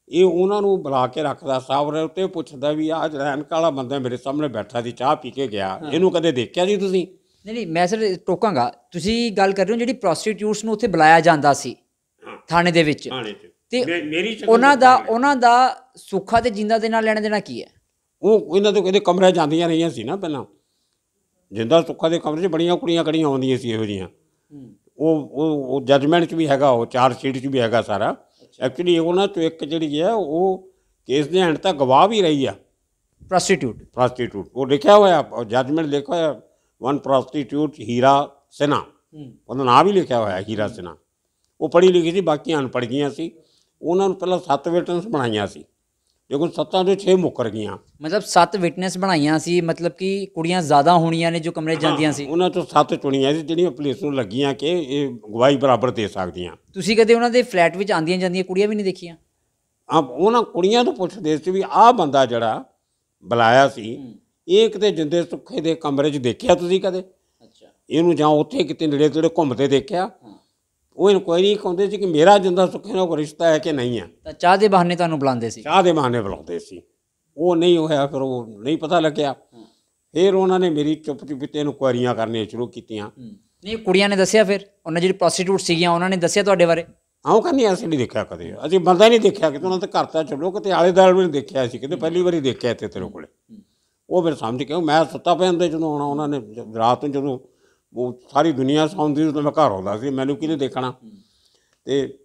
S2: ਇਹ ਉਹਨਾਂ ਨੂੰ ਬੁਲਾ ਕੇ ਰੱਖਦਾ ਸਾਹਿਬ ਨੇ ਉੱਤੇ ਪੁੱਛਦਾ ਵੀ ਆਹ ਜਿਹੜਾ ਐਨਕ ਵਾਲਾ ਬੰਦਾ ਮੇਰੇ ਸਾਹਮਣੇ ਬੈਠਾ ਸੀ ਚਾਹ ਪੀ ਕੇ ਗਿਆ ਇਹਨੂੰ ਕਦੇ ਦੇਖਿਆ ਜੀ ਤੁਸੀਂ?
S1: ਨਹੀਂ ਨਹੀਂ ਮੈਂ ਸਰ ਟੋਕਾਂਗਾ ਤੁਸੀਂ ਗੱਲ ਕਰ ਰਹੇ ਹੋ ਜਿਹੜੀ ਪ੍ਰੋਸਟੀਟਿਊਟਸ ਨੂੰ ਉੱਥੇ ਬੁਲਾਇਆ ਜਾਂਦਾ ਸੀ ਥਾਣੇ ਦੇ ਵਿੱਚ। ਤੇ ਉਹਨਾਂ ਦਾ ਉਹਨਾਂ ਦਾ ਸੁੱਖਾ ਤੇ ਜਿੰਦਾ ਦੇ ਨਾਲ ਲੈਣਾ ਦੇਣਾ ਕੀ ਹੈ?
S2: ਉਹ ਇਹਨਾਂ ਦੇ ਕਹਿੰਦੇ ਕਮਰੇ ਜਾਂਦੀਆਂ ਰਹੀਆਂ ਸੀ ਨਾ ਪਹਿਲਾਂ। ਜਿੰਦਾ ਸੁੱਖਾ ਦੇ ਕਮਰੇ 'ਚ ਬੜੀਆਂ ਕੁੜੀਆਂ ਕੜੀਆਂ ਆਉਂਦੀਆਂ ਸੀ ਇਹੋ ਜੀਆਂ ਉਹ ਉਹ ਉਹ ਜੱਜਮੈਂਟ 'ਚ ਵੀ ਹੈਗਾ ਉਹ ਚਾਰ ਸ਼ੀਟ 'ਚ ਵੀ ਹੈਗਾ ਸਾਰਾ। ਐਕਚੁਅਲੀ ਉਹਨਾਂ 'ਚੋਂ ਇੱਕ ਜਿਹੜੀ ਹੈ ਉਹ ਕੇਸ ਦੇ ਐਂਡ ਤੱਕ ਗਵਾਹ ਵੀ ਰਹੀ ਆ।
S1: ਪ੍ਰੋਸਟੀਟਿਊਟ
S2: ਪ੍ਰੋਸਟੀਟਿਊਟ ਉਹ ਲਿਖਿਆ ਹੋਇਆ ਜੱਜਮੈਂਟ ਲਿਖਿਆ ਹੋਇਆ ਵਨ ਪ੍ਰੋਸਟੀਟਿਊਟ ਹੀਰਾ ਸਿਨਾ। ਉਹਦਾ ਨਾਮ ਵੀ ਲਿਖਿਆ ਹੋਇਆ ਹੀਰਾ ਸਿਨਾ। ਉਹ ਪੜ੍ਹੀ ਲਿਖੀ ਸੀ ਬਾਕੀ ਅਨਪੜ੍ਹ ਗਈਆਂ ਸੀ। ਉਹਨਾਂ ਨੂੰ ਪਹਿਲਾਂ ਸੱਤ ਵਿਟਨਸ ਬਣਾਈਆਂ ਸੀ। ਲੇਕਿਨ ਸੱਤਾਂ ਦੇ 6 ਮੁੱਕਰ ਗਈਆਂ
S1: ਮਤਲਬ ਸੱਤ ਵਿਟਨੈਸ ਬਣਾਈਆਂ ਸੀ ਮਤਲਬ ਕਿ ਕੁੜੀਆਂ ਜ਼ਿਆਦਾ ਹੋਣੀਆਂ ਨੇ ਜੋ ਕਮਰੇ 'ਚ ਜਾਂਦੀਆਂ ਸੀ।
S2: ਉਹਨਾਂ ਚੋਂ ਸੱਤ ਚੁਣੀਆਂ ਸੀ ਜਿਹੜੀਆਂ ਪੁਲਿਸ ਨੂੰ ਲੱਗੀਆਂ ਕਿ ਇਹ ਗਵਾਹੀ ਬਰਾਬਰ ਦੇ ਸਕਦੀਆਂ।
S1: ਤੁਸੀਂ ਕਦੇ ਉਹਨਾਂ ਦੇ ਫਲੈਟ ਵਿੱਚ ਆਂਦੀਆਂ ਜਾਂਦੀਆਂ ਕੁੜੀਆਂ ਵੀ ਨਹੀਂ ਦੇਖੀਆਂ?
S2: ਆ ਉਹਨਾਂ ਕੁੜੀਆਂ ਤੋਂ ਪੁੱਛਦੇ ਸੀ ਵੀ ਆਹ ਬੰਦਾ ਜਿਹੜਾ ਬੁਲਾਇਆ ਸੀ ਇਹ ਕਿਤੇ ਜਿੰਦੇ ਸੁੱਖੇ ਦੇ ਕਮਰੇ 'ਚ ਦੇਖਿਆ ਤੁਸੀਂ ਕਦੇ?
S1: ਅੱਛਾ।
S2: ਇਹਨੂੰ ਜਾਂ ਉੱਥੇ ਕਿਤੇ ਨੇੜੇ ਤੇੜੇ ਘੁੰਮਦੇ ਦੇਖਿਆ? ਉਹ ਇਨਕੁਆਇਰੀ ਕਹਿੰਦੇ ਸੀ ਕਿ ਮੇਰਾ ਜਿੰਦਾ ਸੁੱਖੇ ਨਾਲ ਕੋਈ ਰਿਸ਼ਤਾ ਹੈ ਕਿ ਨਹੀਂ ਹੈ।
S1: ਤਾਂ ਚਾਹ ਦੇ ਬਹਾਨੇ ਤੁਹਾਨੂੰ ਬੁਲਾਉਂਦੇ ਸੀ?
S2: ਚਾਹ ਦੇ ਬਹਾਨੇ ਬੁਲਾਉਂਦੇ ਸੀ। ਉਹ ਨਹੀਂ ਹੋਇਆ ਫਿਰ ਉਹ ਨਹੀਂ ਪਤਾ ਲੱਗਿਆ। ਫਿਰ ਉਹਨਾਂ ਨੇ ਮੇਰੀ ਚੁੱਪ ਚੁਪੀਤੇ ਇਨਕੁਆਇਰੀਆਂ ਕਰਨੀਆਂ ਸ਼ੁਰੂ ਕੀਤੀਆਂ।
S1: ਨਹੀਂ ਕੁੜੀਆਂ ਨੇ ਦੱਸਿਆ ਫਿਰ? ਉਹਨਾਂ ਜਿਹੜੀ ਪ੍ਰੋਸਟੀਟਿਊਟ ਸੀਗੀਆਂ ਉਹਨਾਂ ਨੇ ਦੱਸਿਆ ਤੁਹਾਡੇ ਬਾਰੇ?
S2: ਆਉਂ ਕਹਿੰਦੀ ਅਸੀਂ ਨਹੀਂ ਦੇਖਿਆ ਕਦੇ। ਅਸੀਂ ਬੰਦਾ ਨਹੀਂ ਦੇਖਿਆ ਕਿਤੇ ਉਹਨਾਂ ਤੇ ਘਰ ਤਾਂ ਚੱਲੋ ਕਿਤੇ ਆਲੇ ਦਾਲ ਵੀ ਨਹੀਂ ਦੇਖਿਆ ਸੀ ਕਿਤੇ ਪਹਿਲੀ ਵਾਰੀ ਦੇਖਿਆ ਇੱਥੇ ਤੇਰੇ ਕੋਲੇ। ਉਹ ਫਿਰ ਸਮਝ ਕੇ ਮੈਂ ਸੁੱਤਾ ਪਿਆ ਹੁੰਦਾ ਜਦੋਂ ਆਉਣਾ ਉਹਨਾਂ ਨੇ ਰਾਤ ਨੂੰ ਜਦੋਂ ਉਹ ਸਾਰੀ ਦੁਨੀਆ ਸੌਂਦੀ ਉਦੋਂ ਮੈਂ ਘਰ ਆਉਂਦਾ ਸੀ, ਮੈਨੂੰ ਕਿਹਨੇ ਦੇਖਣਾ? ਤੇ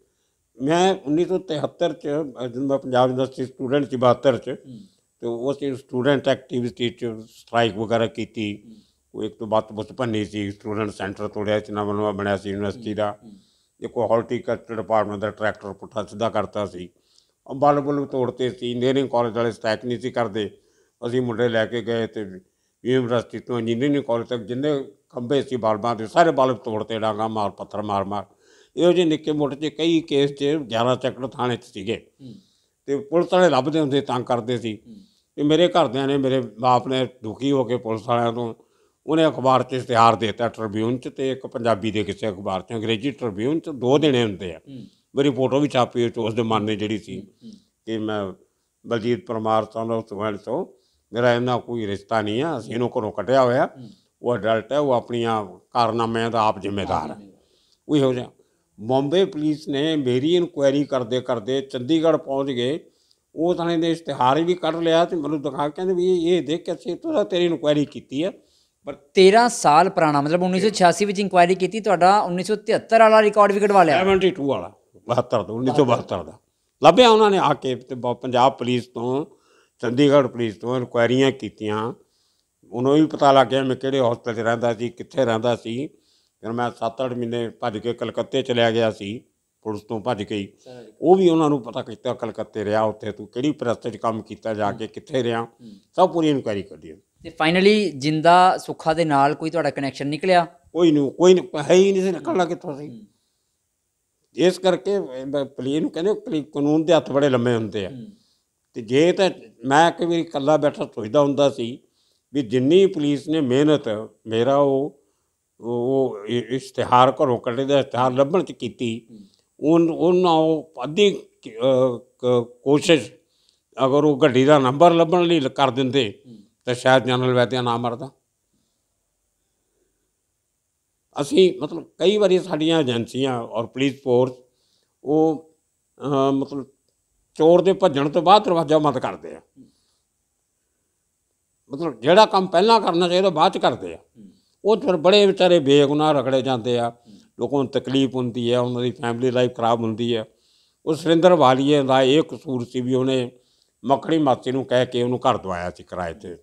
S2: ਮੈਂ 1973 ਚ ਜਦੋਂ ਮੈਂ ਪੰਜਾਬ ਯੂਨੀਵਰਸਿਟੀ ਸਟੂਡੈਂਟ ਸੀ 72 ਚ, ਤੇ ਉਸ ਸਟੂਡੈਂਟ ਐਕਟੀਵਿਟੀ ਚ ਸਟ੍ਰਾਈਕ ਵਗੈਰਾ ਕੀਤੀ। ਉਹ ਇੱਕ ਤੋਂ ਬਾਤ ਬੁੱਤ ਭੰਨੀ ਸੀ, ਸਟੂਡੈਂਟ ਸੈਂਟਰ ਤੋੜਿਆ ਸੀ ਨਵਾਂ ਨਵਾਂ ਬਣਿਆ ਸੀ ਯੂਨੀਵਰਸਿਟੀ ਦਾ। ਇੱਕ ਹਾਰਟੀਕਲਚਰ ਡਿਪਾਰਟਮੈਂਟ ਦਾ ਟਰੈਕਟਰ ਪੁੱਠਾ ਸਿੱਧਾ ਕਰਤਾ ਸੀ। ਉਹ ਬਲਬ ਬਲਬ ਤੋੜਤੇ ਸੀ, ਇੰਜੀਨੀਅਰਿੰਗ ਕਾਲਜ ਵਾਲੇ ਸਟ੍ਰਾਈਕ ਨਹੀਂ ਸੀ ਕਰਦੇ। ਅਸੀਂ ਮੁੰਡੇ ਲੈ ਕੇ ਗਏ ਤੇ ਯੂਨੀਵਰਸਿਟੀ ਤੋਂ ਇੰਜੀਨੀਅਰਿੰਗ ਕਾਲਜ ਤੱਕ ਜਿੰਨੇ ਖੰਭੇ ਸੀ ਬਲਬਾਂ ਦੇ ਸਾਰੇ ਬਲਬ ਤੋੜਤੇ ਡਾਂਗਾ ਮਾਰ ਪੱਥਰ ਮਾਰ ਮਾਰ। ਇਹੋ ਜਿਹੇ ਨਿੱਕੇ ਮੋਟੇ ਚ ਕਈ ਕੇਸ 'ਚ 11 ਚੱਕਰ ਥਾਣੇ 'ਚ ਸੀਗੇ। ਤੇ ਪੁਲਿਸ ਵਾਲੇ ਲੱਭਦੇ ਹੁੰਦੇ ਤੰਗ ਕਰਦੇ ਸੀ। ਤੇ ਮੇਰੇ ਘਰਦਿਆਂ ਨੇ ਮੇਰੇ ਬਾਪ ਨੇ ਦੁਖੀ ਹੋ ਕੇ ਪੁਲਿਸ ਵਾਲਿਆਂ ਤੋਂ ਉਹਨੇ ਅਖਬਾਰ 'ਚ ਇਸ਼ਤਿਹਾਰ ਦੇ ਦਿੱਤਾ ਟ੍ਰਿਬਿਊਨ 'ਚ ਤੇ ਇੱਕ ਪੰਜਾਬੀ ਦੇ ਕਿਸੇ ਅਖਬਾਰ 'ਚ ਅੰਗਰੇਜ਼ੀ ਟ੍ਰਿਬਿਊਨ 'ਚ ਦੋ ਦੇਣੇ ਹੁੰਦੇ ਆ। ਮੇਰੀ ਫੋਟੋ ਵੀ ਛਾਪੀ ਹੋਈ ਸੀ ਉਸ ਜ਼ਮਾਨੇ ਜਿਹੜੀ ਸੀ ਕਿ ਮੈਂ ਬਲਜੀਤ ਪਰਮਾਰ ਤੋਂ ਸੁਹਣ ਤੋਂ ਮੇਰਾ ਇਹਨਾਂ ਕੋਈ ਰਿਸ਼ਤਾ ਨਹੀਂ ਆ ਅਸੀਂ ਇਹਨੂੰ ਘਰੋਂ ਕੱਢਿਆ ਹੋਇਆ। ਉਹ ਅਡਲਟ ਹੈ ਉਹ ਆਪਣੀਆਂ ਕਾਰਨਾਮਿਆਂ ਦਾ ਆਪ ਜ਼ਿੰਮੇਦਾਰ ਹੈ। ਉਹ ਇਹੋ ਜਿਹਾ। ਬੰਬੇ ਪੁਲਿਸ ਨੇ ਮੇਰੀ ਇਨਕੁਆਇਰੀ ਕਰਦੇ ਕਰਦੇ ਚੰਡੀਗੜ੍ਹ ਪਹੁੰਚ ਗਏ। ਉਹ ਥਾਣੇ ਦੇ ਇਸ਼ਤਿਹਾਰ ਵੀ ਕੱਢ ਲਿਆ ਤੇ ਮੈਨੂੰ ਦਿਖਾ ਕੇ ਕਹਿੰਦੇ ਵੀ ਇਹ- ਦੇਖ ਕੇ ਅਸੀਂ ਤਾਂ ਤੇਰੀ ਇਨਕੁਆਇਰੀ ਕੀਤੀ ਹੈ। ਪਰ
S1: 13 ਸਾਲ ਪੁਰਾਣਾ ਮਤਲਬ 1986 ਵਿੱਚ ਇਨਕੁਆਇਰੀ ਕੀਤੀ ਤੁਹਾਡਾ 1973 ਵਾਲਾ ਰਿਕਾਰਡ ਵੀ ਕਢਵਾ ਲਿਆ।
S2: 72 ਵਾਲਾ 72 ਦਾ 1972 ਦਾ। ਲੱਭਿਆ ਉਹਨਾਂ ਨੇ ਆ ਕੇ ਪੰਜਾਬ ਪੁਲਿਸ ਤੋਂ ਚੰਡੀਗੜ੍ਹ ਪੁਲਿਸ ਤੋਂ ਇਨਕੁਆਇਰੀਆਂ ਕੀਤੀਆਂ। ਉਹਨੂੰ ਵੀ ਪਤਾ ਲੱਗ ਗਿਆ ਮੈਂ ਕਿਹੜੇ ਹਸਪਤਾਲ 'ਚ ਰਹਿੰਦਾ ਸੀ ਕਿੱਥੇ ਰਹਿੰਦਾ ਸੀ। ਫਿਰ ਮੈਂ 7-8 ਮਹੀਨੇ ਭੱਜ ਕੇ ਕਲਕੱਤੇ ਚਲਿਆ ਗਿਆ ਸੀ ਪੁਲਿਸ ਤੋਂ ਭੱਜ ਕੇ। ਹੀ ਉਹ ਵੀ ਉਹਨਾਂ ਨੂੰ ਪਤਾ ਕੀਤਾ ਕਲਕੱਤੇ ਰਿਹਾ ਉੱਥੇ ਤੂੰ ਕਿਹੜੀ ਪ੍ਰੈਸ 'ਚ ਕੰਮ ਕੀਤਾ ਜਾ ਕੇ ਕਿੱਥੇ ਰਿਹਾ। ਸਭ ਪੂਰੀ ਇਨਕੁਆਇਰੀ ਕਰਦੀ
S1: ਤੇ ਫਾਈਨਲੀ ਜਿੰਦਾ ਸੁੱਖਾ ਦੇ ਨਾਲ ਕੋਈ ਤੁਹਾਡਾ ਕਨੈਕਸ਼ਨ ਨਿਕਲਿਆ?
S2: ਕੋਈ ਨਹੀਂ ਕੋਈ ਨਹੀਂ ਹੈ ਹੀ ਨਹੀਂ ਸੀ ਨਿਕਲਣਾ ਕਿੱਥੋਂ ਸੀ। ਇਸ ਕਰਕੇ ਪਲੀਨ ਨੂੰ ਕਹਿੰਦੇ ਪਲੀ- ਕਾਨੂੰਨ ਦੇ ਹੱਥ ਬੜੇ ਲੰਮੇ ਹੁੰਦੇ ਆ। ਤੇ ਜੇ ਤਾਂ ਮੈਂ ਕਈ ਵਾਰੀ ਇਕੱਲਾ ਬੈਠਾ ਸੋਚਦਾ ਹੁੰਦਾ ਸੀ ਵੀ ਜਿੰਨੀ ਪੁਲਿਸ ਨੇ ਮਿਹਨਤ ਮੇਰਾ ਉਹ ਉਹ ਇਸ਼ਤਿਹਾਰ ਘਰੋਂ ਕੱਢੇ ਦਾ ਇਸ਼ਤਿਹਾਰ ਲੱਭਣ ਚ ਕੀਤੀ, ਉਨ, ਉਹਨਾਂ ਉਹ ਅੱਧੀ ਕੋਸ਼ਿਸ਼ ਅਗਰ ਉਹ ਗੱਡੀ ਦਾ ਨੰਬਰ ਲੱਭਣ ਲਈ ਕਰ ਦਿੰਦੇ, ਤਾਂ ਸ਼ਾਇਦ ਜਨਰਲ ਵੈਦਿਆ ਨਾ ਮਰਦਾ। ਅਸੀਂ ਮਤਲਬ ਕਈ ਵਾਰੀ ਸਾਡੀਆਂ ਏਜੰਸੀਆਂ ਔਰ ਪੁਲਿਸ ਫੋਰਸ, ਉਹ ਮਤਲਬ ਚੋਰ ਦੇ ਭੱਜਣ ਤੋਂ ਬਾਅਦ ਦਰਵਾਜ਼ਾ ਬੰਦ ਕਰਦੇ ਆ। ਮਤਲਬ ਜਿਹੜਾ ਕੰਮ ਪਹਿਲਾਂ ਕਰਨਾ ਚਾਹੀਦਾ ਬਾਅਦ ਚ ਕਰਦੇ ਆ। ਉਹ ਫਿਰ ਬੜੇ ਵਿਚਾਰੇ ਬੇਗੁਨਾਹ ਰਗੜੇ ਜਾਂਦੇ ਆ। ਲੋਕਾਂ ਨੂੰ ਤਕਲੀਫ ਹੁੰਦੀ ਹੈ ਉਹਨਾਂ ਦੀ ਫੈਮਿਲੀ ਲਾਈਫ ਖਰਾਬ ਹੁੰਦੀ ਹੈ ਉਹ ਸੁਰਿੰਦਰ ਵਾਲੀਏ ਦਾ ਇਹ ਕਸੂਰ ਸੀ ਵੀ ਉਹਨੇ ਮੱਖਣੀ ਮਾਸੀ ਨੂੰ ਕਹਿ ਕੇ ਉਹਨੂੰ ਘਰ ਦਵਾਇਆ ਸੀ ਕਿਰਾਏ ਤੇ।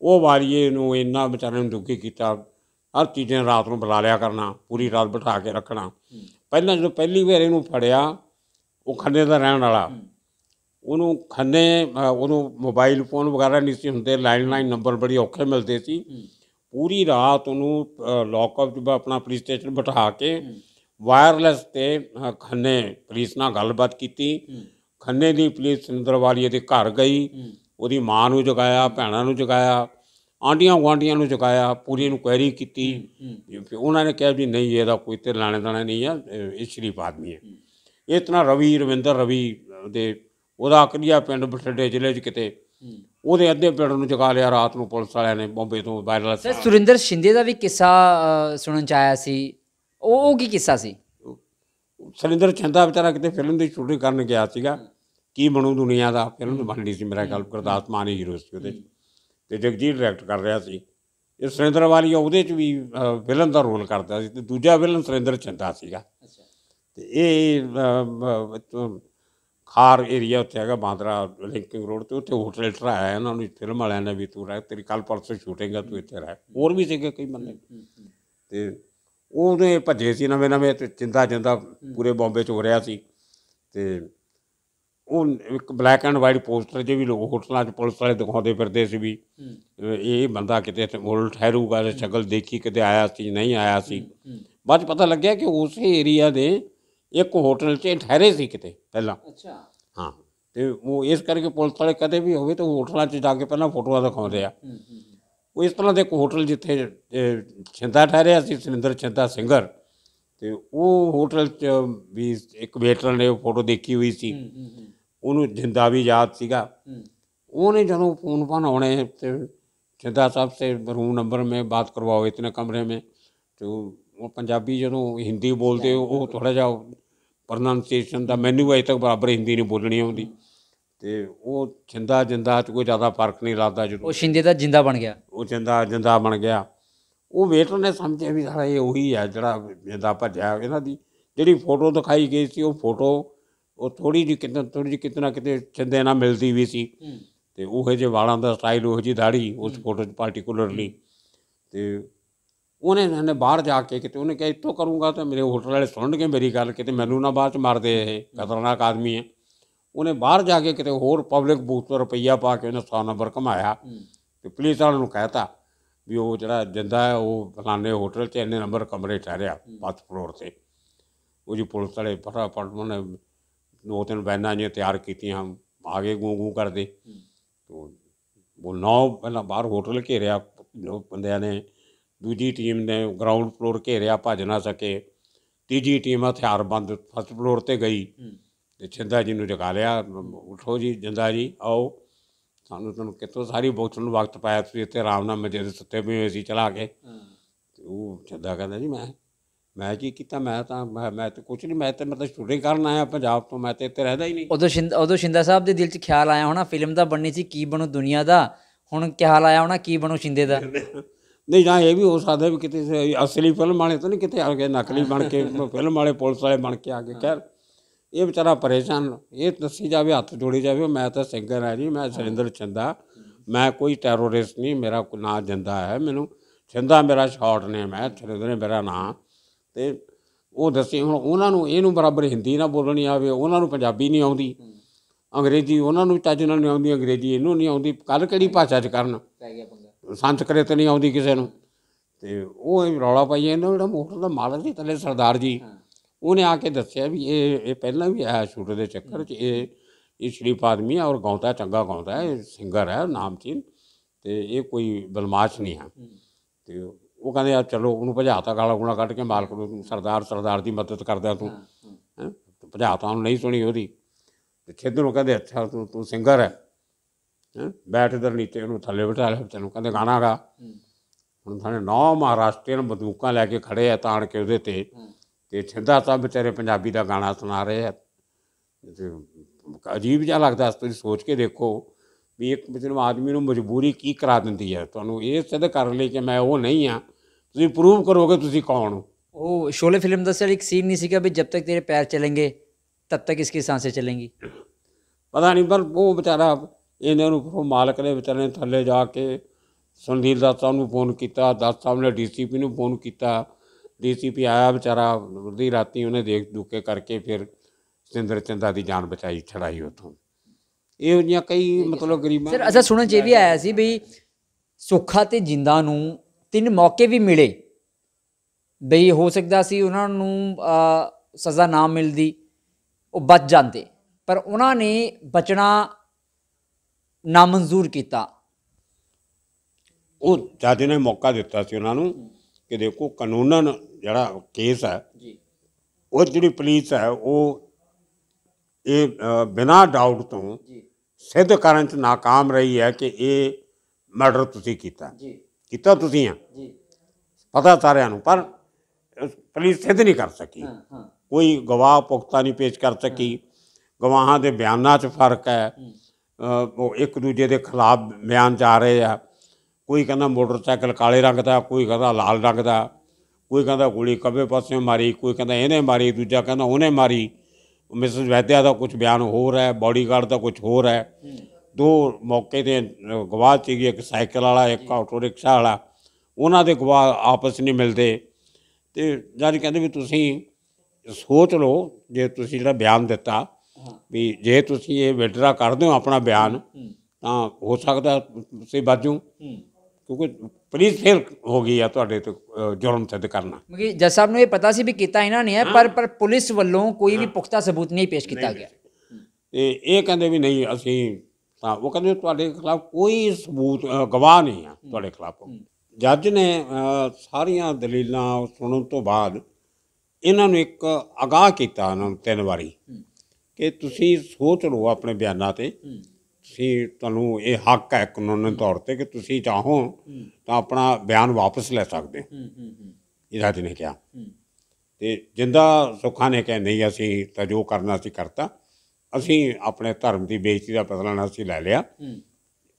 S2: ਉਹ ਵਾਲੀਏ ਨੂੰ ਇੰਨਾ ਵਿਚਾਰੇ ਨੂੰ ਦੁਖੀ ਕੀਤਾ। ਹਰ ਚੀਜ਼ਾਂ ਰਾਤ ਨੂੰ ਬੁਲਾ ਲਿਆ ਕਰਨਾ, ਪੂਰੀ ਰਾਤ ਬਿਠਾ ਕੇ ਰੱਖਣਾ। ਪਹਿਲਾਂ ਜਦੋਂ ਪਹਿਲੀ ਵਾਰ ਇਹਨੂੰ ਫੜਿਆ ਉਹ ਖੰਨੇ ਦਾ ਰਹਿਣ ਵਾਲਾ। ਉਹਨੂੰ ਖੰਨੇ ਉਹਨੂੰ ਮੋਬਾਈਲ ਫੋਨ ਵਗੈਰਾ ਨਹੀਂ ਸੀ ਹੁੰਦੇ ਲੈਂਡਲਾਈਨ ਨੰਬਰ ਬੜੀ ਔਖੇ ਮਿਲਦੇ ਸੀ। ਪੂਰੀ ਰਾਤ ਉਹਨੂੰ ਲੌਕਅਪ 'ਚ ਆਪਣਾ ਪੁਲਿਸ ਸਟੇਸ਼ਨ ਬਿਠਾ ਕੇ ਵਾਇਰਲੈਸ ਤੇ ਖੰਨੇ ਪੁਲਿਸ ਨਾਲ ਗੱਲਬਾਤ ਕੀਤੀ। ਖੰਨੇ ਦੀ ਪੁਲਿਸ ਸਿੰਦਰਵਾਲੀਏ ਦੇ ਘਰ ਗਈ। ਉਹਦੀ ਮਾਂ ਨੂੰ ਜਗਾਇਆ ਭੈਣਾਂ ਨੂੰ ਜਗਾਇਆ ਆਂਡੀਆਂ ਗੁਆਂਢੀਆਂ ਨੂੰ ਜਗਾਇਆ ਪੂਰੀ ਇਨਕੁਆਇਰੀ ਕੀਤੀ। ਉਹਨਾਂ ਨੇ ਕਿਹਾ ਵੀ ਨਹੀਂ ਇਹਦਾ ਕੋਈ ਤੇ ਲਾਣੇ ਦਾਣਾ ਨਹੀਂ ਆ ਇਹ ਸ਼ਰੀਫ ਆਦਮੀ ਹੈ। ਇਸ ਤਰ੍ਹਾਂ ਰਵੀ ਰਵਿੰਦਰ ਰਵੀ ਦੇ ਉਹਦਾ ਅਕਲੀਆ ਪਿੰਡ ਬਠਿੰਡੇ ਜ਼ਿਲ੍ਹੇ 'ਚ ਕਿਤੇ। ਉਹਦੇ ਅੱਧੇ ਪਿੰਡ ਨੂੰ ਜਗਾ ਲਿਆ ਰਾਤ ਨੂੰ ਪੁਲਿਸ ਵਾਲਿਆਂ ਨੇ ਬੰਬੇ ਤੋਂ ਵਾਇਰਲੈਸ
S1: ਸਰ ਸੁਰਿੰਦਰ ਸ਼ਿੰਦੇ ਦਾ ਵੀ ਕਿੱਸਾ ਸੁਣਨ ਚ ਆਇਆ ਸੀ। ਉਹ ਉਹ ਕੀ ਕਿੱਸਾ ਸੀ?
S2: ਸਰਿੰਦਰ ਚੰਦਾ ਵਿਚਾਰਾ ਕਿਤੇ ਫਿਲਮ ਦੀ ਸ਼ੂਟਿੰਗ ਕਰਨ ਗਿਆ ਸੀਗਾ। ਕੀ ਬਣੂ ਦੁਨੀਆ ਦਾ? ਫਿਲਮ ਬਣਨੀ ਸੀ ਮੇਰਾ ਗੱਲ ਗੁਰਦਾਸ ਮਾਨ ਹੀਰੋ ਸੀ ਉਹਦੇ 'ਚ। ਤੇ ਜਗਜੀਤ ਡਾਇਰੈਕਟ ਕਰ ਰਿਹਾ ਸੀ। ਇਹ ਸੁਰਿੰਦਰ ਵਾਲੀ ਉਹਦੇ 'ਚ ਵੀ ਵਿਲਨ ਦਾ ਰੋਲ ਕਰਦਾ ਸੀ। ਤੇ ਦੂਜਾ ਵਿਲਨ ਸੁਰਿੰਦਰ ਚੰਦਾ ਸੀਗਾ। ਤੇ ਇਹ ਖਾਰ ਏਰੀਆ ਉੱਥੇ ਹੈਗਾ ਬਾਂਦਰਾ ਲਿੰਕਿੰਗ ਰੋਡ ਤੇ ਉੱਥੇ ਹੋਟਲ ਠਰਾਇਆ ਇਹਨਾਂ ਨੂੰ ਫਿਲਮ ਵਾਲਿਆਂ ਨੇ ਵੀ ਤੂੰ ਰਹਿ ਤੇਰੀ ਕੱਲ ਪਰਸੋਂ ਸ਼ੂਟਿੰਗ ਆ ਤੂੰ ਇੱਥੇ ਰਹਿ। ਹੋਰ ਵੀ ਸੀਗੇ ਕਈ ਬੰਦੇ। ਤੇ ਉਹਨੇ ਭੱਜੇ ਸੀ ਨਵੇਂ ਨਵੇਂ ਤੇ ਚਿੰਤਾ ਚਿੰਤਾ ਪੂਰੇ ਬੰਬੇ ਚ ਹੋ ਰਿਹਾ ਸੀ। ਤੇ ਉਹ ਇੱਕ ਬਲੈਕ ਐਂਡ ਵਾਈਟ ਪੋਸਟਰ 'ਚ ਵੀ ਲੋਕ ਹੋਟਲਾਂ 'ਚ ਪੁਲਿਸ ਵਾਲੇ ਦਿਖਾਉਂਦੇ ਫਿਰਦੇ ਸੀ ਵੀ ਇਹ ਬੰਦਾ ਕਿਤੇ ਮੁੱਲ ਠਹਿਰੂਗਾ ਤੇ ਸ਼ਕਲ ਦੇਖੀ ਕਿਤੇ ਆਇਆ ਸੀ ਨਹੀਂ ਆਇਆ ਸੀ। ਬਾਅਦ ਪਤਾ ਲੱਗਿਆ ਕਿ ਉਸੇ ਏਰੀਆ ਦੇ ਇੱਕ ਹੋਟਲ 'ਚ ਇਹ ਠਹਿਰੇ ਸੀ ਕਿਤੇ ਪਹਿਲਾਂ
S1: ਅੱਛਾ
S2: ਹਾਂ ਤੇ ਉਹ ਇਸ ਕਰਕੇ ਪੁਲਿਸ ਵਾਲੇ ਕਦੇ ਵੀ ਹੋਵੇ ਤਾਂ ਹੋਟਲਾਂ 'ਚ ਜਾ ਕੇ ਪਹਿਲਾਂ ਫੋਟੋਆਂ ਦਿਖਾਉਂਦੇ ਆ ਉਹ ਇਸ ਤਰ੍ਹਾਂ ਦੇ ਇੱਕ ਹੋਟਲ ਜਿੱਥੇ ਅਹ, ਛਿੰਦਾ ਠਹਿਰਿਆ ਸੀ ਸੁਰਿੰਦਰ ਛਿੰਦਾ ਸਿੰਗਰ ਤੇ ਉਹ ਹੋਟਲ 'ਚ ਵੀ ਇੱਕ ਵੇਟਰ ਨੇ ਉਹ ਫੋਟੋ ਦੇਖੀ ਹੋਈ ਸੀ ਉਹਨੂੰ ਜਿੰਦਾ ਵੀ ਯਾਦ ਸੀਗਾ ਉਹਨੇ ਜਦੋਂ ਫੋਨ ਫਾਨ ਆਉਣੇ ਤੇ ਛਿੰਦਾ ਸਾਹਿਬ ਸੇ रूम नंबर में बात करवाओ इतने कमरे में तो वो पंजाबी ਜਦੋਂ ਹਿੰਦੀ ਬੋਲਦੇ ਉਹ ਥੋੜਾ ਜਿਹਾ ਪ੍ਰੋਨਾਂਸੀਏਸ਼ਨ ਦਾ ਮੈਨੂੰ ਅਜੇ ਤੱਕ ਬਰਾਬਰ ਹਿੰਦੀ ਨਹੀਂ ਬੋਲਣੀ ਆਉਂਦੀ। ਤੇ ਉਹ ਛਿੰਦਾ ਜਿੰਦਾ ਚ ਕੋਈ ਜ਼ਿਆਦਾ ਫ਼ਰਕ ਨਹੀਂ ਲੱਗਦਾ ਜਦੋਂ।
S1: ਉਹ ਸ਼ਿੰਦੇ ਦਾ ਜਿੰਦਾ ਬਣ ਗਿਆ।
S2: ਉਹ ਜਿੰਦਾ ਜਿੰਦਾ ਬਣ ਗਿਆ। ਉਹ ਵੇਟਰ ਨੇ ਸਮਝਿਆ ਵੀ ਸਾਲਾ ਇਹ ਉਹੀ ਹੈ ਜਿਹੜਾ ਜਿੰਦਾ ਭੱਜਿਆ ਇਹਨਾਂ ਦੀ। ਜਿਹੜੀ ਫੋਟੋ ਦਿਖਾਈ ਗਈ ਸੀ ਉਹ ਫੋਟੋ ਉਹ ਥੋੜੀ ਜਿਹੀ ਕਿਤੇ ਥੋੜੀ ਜਿਹੀ ਕਿਤੇ ਨਾ ਕਿਤੇ ਚੰਦੇ ਨਾਲ ਮਿਲਦੀ ਵੀ ਸੀ। ਤੇ ਉਹੋ ਜਿਹੇ ਵਾਲਾਂ ਦਾ ਸਟਾਈਲ ਉਹੋ ਜਿਹੀ ਦਾੜੀ ਉਸ ਫੋਟੋ 'ਚ ਪਾਰਟਿਕੂਲਰਲੀ ਤੇ ਉਹਨੇ ਨੇ ਬਾਹਰ ਜਾ ਕੇ ਕਿਤੇ ਉਹਨੇ ਕਿਹਾ ਇੱਥੋਂ ਕਰੂੰਗਾ ਤਾਂ ਮੇਰੇ ਹੋਟਲ ਵਾਲੇ ਸੁਣਨਗੇ ਮੇਰੀ ਗੱਲ ਕਿਤੇ ਮੈਨੂੰ ਨਾ ਬਾਅਦ ਚ ਮਾਰਦੇ ਇਹ ਖਤਰਨਾਕ ਆਦਮੀ ਹੈ। ਉਹਨੇ ਬਾਹਰ ਜਾ ਕੇ ਕਿਤੇ ਹੋਰ ਪਬਲਿਕ ਬੂਥ ਤੋਂ ਰੁਪਈਆ ਪਾ ਕੇ ਉਹਨੇ 100 ਨੰਬਰ ਕਮਾਇਆ ਤੇ ਪੁਲਿਸ ਵਾਲਿਆਂ ਨੂੰ ਕਹਿਤਾ ਵੀ ਉਹ ਜਿਹੜਾ ਜਿੰਦਾ ਹੈ ਉਹ ਫਲਾਣੇ ਹੋਟਲ 'ਚ ਇੰਨੇ ਨੰਬਰ ਕਮਰੇ ਠਹਿਰਿਆ ਫਸਟ ਫਲੋਰ ਤੇ। ਉਹ ਜੀ ਪੁਲਿਸ ਵਾਲੇ ਫਟਾਫਟ ਉਹਨੇ ਦੋ ਤਿੰਨ ਵੈਨਾਂ ਜਿਹੀਆਂ ਤਿਆਰ ਕੀਤੀਆਂ ਆਗੇ ਗੂੰ ਗੂੰ ਕਰਦੇ। ਉਹ ਨੌ ਪਹਿਲਾਂ ਬਾਹਰ ਹੋਟਲ ਘੇਰਿਆ ਲੋਕ ਬੰਦਿਆਂ ਨੇ ਦੂਜੀ ਟੀਮ ਨੇ ਗਰਾਊਂਡ ਫਲੋਰ ਘੇਰਿਆ ਭੱਜ ਨਾ ਸਕੇ। ਤੀਜੀ ਟੀਮ ਹਥਿਆਰਬੰਦ ਫਸਟ ਫਲੋਰ ਤੇ ਗਈ। ਤੇ ਛਿੰਦਾ ਜੀ ਨੂੰ ਜਗਾ ਲਿਆ। ਉਠੋ ਜੀ ਜਿੰਦਾ ਜੀ ਆਓ। ਸਾਨੂੰ ਤੁਹਾਨੂੰ ਕਿੱਥੋਂ ਸਾਰੀ ਬੋਤਲ ਨੂੰ ਵਕਤ ਪਾਇਆ ਤੁਸੀਂ ਇੱਥੇ ਆਰਾਮ ਨਾਲ ਮਜੇ ਦੇ ਸੁੱਤੇ ਪਏ ਹੋਏ ਸੀ ਚਲਾ ਕੇ। ਤੇ ਉਹ ਛਿੰਦਾ ਕਹਿੰਦਾ ਜੀ ਮੈਂ ਮੈਂ ਕੀ ਕੀਤਾ? ਮੈਂ ਤਾਂ ਮੈਂ ਮੈਂ ਤਾਂ ਕੁਝ ਨਹੀਂ ਮੈਂ ਤਾਂ ਮਤਲਬ ਸ਼ੂਟਿੰਗ ਕਰਨ ਆਇਆ ਪੰਜਾਬ ਤੋਂ ਮੈਂ ਤਾਂ ਇੱਥੇ ਰਹਿਦਾ ਹੀ ਨਹੀਂ।
S1: ਉਦੋਂ ਸ਼ਿੰਦਾ ਉਦੋਂ ਸ਼ਿੰਦਾ ਸਾਹਿਬ ਦੇ ਦਿਲ 'ਚ ਖਿਆਲ ਆਇਆ ਹੋਣਾ ਫਿਲਮ ਤਾਂ ਬਣਨੀ ਸੀ ਕੀ ਬਣੂ ਦੁਨੀਆ ਦਾ? ਹੁਣ ਖਿਆਲ ਆਇਆ ਹੋਣਾ ਕੀ ਬਣੂ ਸ਼ਿੰਦੇ ਦਾ?
S2: ਨਹੀਂ ਜਾਂ ਇਹ ਵੀ ਹੋ ਸਕਦਾ ਵੀ ਕਿਤੇ ਅਸਲੀ ਫਿਲਮ ਵਾਲੇ ਤਾਂ ਨਹੀਂ ਕਿਤੇ ਆ ਗਏ ਨਕਲੀ ਬਣ ਕੇ ਫਿਲਮ ਵਾਲੇ ਪੁਲਿਸ ਵਾਲੇ ਬਣ ਕੇ ਆ ਗਏ। ਖੈਰ ਇਹ ਵਿਚਾਰਾ ਪਰੇਸ਼ਾਨ ਇਹ ਦੱਸੀ ਜਾਵੇ ਹੱਥ ਜੋੜੀ ਜਾਵੇ ਮੈਂ ਤਾਂ ਸਿੰਗਰ ਹਾਂ ਜੀ ਮੈਂ ਸੁਰਿੰਦਰ ਚੰਦਾ ਮੈਂ ਕੋਈ ਟੈਰੋਰਿਸਟ ਨਹੀਂ ਮੇਰਾ ਕੋਈ ਨਾਂ ਜਿੰਦਾ ਹੈ ਮੈਨੂੰ। ਚੰਦਾ ਮੇਰਾ ਸ਼ਾਰਟ ਨੇਮ ਹੈ ਸੁਰਿੰਦਰ ਮੇਰਾ ਨਾਂ। ਤੇ ਉਹ ਦੱਸੀ ਹੁਣ ਉਹਨਾਂ ਨੂੰ ਇਹਨੂੰ ਬਰਾਬਰ ਹਿੰਦੀ ਨਾ ਬੋਲਣੀ ਆਵੇ ਉਹਨਾਂ ਨੂੰ ਪੰਜਾਬੀ ਨਹੀਂ ਆਉਂਦੀ। ਅੰਗਰੇਜ਼ੀ ਉਹਨਾਂ ਨੂੰ ਚੱਜ ਨਾਲ ਨਹੀਂ ਆਉਂਦੀ ਅੰਗਰੇਜ਼ੀ ਇਹਨੂੰ ਨਹੀਂ ਆਉਂਦੀ। ਕੱਲ ਕਿਹੜੀ ਭਾਸ਼ਾ 'ਚ ਕਰਨ?
S1: ਗਿਆ ਪੰਗਾ
S2: ਸੰਸਕ੍ਰਿਤ ਨਹੀਂ ਆਉਂਦੀ ਕਿਸੇ ਨੂੰ। ਤੇ ਉਹ ਰੌਲਾ ਪਾਈ ਜਾਂਦਾ ਜਿਹੜਾ ਮੋਟਰ ਦਾ ਮਾਲਕ ਸੀ ਥੱਲੇ ਸਰਦਾਰ ਜੀ ਉਹਨੇ ਆ ਕੇ ਦੱਸਿਆ ਵੀ ਇਹ ਇਹ ਪਹਿਲਾਂ ਵੀ ਆਇਆ ਸ਼ੂਟ ਦੇ ਚੱਕਰ 'ਚ ਇਹ ਇਹ ਸ਼ਰੀਫ ਆਦਮੀ ਹੈ ਔਰ ਗਾਉਂਦਾ ਚੰਗਾ ਗਾਉਂਦਾ ਹੈ ਇਹ ਸਿੰਗਰ ਹੈ ਨਾਮਚੀਨ ਤੇ ਇਹ ਕੋਈ ਬਲਮਾਸ਼ ਨਹੀਂ ਹੈ। ਤੇ ਉਹ ਕਹਿੰਦੇ ਆ ਚਲੋ ਉਹਨੂੰ ਭਜਾਤਾ ਗਾਲਾ ਗੁਣਾ ਕੱਢ ਕੇ ਮਾਲਕ ਨੂੰ ਤੂੰ ਸਰਦਾਰ ਸਰਦਾਰ ਦੀ ਮਦਦ ਕਰਦਾ ਤੂੰ। ਹੈਂ ਭਜਾਤਾ ਉਹਨੂੰ ਨਹੀਂ ਸੁਣੀ ਉਹਦੀ। ਤੇ ਖੇਦਰ ਨੂੰ ਕਹਿੰਦੇ ਅੱਛਾ ਤੂੰ ਤੂੰ ਸਿੰਗਰ ਹੈਂ। ਬੈਠ ਇਧਰ ਨੀਚੇ ਉਹਨੂੰ ਥੱਲੇ ਬਿਠਾ ਲਿਆ ਤੈਨੂੰ ਕਹਿੰਦੇ ਗਾਣਾ ਗਾ। ਹੁਣ ਸਾਡੇ ਨੌ ਮਹਾਰਾਸ਼ਟਰੀਅਨ ਬੰਦੂਕਾਂ ਲੈ ਕੇ ਖੜੇ ਆ ਤਾਣ ਕੇ ਉਹਦੇ ਤੇ। ਤੇ ਛਿੰਦਾ ਸਾਹਿਬ ਵਿਚਾਰੇ ਪੰਜਾਬੀ ਦਾ ਗਾਣਾ ਸੁਣਾ ਰਹੇ ਆ। ਤੇ ਅਜੀਬ ਜਿਹਾ ਲੱਗਦਾ ਤੁਸੀਂ ਸੋਚ ਕੇ ਦੇਖੋ ਵੀ ਇੱਕ ਮਤਲਬ ਆਦਮੀ ਨੂੰ ਮਜਬੂਰੀ ਕੀ ਕਰਾ ਦਿੰਦੀ ਹੈ ਤੁਹਾਨੂੰ ਇਹ ਸਿੱਧ ਕਰਨ ਲਈ ਕਿ ਮੈਂ ਉਹ ਨਹੀਂ ਆ। ਤੁਸੀਂ ਪ੍ਰੂਵ ਕਰੋਗੇ ਤੁਸੀਂ ਕੌਣ ਹੋ?
S1: ਉਹ ਸ਼ੋਲੇ ਫਿਲਮ ਦਾ ਸਰ ਇੱਕ ਸੀਨ ਨਹੀਂ ਸੀਗਾ ਵੀ ਜਦ ਤੱਕ ਤੇਰੇ ਪੈਰ ਚੱਲਣਗੇ ਤਦ ਤੱਕ ਇਸकी सांसें ਚੱਲਣਗੀ
S2: ਪਤਾ ਨਹੀਂ ਪਰ ਉਹ ਵਿਚਾਰਾ ਇਹਨੇ ਨੂੰ ਉਹ ਮਾਲਕ ਨੇ ਵਿਚਾਰੇ ਨੇ ਥੱਲੇ ਜਾ ਕੇ ਸੁਨੀਲ ਦੱਤ ਸਾਹਿਬ ਨੂੰ ਫੋਨ ਕੀਤਾ ਦੱਤ ਸਾਹਿਬ ਨੇ ਡੀਸੀਪੀ ਨੂੰ ਫੋਨ ਕੀਤਾ। ਡੀਸੀਪੀ ਆਇਆ ਵਿਚਾਰਾ ਅੱਧੀ ਰਾਤੀ ਉਹਨੇ ਦੇਖ ਦੁੱਕੇ ਕਰਕੇ ਫਿਰ ਸਿੰਦਰ ਚੰਦਾ ਦੀ ਜਾਨ ਬਚਾਈ ਛੜਾਈ ਉੱਥੋਂ। ਇਹੋ ਜਿਹੀਆਂ ਕਈ ਮਤਲਬ ਗਰੀਬਾਂ
S1: ਸਰ ਅਸਾਂ ਸੁਣਨ ਚ ਇਹ ਵੀ ਆਇਆ ਸੀ ਵੀ ਸੁੱਖਾ ਤੇ ਜਿੰਦਾ ਨੂੰ ਤਿੰਨ ਮੌਕੇ ਵੀ ਮਿਲੇ ਬਈ ਹੋ ਸਕਦਾ ਸੀ ਉਹਨਾਂ ਨੂੰ ਸਜ਼ਾ ਨਾ ਮਿਲਦੀ ਉਹ ਬਚ ਜਾਂਦੇ। ਪਰ ਉਹਨਾਂ ਨੇ ਬਚਣਾ ਨਾਮਨਜ਼ੂਰ ਕੀਤਾ।
S2: ਉਹ ਜੱਜ ਨੇ ਮੌਕਾ ਦਿੱਤਾ ਸੀ ਉਹਨਾਂ ਨੂੰ ਕਿ ਦੇਖੋ ਕਾਨੂੰਨਨ ਜਿਹੜਾ ਕੇਸ ਹੈ
S1: ਜੀ।
S2: ਉਹ ਜਿਹੜੀ ਪੁਲਿਸ ਹੈ ਉਹ ਇਹ ਬਿਨਾਂ ਡਾਊਟ ਤੋਂ
S1: ਜੀ।
S2: ਸਿੱਧ ਕਰਨ ਚ ਨਾਕਾਮ ਰਹੀ ਹੈ ਕਿ ਇਹ ਮਰਡਰ ਤੁਸੀਂ ਕੀਤਾ।
S1: ਜੀ।
S2: ਕੀਤਾ ਤੁਸੀਂ ਆ?
S1: ਜੀ।
S2: ਪਤਾ ਸਾਰਿਆਂ ਨੂੰ ਪਰ ਪੁਲਿਸ ਸਿੱਧ ਨਹੀਂ ਕਰ ਸਕੀ। ਕੋਈ ਗਵਾਹ ਪੁਖਤਾ ਨਹੀਂ ਪੇਸ਼ ਕਰ ਸਕੀ। ਗਵਾਹਾਂ ਦੇ ਬਿਆਨਾਂ 'ਚ ਫ਼ਰਕ ਹੈ। ਉਹ ਇੱਕ ਦੂਜੇ ਦੇ ਖਿਲਾਫ ਬਿਆਨ ਜਾ ਰਹੇ ਆ। ਕੋਈ ਕਹਿੰਦਾ ਮੋਟਰਸਾਈਕਲ ਕਾਲੇ ਰੰਗ ਦਾ, ਕੋਈ ਕਹਿੰਦਾ ਲਾਲ ਰੰਗ ਦਾ, ਕੋਈ ਕਹਿੰਦਾ ਗੋਲੀ ਖੱਬੇ ਪਾਸੇ ਮਾਰੀ, ਕੋਈ ਕਹਿੰਦਾ ਇਹਨੇ ਮਾਰੀ, ਦੂਜਾ ਕਹਿੰਦਾ ਉਹਨੇ ਮਾਰੀ। ਮਿਸਿਸ ਵੈਦਿਆ ਦਾ ਕੁਝ ਬਿਆਨ ਹੋਰ ਹੈ, ਬਾਡੀਗਾਰਡ ਦਾ ਕੁਝ ਹੋਰ ਹੈ। ਦੋ ਮੌਕੇ ਤੇ ਗਵਾਹ ਸੀਗੇ ਇੱਕ ਸਾਈਕਲ ਵਾਲਾ, ਇੱਕ ਆਟੋ ਰਿਕਸ਼ਾ ਵਾਲਾ, ਉਹਨਾਂ ਦੇ ਗਵਾਹ ਆਪਸ ਨਹੀਂ ਮਿਲਦੇ। ਤੇ ਜਦ ਕਹਿੰਦੇ ਵੀ ਤੁਸੀਂ ਸੋਚ ਲਓ, ਜੇ ਤੁਸੀਂ ਜਿਹੜਾ ਬਿਆਨ ਦਿੱਤਾ ਵੀ ਜੇ ਤੁਸੀਂ ਇਹ ਵਿਡਰਾ ਕਰਦੇ ਹੋ ਆਪਣਾ ਬਿਆਨ ਤਾਂ ਹੋ ਸਕਦਾ ਤੁਸੀਂ ਬਾਜੂ ਕਿਉਂਕਿ ਪੁਲਿਸ ਫੇਲ ਹੋ ਗਈ ਆ ਤੁਹਾਡੇ ਤੇ ਜੁਰਮ ਸਿੱਧ ਕਰਨਾ।
S1: ਕਿਉਂਕਿ ਜੱਜ ਸਾਹਿਬ ਨੂੰ ਇਹ ਪਤਾ ਸੀ ਵੀ ਕੀਤਾ ਇਹਨਾਂ ਨੇ ਪਰ ਪਰ ਪੁਲਿਸ ਵੱਲੋਂ ਕੋਈ ਵੀ ਪੁਖਤਾ ਸਬੂਤ ਨਹੀਂ ਪੇਸ਼ ਕੀਤਾ ਗਿਆ।
S2: ਤੇ ਇਹ ਕਹਿੰਦੇ ਵੀ ਨਹੀਂ ਅਸੀਂ ਤਾਂ ਉਹ ਕਹਿੰਦੇ ਤੁਹਾਡੇ ਖਿਲਾਫ ਕੋਈ ਸਬੂਤ ਗਵਾਹ ਨਹੀਂ ਆ ਤੁਹਾਡੇ ਖਿਲਾਫ। ਜੱਜ ਨੇ ਸਾਰੀਆਂ ਦਲੀਲਾਂ ਸੁਣਨ ਤੋਂ ਬਾਅਦ ਇਹਨਾਂ ਨੂੰ ਇੱਕ ਅਗਾਹ ਕੀਤਾ ਉਹਨਾਂ ਨੂੰ ਤਿੰਨ ਵਾਰੀ। ਕਿ ਤੁਸੀਂ ਸੋਚ ਲਓ ਆਪਣੇ ਬਿਆਨਾਂ ਤੇ। ਤੁਸੀਂ ਤੁਹਾਨੂੰ ਇਹ ਹੱਕ ਹੈ ਕਾਨੂੰਨੀ ਤੌਰ ਤੇ ਕਿ ਤੁਸੀਂ ਚਾਹੋ ਤਾਂ ਆਪਣਾ ਬਿਆਨ ਵਾਪਸ ਲੈ ਸਕਦੇ। ਹੋ ਇਹ ਜੱਜ ਨੇ ਕਿਹਾ। ਤੇ ਜਿੰਦਾ ਸੁੱਖਾ ਨੇ ਕਿਹਾ ਨਹੀਂ ਅਸੀਂ ਤਾਂ ਜੋ ਕਰਨਾ ਸੀ ਕਰਤਾ। ਅਸੀਂ ਆਪਣੇ ਧਰਮ ਦੀ ਬੇਇੱਜ਼ਤੀ ਦਾ ਬਦਲਾ ਅਸੀਂ ਲੈ ਲਿਆ।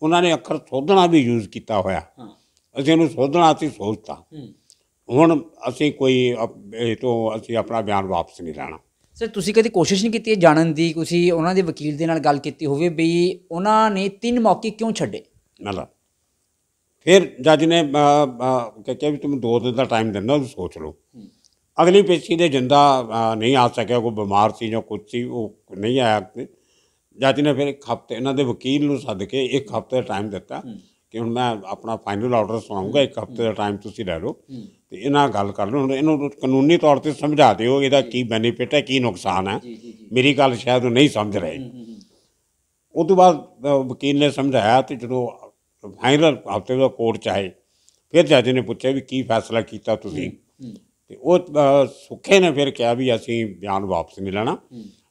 S2: ਉਹਨਾਂ ਨੇ ਅੱਖਰ ਸੋਧਣਾ ਵੀ ਯੂਜ਼ ਕੀਤਾ ਹੋਇਆ। ਅਸੀਂ ਉਹਨੂੰ ਸੋਧਣਾ ਅਸੀਂ ਸੋਚਤਾ। ਹੁਣ ਅਸੀਂ ਕੋਈ ਇਹ ਤੋਂ ਅਸੀਂ ਆਪਣਾ ਬਿਆਨ ਵਾਪਸ ਨਹੀਂ ਲੈਣਾ।
S1: ਸਰ ਤੁਸੀਂ ਕਦੀ ਕੋਸ਼ਿਸ਼ ਨਹੀਂ ਕੀਤੀ ਜਾਣਨ ਦੀ? ਤੁਸੀਂ ਉਹਨਾਂ ਦੇ ਵਕੀਲ ਦੇ ਨਾਲ ਗੱਲ ਕੀਤੀ ਹੋਵੇ ਵੀ ਉਹਨਾਂ ਨੇ ਤਿੰਨ ਮੌਕੇ ਕਿਉਂ ਛੱਡੇ?
S2: ਮਤਲਬ ਫਿਰ ਜੱਜ ਨੇ ਕਿਹਾ ਵੀ ਤੁਮ ਦੋ ਦਿਨ ਦਾ ਟਾਈਮ ਦਿੰਦਾ ਉਹ ਸੋਚ ਲਓ। ਅਗਲੀ ਪੇਸ਼ੀ ਦੇ ਜਿੰਦਾ ਨਹੀਂ ਆ ਸਕਿਆ ਕੋਈ ਬਿਮਾਰ ਸੀ ਜਾਂ ਕੁਝ ਸੀ ਉਹ ਨਹੀਂ ਆਇਆ। ਜੱਜ ਨੇ ਫਿਰ ਇੱਕ ਹਫ਼ਤੇ ਇਹਨਾਂ ਦੇ ਵਕੀਲ ਨੂੰ ਸੱਦ ਕੇ ਇੱਕ ਹਫ਼ਤੇ ਦਾ ਟਾਈਮ ਦਿੱਤਾ ਕਿ ਹੁਣ ਮੈਂ ਆਪਣਾ ਫਾਈਨਲ ਆਰਡਰ ਸੁਣਾਉਂਗਾ ਇੱਕ ਹਫ਼ਤੇ ਦਾ ਟਾਈਮ ਤੁਸੀਂ ਲੈ ਲਓ। ਤੇ ਇਹਨਾਂ ਗੱਲ ਕਰ ਲਓ ਹੁਣ ਇਹਨੂੰ ਕਾਨੂੰਨੀ ਤੌਰ ਤੇ ਸਮਝਾ ਦਿਓ ਇਹਦਾ ਕੀ ਬੈਨੀਫਿਟ ਹੈ ਕੀ ਨੁਕਸਾਨ ਹੈ। ਮੇਰੀ ਗੱਲ ਸ਼ਾਇਦ ਉਹ ਨਹੀਂ ਸਮਝ ਰਹੇ। ਉਸ ਤੋਂ ਬਾਅਦ ਵਕੀਲ ਨੇ ਸਮਝਾਇਆ ਤੇ ਜਦੋਂ ਫਾਈਨਲ ਹਫ਼ਤੇ ਦਾ ਕੋਰਟ ਚ ਆਏ ਫਿਰ ਜੱਜ ਨੇ ਪੁੱਛਿਆ ਵੀ ਕੀ ਫੈਸਲਾ ਕੀਤਾ ਤੁਸੀਂ? ਤੇ ਉਹ ਸੁੱਖੇ ਨੇ ਫਿਰ ਕਿਹਾ ਵੀ ਅਸੀਂ ਬਿਆਨ ਵਾਪਸ ਨਹੀਂ ਲੈਣਾ।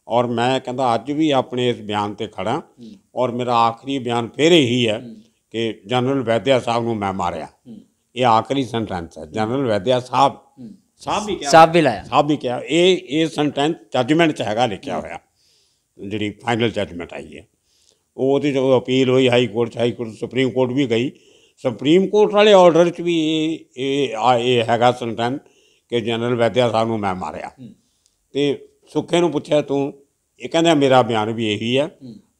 S2: ਔਰ ਮੈਂ ਕਹਿੰਦਾ ਅੱਜ ਵੀ ਆਪਣੇ ਇਸ ਬਿਆਨ ਤੇ ਖੜਾ। ਔਰ ਮੇਰਾ ਆਖਰੀ ਬਿਆਨ ਫਿਰ ਇਹੀ ਹੈ ਕਿ ਜਨਰਲ ਵੈਦਿਆ ਸਾਹਿਬ ਨੂੰ ਮੈਂ ਮਾਰਿਆ। ਇਹ ਆਖਰੀ ਸੈਂਟੈਂਸ ਹੈ ਜਨਰਲ ਵੈਦਿਆ ਸਾਹਿਬ। ਸਾਹਿਬ ਵੀ ਕਿਹਾ
S1: ਸਾਹਿਬ ਵੀ ਲਾਇਆ।
S2: ਸਾਹਿਬ ਵੀ ਕਿਹਾ ਇਹ ਇਹ ਸੈਂਟੈਂਸ ਜੱਜਮੈਂਟ ਚ ਹੈਗਾ ਲਿਖਿਆ ਹੋਇਆ। ਜਿਹੜੀ ਫਾਈਨਲ ਜੱਜਮੈਂਟ ਆਈ ਹੈ। ਉਹ ਉਹਦੀ ਜੋ ਅਪੀਲ ਹੋਈ ਹਾਈ ਕੋਰਟ 'ਚ, ਹਾਈ ਕੋਰਟ ਸੁਪਰੀਮ ਕੋਰਟ ਵੀ ਗਈ। ਸੁਪਰੀਮ ਕੋਰਟ ਵਾਲੇ ਆਰਡਰ 'ਚ ਵੀ ਇਹ ਇਹ ਹੈਗਾ ਸੈਂਟੈਂਸ ਕਿ ਜਨਰਲ ਵੈਦਿਆ ਸਾਹਿਬ ਨੂੰ ਮੈਂ ਮਾਰਿਆ। ਤੇ ਸੁੱਖੇ ਨੂੰ ਪੁੱਛਿਆ ਤੂੰ ਇਹ ਕਹਿੰਦਾ ਮੇਰਾ ਬਿਆਨ ਵੀ ਇਹੀ ਹੈ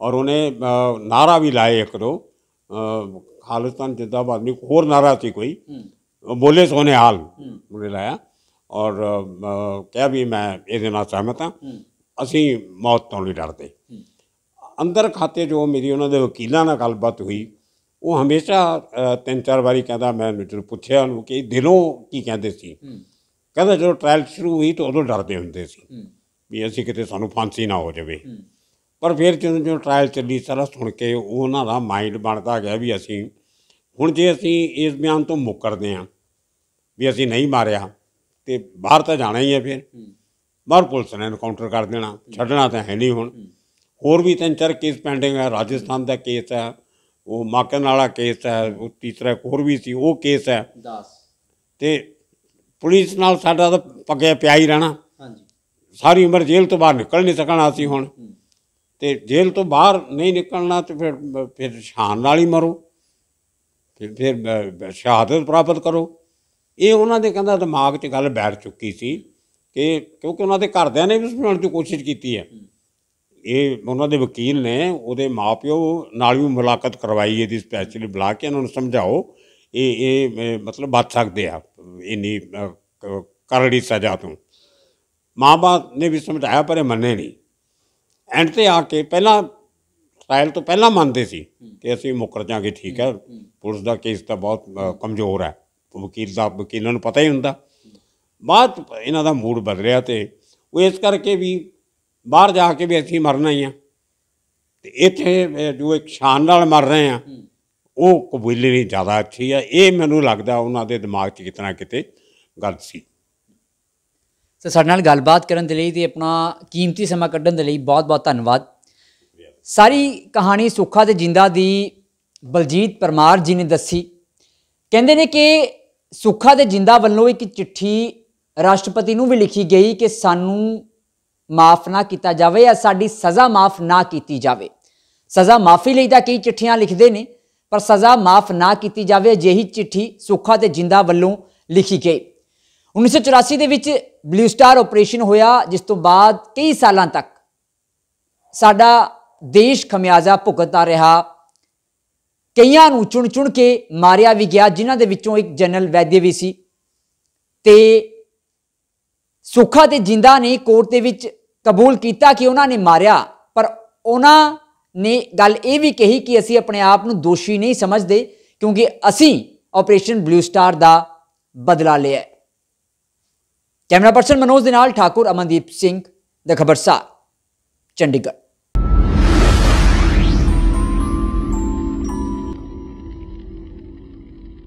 S2: ਔਰ ਉਹਨੇ ਨਾਰਾ ਵੀ ਲਾਏ ਇੱਕ ਦੋ। ਖਾਲਿਸਤਾਨ ਜਿੰਦਾਬਾਦ ਨਹੀਂ ਹੋਰ ਨਾਰਾ ਸੀ ਕੋਈ ਬੋਲੇ ਸੋਨੇ ਹਾਲ ਉਹਨੇ ਲਾਇਆ ਔਰ ਕਿਹਾ ਵੀ ਮੈਂ ਇਹਦੇ ਨਾਲ ਸਹਿਮਤ ਹਾਂ ਅਸੀਂ ਮੌਤ ਤੋਂ ਨਹੀਂ ਡਰਦੇ ਅੰਦਰ ਖਾਤੇ ਜੋ ਮੇਰੀ ਉਹਨਾਂ ਦੇ ਵਕੀਲਾਂ ਨਾਲ ਗੱਲਬਾਤ ਹੋਈ ਉਹ ਹਮੇਸ਼ਾ ਤਿੰਨ ਚਾਰ ਵਾਰੀ ਕਹਿੰਦਾ ਮੈਂ ਜਦੋਂ ਪੁੱਛਿਆ ਉਹਨੂੰ ਕਿ ਦਿਲੋਂ ਕੀ ਕਹਿੰਦੇ ਸੀ ਕਹਿੰਦਾ ਜਦੋਂ ਟ੍ਰਾਇਲ ਸ਼ੁਰੂ ਹੋਈ ਤਾਂ ਉਦੋਂ ਡਰਦੇ ਹੁੰਦੇ ਸੀ ਵੀ ਅਸੀਂ ਕਿਤੇ ਸਾਨੂੰ ਫਾਂਸੀ ਨਾ ਹੋ ਜਾਵੇ ਪਰ ਫਿਰ ਜਦੋਂ ਜਦੋਂ ਟ੍ਰਾਇਲ ਚੱਲੀ ਸਾਰਾ ਸੁਣ ਕੇ ਉਹਨਾਂ ਦਾ ਮਾਈਂਡ ਬਣਦਾ ਗਿਆ ਵੀ ਅਸੀਂ ਹੁਣ ਜੇ ਅਸੀਂ ਇਸ ਬਿਆਨ ਤੋਂ ਮੁੱਕਰਦੇ ਹਾਂ ਵੀ ਅਸੀਂ ਨਹੀਂ ਮਾਰਿਆ ਤੇ ਬਾਹਰ ਤਾਂ ਜਾਣਾ ਹੀ ਹੈ ਫਿਰ। ਬਾਹਰ ਪੁਲਿਸ ਨੇ ਐਨਕਾਊਂਟਰ ਕਰ ਦੇਣਾ ਛੱਡਣਾ ਤਾਂ ਹੈ ਨਹੀਂ ਹੁਣ। ਹੋਰ ਵੀ ਤਿੰਨ ਚਾਰ ਕੇਸ ਪੈਂਡਿੰਗ ਹੈ ਰਾਜਸਥਾਨ ਦਾ ਕੇਸ ਹੈ ਉਹ ਮਾਕਨ ਵਾਲਾ ਕੇਸ ਹੈ ਉਹ ਤੀਸਰਾ ਹੋਰ ਵੀ ਸੀ ਉਹ ਕੇਸ ਹੈ
S1: 10
S2: ਤੇ ਪੁਲਿਸ ਨਾਲ ਸਾਡਾ ਤਾਂ ਪੱਗਿਆ ਪਿਆ ਹੀ ਰਹਿਣਾ।
S1: ਹਾਂਜੀ।
S2: ਸਾਰੀ ਉਮਰ ਜੇਲ੍ਹ ਤੋਂ ਬਾਹਰ ਨਿਕਲ ਨਹੀਂ ਸਕਣਾ ਅਸੀਂ ਹੁਣ। ਤੇ ਜੇਲ੍ਹ ਤੋਂ ਬਾਹਰ ਨਹੀਂ ਨਿਕਲਣਾ ਤੇ ਫਿਰ ਫਿਰ ਸ਼ਾਨ ਨਾਲ ਹੀ ਮਰੋ। ਫਿਰ ਫਿਰ ਸ਼ਹਾਦਤ ਪ੍ਰਾਪਤ ਕਰੋ। ਇਹ ਉਹਨਾਂ ਦੇ ਕਹਿੰਦਾ ਦਿਮਾਗ 'ਚ ਗੱਲ ਬੈਠ ਚੁੱਕੀ ਸੀ ਕਿ ਕਿਉਂਕਿ ਉਹਨਾਂ ਦੇ ਘਰਦਿਆਂ ਨੇ ਵੀ ਸਮਝਾਉਣ ਦੀ ਕੋਸ਼ਿਸ਼ ਕੀਤੀ ਹੈ। ਇਹ ਉਹਨਾਂ ਦੇ ਵਕੀਲ ਨੇ, ਉਹਦੇ ਮਾਪਿਓ ਨਾਲ ਵੀ ਮੁਲਾਕਾਤ ਕਰਵਾਈ, ਇਹਦੀ ਸਪੈਸ਼ਲੀ ਬੁਲਾ ਕੇ ਉਹਨਾਂ ਨੂੰ ਸਮਝਾਓ। ਇਹ ਇਹ ਮਤਲਬ ਬਚ ਸਕਦੇ ਆ, ਇੰਨੀ ਕਰੜੀ ਸਜ਼ਾ ਤੋਂ। ਮਾਂ-ਬਾਪ ਨੇ ਵੀ ਸਮਝਾਇਆ ਪਰ ਇਹ ਮੰਨੇ ਨਹੀਂ। ਐਂਡ ਤੇ ਆ ਕੇ ਪਹਿਲਾਂ ਟ੍ਰਾਇਲ ਤੋਂ ਪਹਿਲਾਂ ਮੰਨਦੇ ਸੀ ਕਿ ਅਸੀਂ ਮੁੱਕਰ ਜਾਾਂਗੇ ਠੀਕ ਹੈ। ਪੁਲਿਸ ਦਾ ਕੇਸ ਤਾਂ ਬਹੁਤ ਕਮਜ਼ੋਰ ਹੈ। ਵਕੀਲ ਦਾ, ਵਕੀਲਾਂ ਨੂੰ ਪਤਾ ਹੀ ਹੁੰਦਾ। ਬਾਅਦ ਇਹਨਾਂ ਦਾ ਮੂਡ ਬਦਲਿਆ ਤੇ ਉਹ ਇਸ ਕਰਕੇ ਵੀ ਬਾਹਰ ਜਾ ਕੇ ਵੀ ਅਸੀਂ ਮਰਨਾ ਹੀ। ਆ ਤੇ ਇੱਥੇ ਜੋ ਇੱਕ ਸ਼ਾਨ ਨਾਲ ਮਰ ਰਹੇ ਆ ਉਹ ਕਬੂਲੀ ਜ਼ਿਆਦਾ ਅੱਛੀ ਆ ਇਹ ਮੈਨੂੰ ਲੱਗਦਾ ਉਹਨਾਂ ਦੇ ਦਿਮਾਗ 'ਚ ਕਿਤਨਾ ਕਿਤੇ ਗਲਤ ਸੀ।
S1: ਸੋ ਸਾਡੇ ਨਾਲ ਗੱਲਬਾਤ ਕਰਨ ਦੇ ਲਈ ਤੇ ਆਪਣਾ ਕੀਮਤੀ ਸਮਾਂ ਕੱਢਣ ਦੇ ਲਈ ਬਹੁਤ-ਬਹੁਤ ਧੰਨਵਾਦ। ਸਾਰੀ ਕਹਾਣੀ ਸੁੱਖਾ ਤੇ ਜਿੰਦਾ ਦੀ ਬਲਜੀਤ ਪਰਮਾਰ ਜੀ ਨੇ ਦੱਸੀ। ਕਹਿੰਦੇ ਨੇ ਕਿ ਸੁੱਖਾ ਤੇ ਜਿੰਦਾ ਵੱਲੋਂ ਇੱਕ ਚਿੱਠੀ ਰਾਸ਼ਟਰਪਤੀ ਨੂੰ ਵੀ ਲਿਖੀ ਗਈ ਕਿ ਸਾਨੂੰ ਮਾਫ ਨਾ ਕੀਤਾ ਜਾਵੇ ਜਾਂ ਸਾਡੀ ਸਜ਼ਾ ਮਾਫ ਨਾ ਕੀਤੀ ਜਾਵੇ। ਸਜ਼ਾ ਮਾਫੀ ਲਈ ਤਾਂ ਕਈ ਚਿੱਠੀਆਂ ਲਿਖਦੇ ਨੇ, ਪਰ ਸਜ਼ਾ ਮਾਫ ਨਾ ਕੀਤੀ ਜਾਵੇ ਅਜਿਹੀ ਚਿੱਠੀ ਸੁੱਖਾ ਤੇ ਜਿੰਦਾ ਵੱਲੋਂ ਲਿਖੀ ਗਈ। 1984 ਦੇ ਵਿੱਚ ਬਲੂ ਸਟਾਰ ਆਪਰੇਸ਼ਨ ਹੋਇਆ, ਜਿਸ ਤੋਂ ਬਾਅਦ ਕਈ ਸਾਲਾਂ ਤੱਕ ਸਾਡਾ ਦੇਸ਼ ਖਮਿਆਜ਼ਾ ਭੁਗਤਦਾ ਰਿਹਾ। ਕਈਆਂ ਨੂੰ ਚੁਣ ਚੁਣ ਕੇ ਮਾਰਿਆ ਵੀ ਗਿਆ, ਜਿਨ੍ਹਾਂ ਦੇ ਵਿੱਚੋਂ ਇੱਕ ਜਨਰਲ ਵੈਦਿਆ ਵੀ ਸੀ। ਤੇ ਸੁੱਖਾ ਤੇ ਜਿੰਦਾ ਨੇ ਕੋਰਟ ਦੇ ਵਿੱਚ ਕਬੂਲ ਕੀਤਾ ਕਿ ਉਹਨਾਂ ਨੇ ਮਾਰਿਆ, ਪਰ ਉਹਨਾਂ ਨੇ ਗੱਲ ਇਹ ਵੀ ਕਹੀ ਕਿ ਅਸੀਂ ਆਪਣੇ ਆਪ ਨੂੰ ਦੋਸ਼ੀ ਨਹੀਂ ਸਮਝਦੇ, ਕਿਉਂਕਿ ਅਸੀਂ ਆਪਰੇਸ਼ਨ ਬਲੂ ਸਟਾਰ ਦਾ ਬਦਲਾ ਲਿਆ ਕੈਮਰਾ ਪਰਸਨ ਮਨੋਜ ਦੇ ਨਾਲ ਠਾਕੁਰ ਅਮਨਦੀਪ ਸਿੰਘ ਦਾ ਖਬਰਸਾਰ ਚੰਡੀਗੜ੍ਹ।